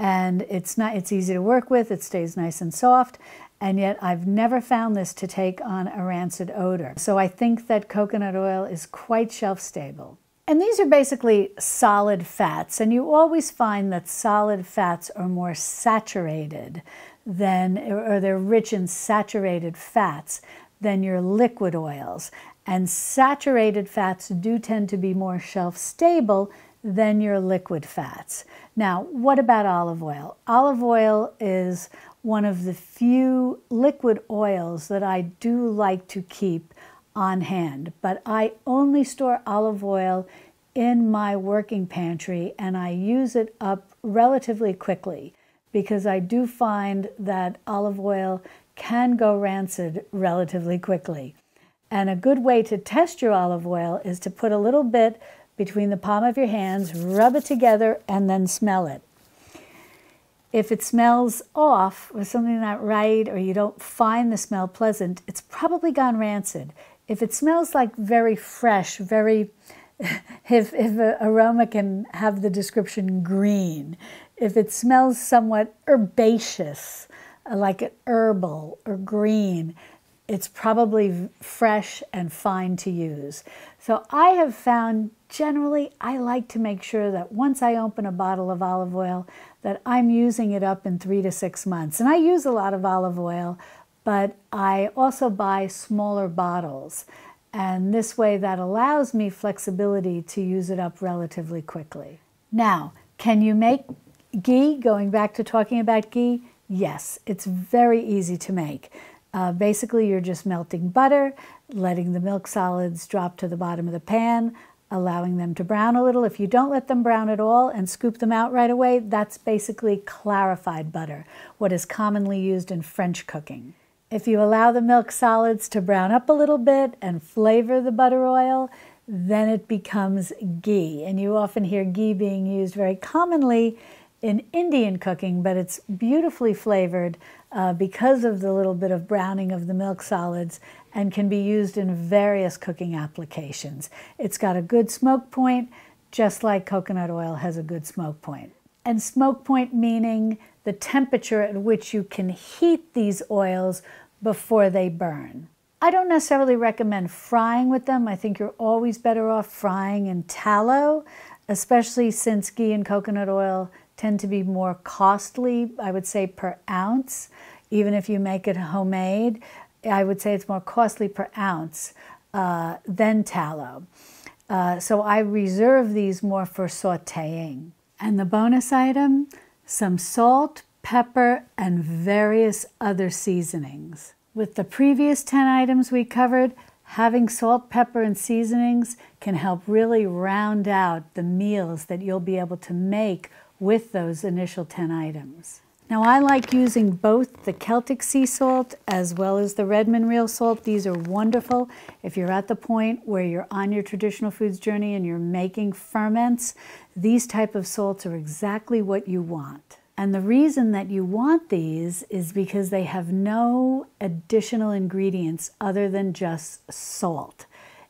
And it's, not, it's easy to work with, it stays nice and soft, and yet I've never found this to take on a rancid odor. So I think that coconut oil is quite shelf stable. And these are basically solid fats, and you always find that solid fats are more saturated than, or they're rich in saturated fats than your liquid oils. And saturated fats do tend to be more shelf stable than your liquid fats. Now, what about olive oil? Olive oil is one of the few liquid oils that I do like to keep on hand, but I only store olive oil in my working pantry and I use it up relatively quickly because I do find that olive oil can go rancid relatively quickly. And a good way to test your olive oil is to put a little bit between the palm of your hands, rub it together, and then smell it. If it smells off or something not right, or you don't find the smell pleasant, it's probably gone rancid. If it smells like very fresh, very, if, if aroma can have the description green, if it smells somewhat herbaceous, uh, like an herbal or green, it's probably fresh and fine to use. So I have found generally I like to make sure that once I open a bottle of olive oil that I'm using it up in three to six months. And I use a lot of olive oil, but I also buy smaller bottles. And this way that allows me flexibility to use it up relatively quickly. Now, can you make ghee? Going back to talking about ghee, yes, it's very easy to make. Uh, basically, you're just melting butter, letting the milk solids drop to the bottom of the pan, allowing them to brown a little. If you don't let them brown at all and scoop them out right away, that's basically clarified butter, what is commonly used in French cooking. If you allow the milk solids to brown up a little bit and flavor the butter oil, then it becomes ghee. And you often hear ghee being used very commonly in Indian cooking, but it's beautifully flavored uh, because of the little bit of browning of the milk solids and can be used in various cooking applications. It's got a good smoke point, just like coconut oil has a good smoke point. And smoke point meaning the temperature at which you can heat these oils before they burn. I don't necessarily recommend frying with them. I think you're always better off frying in tallow, especially since ghee and coconut oil tend to be more costly, I would say, per ounce. Even if you make it homemade, I would say it's more costly per ounce uh, than tallow. Uh, so I reserve these more for sauteing. And the bonus item some salt, pepper, and various other seasonings. With the previous 10 items we covered, having salt, pepper, and seasonings can help really round out the meals that you'll be able to make with those initial 10 items. Now I like using both the Celtic sea salt as well as the Redmond real salt. These are wonderful if you're at the point where you're on your traditional foods journey and you're making ferments. These type of salts are exactly what you want. And the reason that you want these is because they have no additional ingredients other than just salt.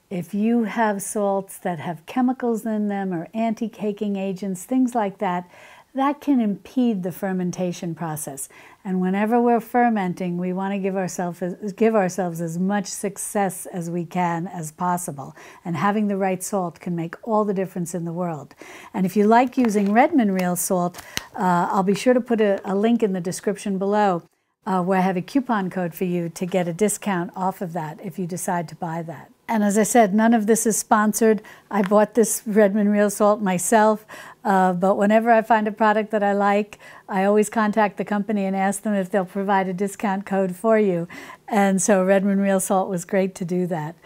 If you have salts that have chemicals in them or anti caking agents, things like that, that can impede the fermentation process. And whenever we're fermenting, we want to give ourselves give ourselves as much success as we can as possible. And having the right salt can make all the difference in the world. And if you like using Redmond real salt, uh, I'll be sure to put a, a link in the description below. Uh, where I have a coupon code for you to get a discount off of that if you decide to buy that. And as I said, none of this is sponsored. I bought this Redmond Real Salt myself, uh, but whenever I find a product that I like, I always contact the company and ask them if they'll provide a discount code for you. And so Redmond Real Salt was great to do that.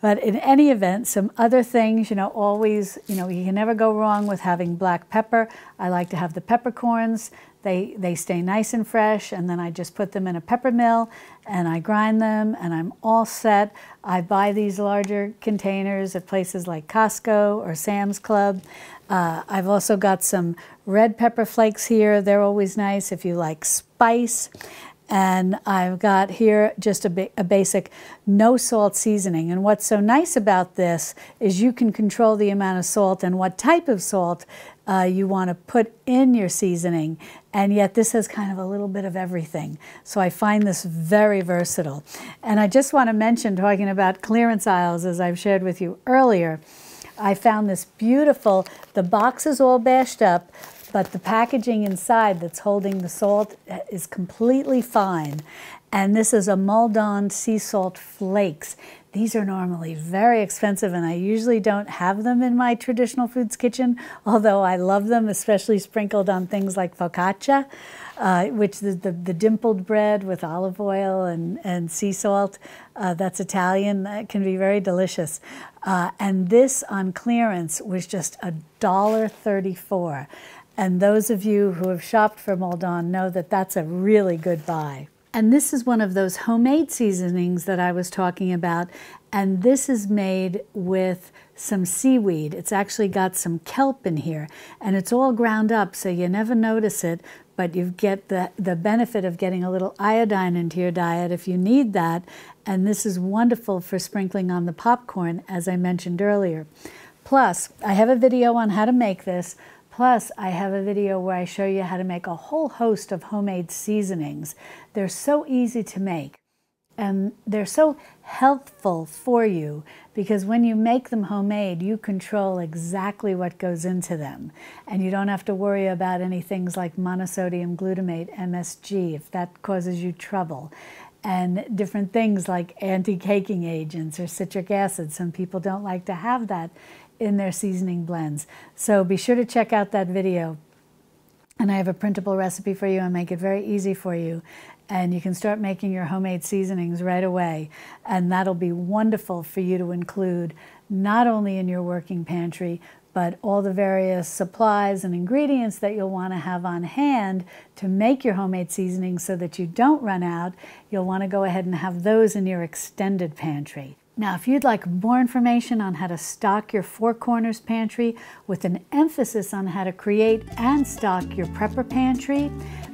But in any event, some other things, you know, always, you know, you can never go wrong with having black pepper. I like to have the peppercorns. They, they stay nice and fresh, and then I just put them in a pepper mill and I grind them, and I'm all set. I buy these larger containers at places like Costco or Sam's Club. Uh, I've also got some red pepper flakes here. They're always nice if you like spice. And I've got here just a, ba a, basic no salt seasoning. And what's so nice about this is you can control the amount of salt and what type of salt uh, you want to put in your seasoning. And yet this has kind of a little bit of everything. So I find this very versatile. And I just want to mention, talking about clearance aisles, as I've shared with you earlier, I found this beautiful, the box is all bashed up, but the packaging inside that's holding the salt is completely fine. And this is a Maldon sea salt flakes. These are normally very expensive, and I usually don't have them in my traditional foods kitchen, although I love them, especially sprinkled on things like focaccia, uh, which is the, the, dimpled bread with olive oil and, and sea salt. Uh, that's Italian. That can be very delicious. Uh, and this on clearance was just a dollar thirty-four. And those of you who have shopped for Maldon know that that's a really good buy. And this is one of those homemade seasonings that I was talking about. And this is made with some seaweed. It's actually got some kelp in here. And it's all ground up, so you never notice it, but you get the, the benefit of getting a little iodine into your diet if you need that. And this is wonderful for sprinkling on the popcorn, as I mentioned earlier. Plus, I have a video on how to make this. Plus, I have a video where I show you how to make a whole host of homemade seasonings. They're so easy to make and they're so healthful for you because when you make them homemade, you control exactly what goes into them. And you don't have to worry about any things like monosodium glutamate, MSG, if that causes you trouble. And different things like anti caking agents or citric acid. Some people don't like to have that in their seasoning blends. So be sure to check out that video. And I have a printable recipe for you and make it very easy for you. And you can start making your homemade seasonings right away. And that'll be wonderful for you to include not only in your working pantry, but all the various supplies and ingredients that you'll want to have on hand to make your homemade seasoning so that you don't run out, you'll want to go ahead and have those in your extended pantry. Now, if you'd like more information on how to stock your Four Corners pantry with an emphasis on how to create and stock your prepper pantry,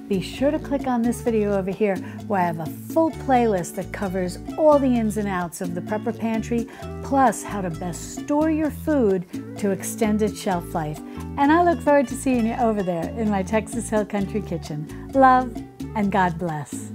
be sure to click on this video over here where I have a full playlist that covers all the ins and outs of the prepper pantry, plus how to best store your food to extend its shelf life. And I look forward to seeing you over there in my Texas Hill Country Kitchen. Love and God bless.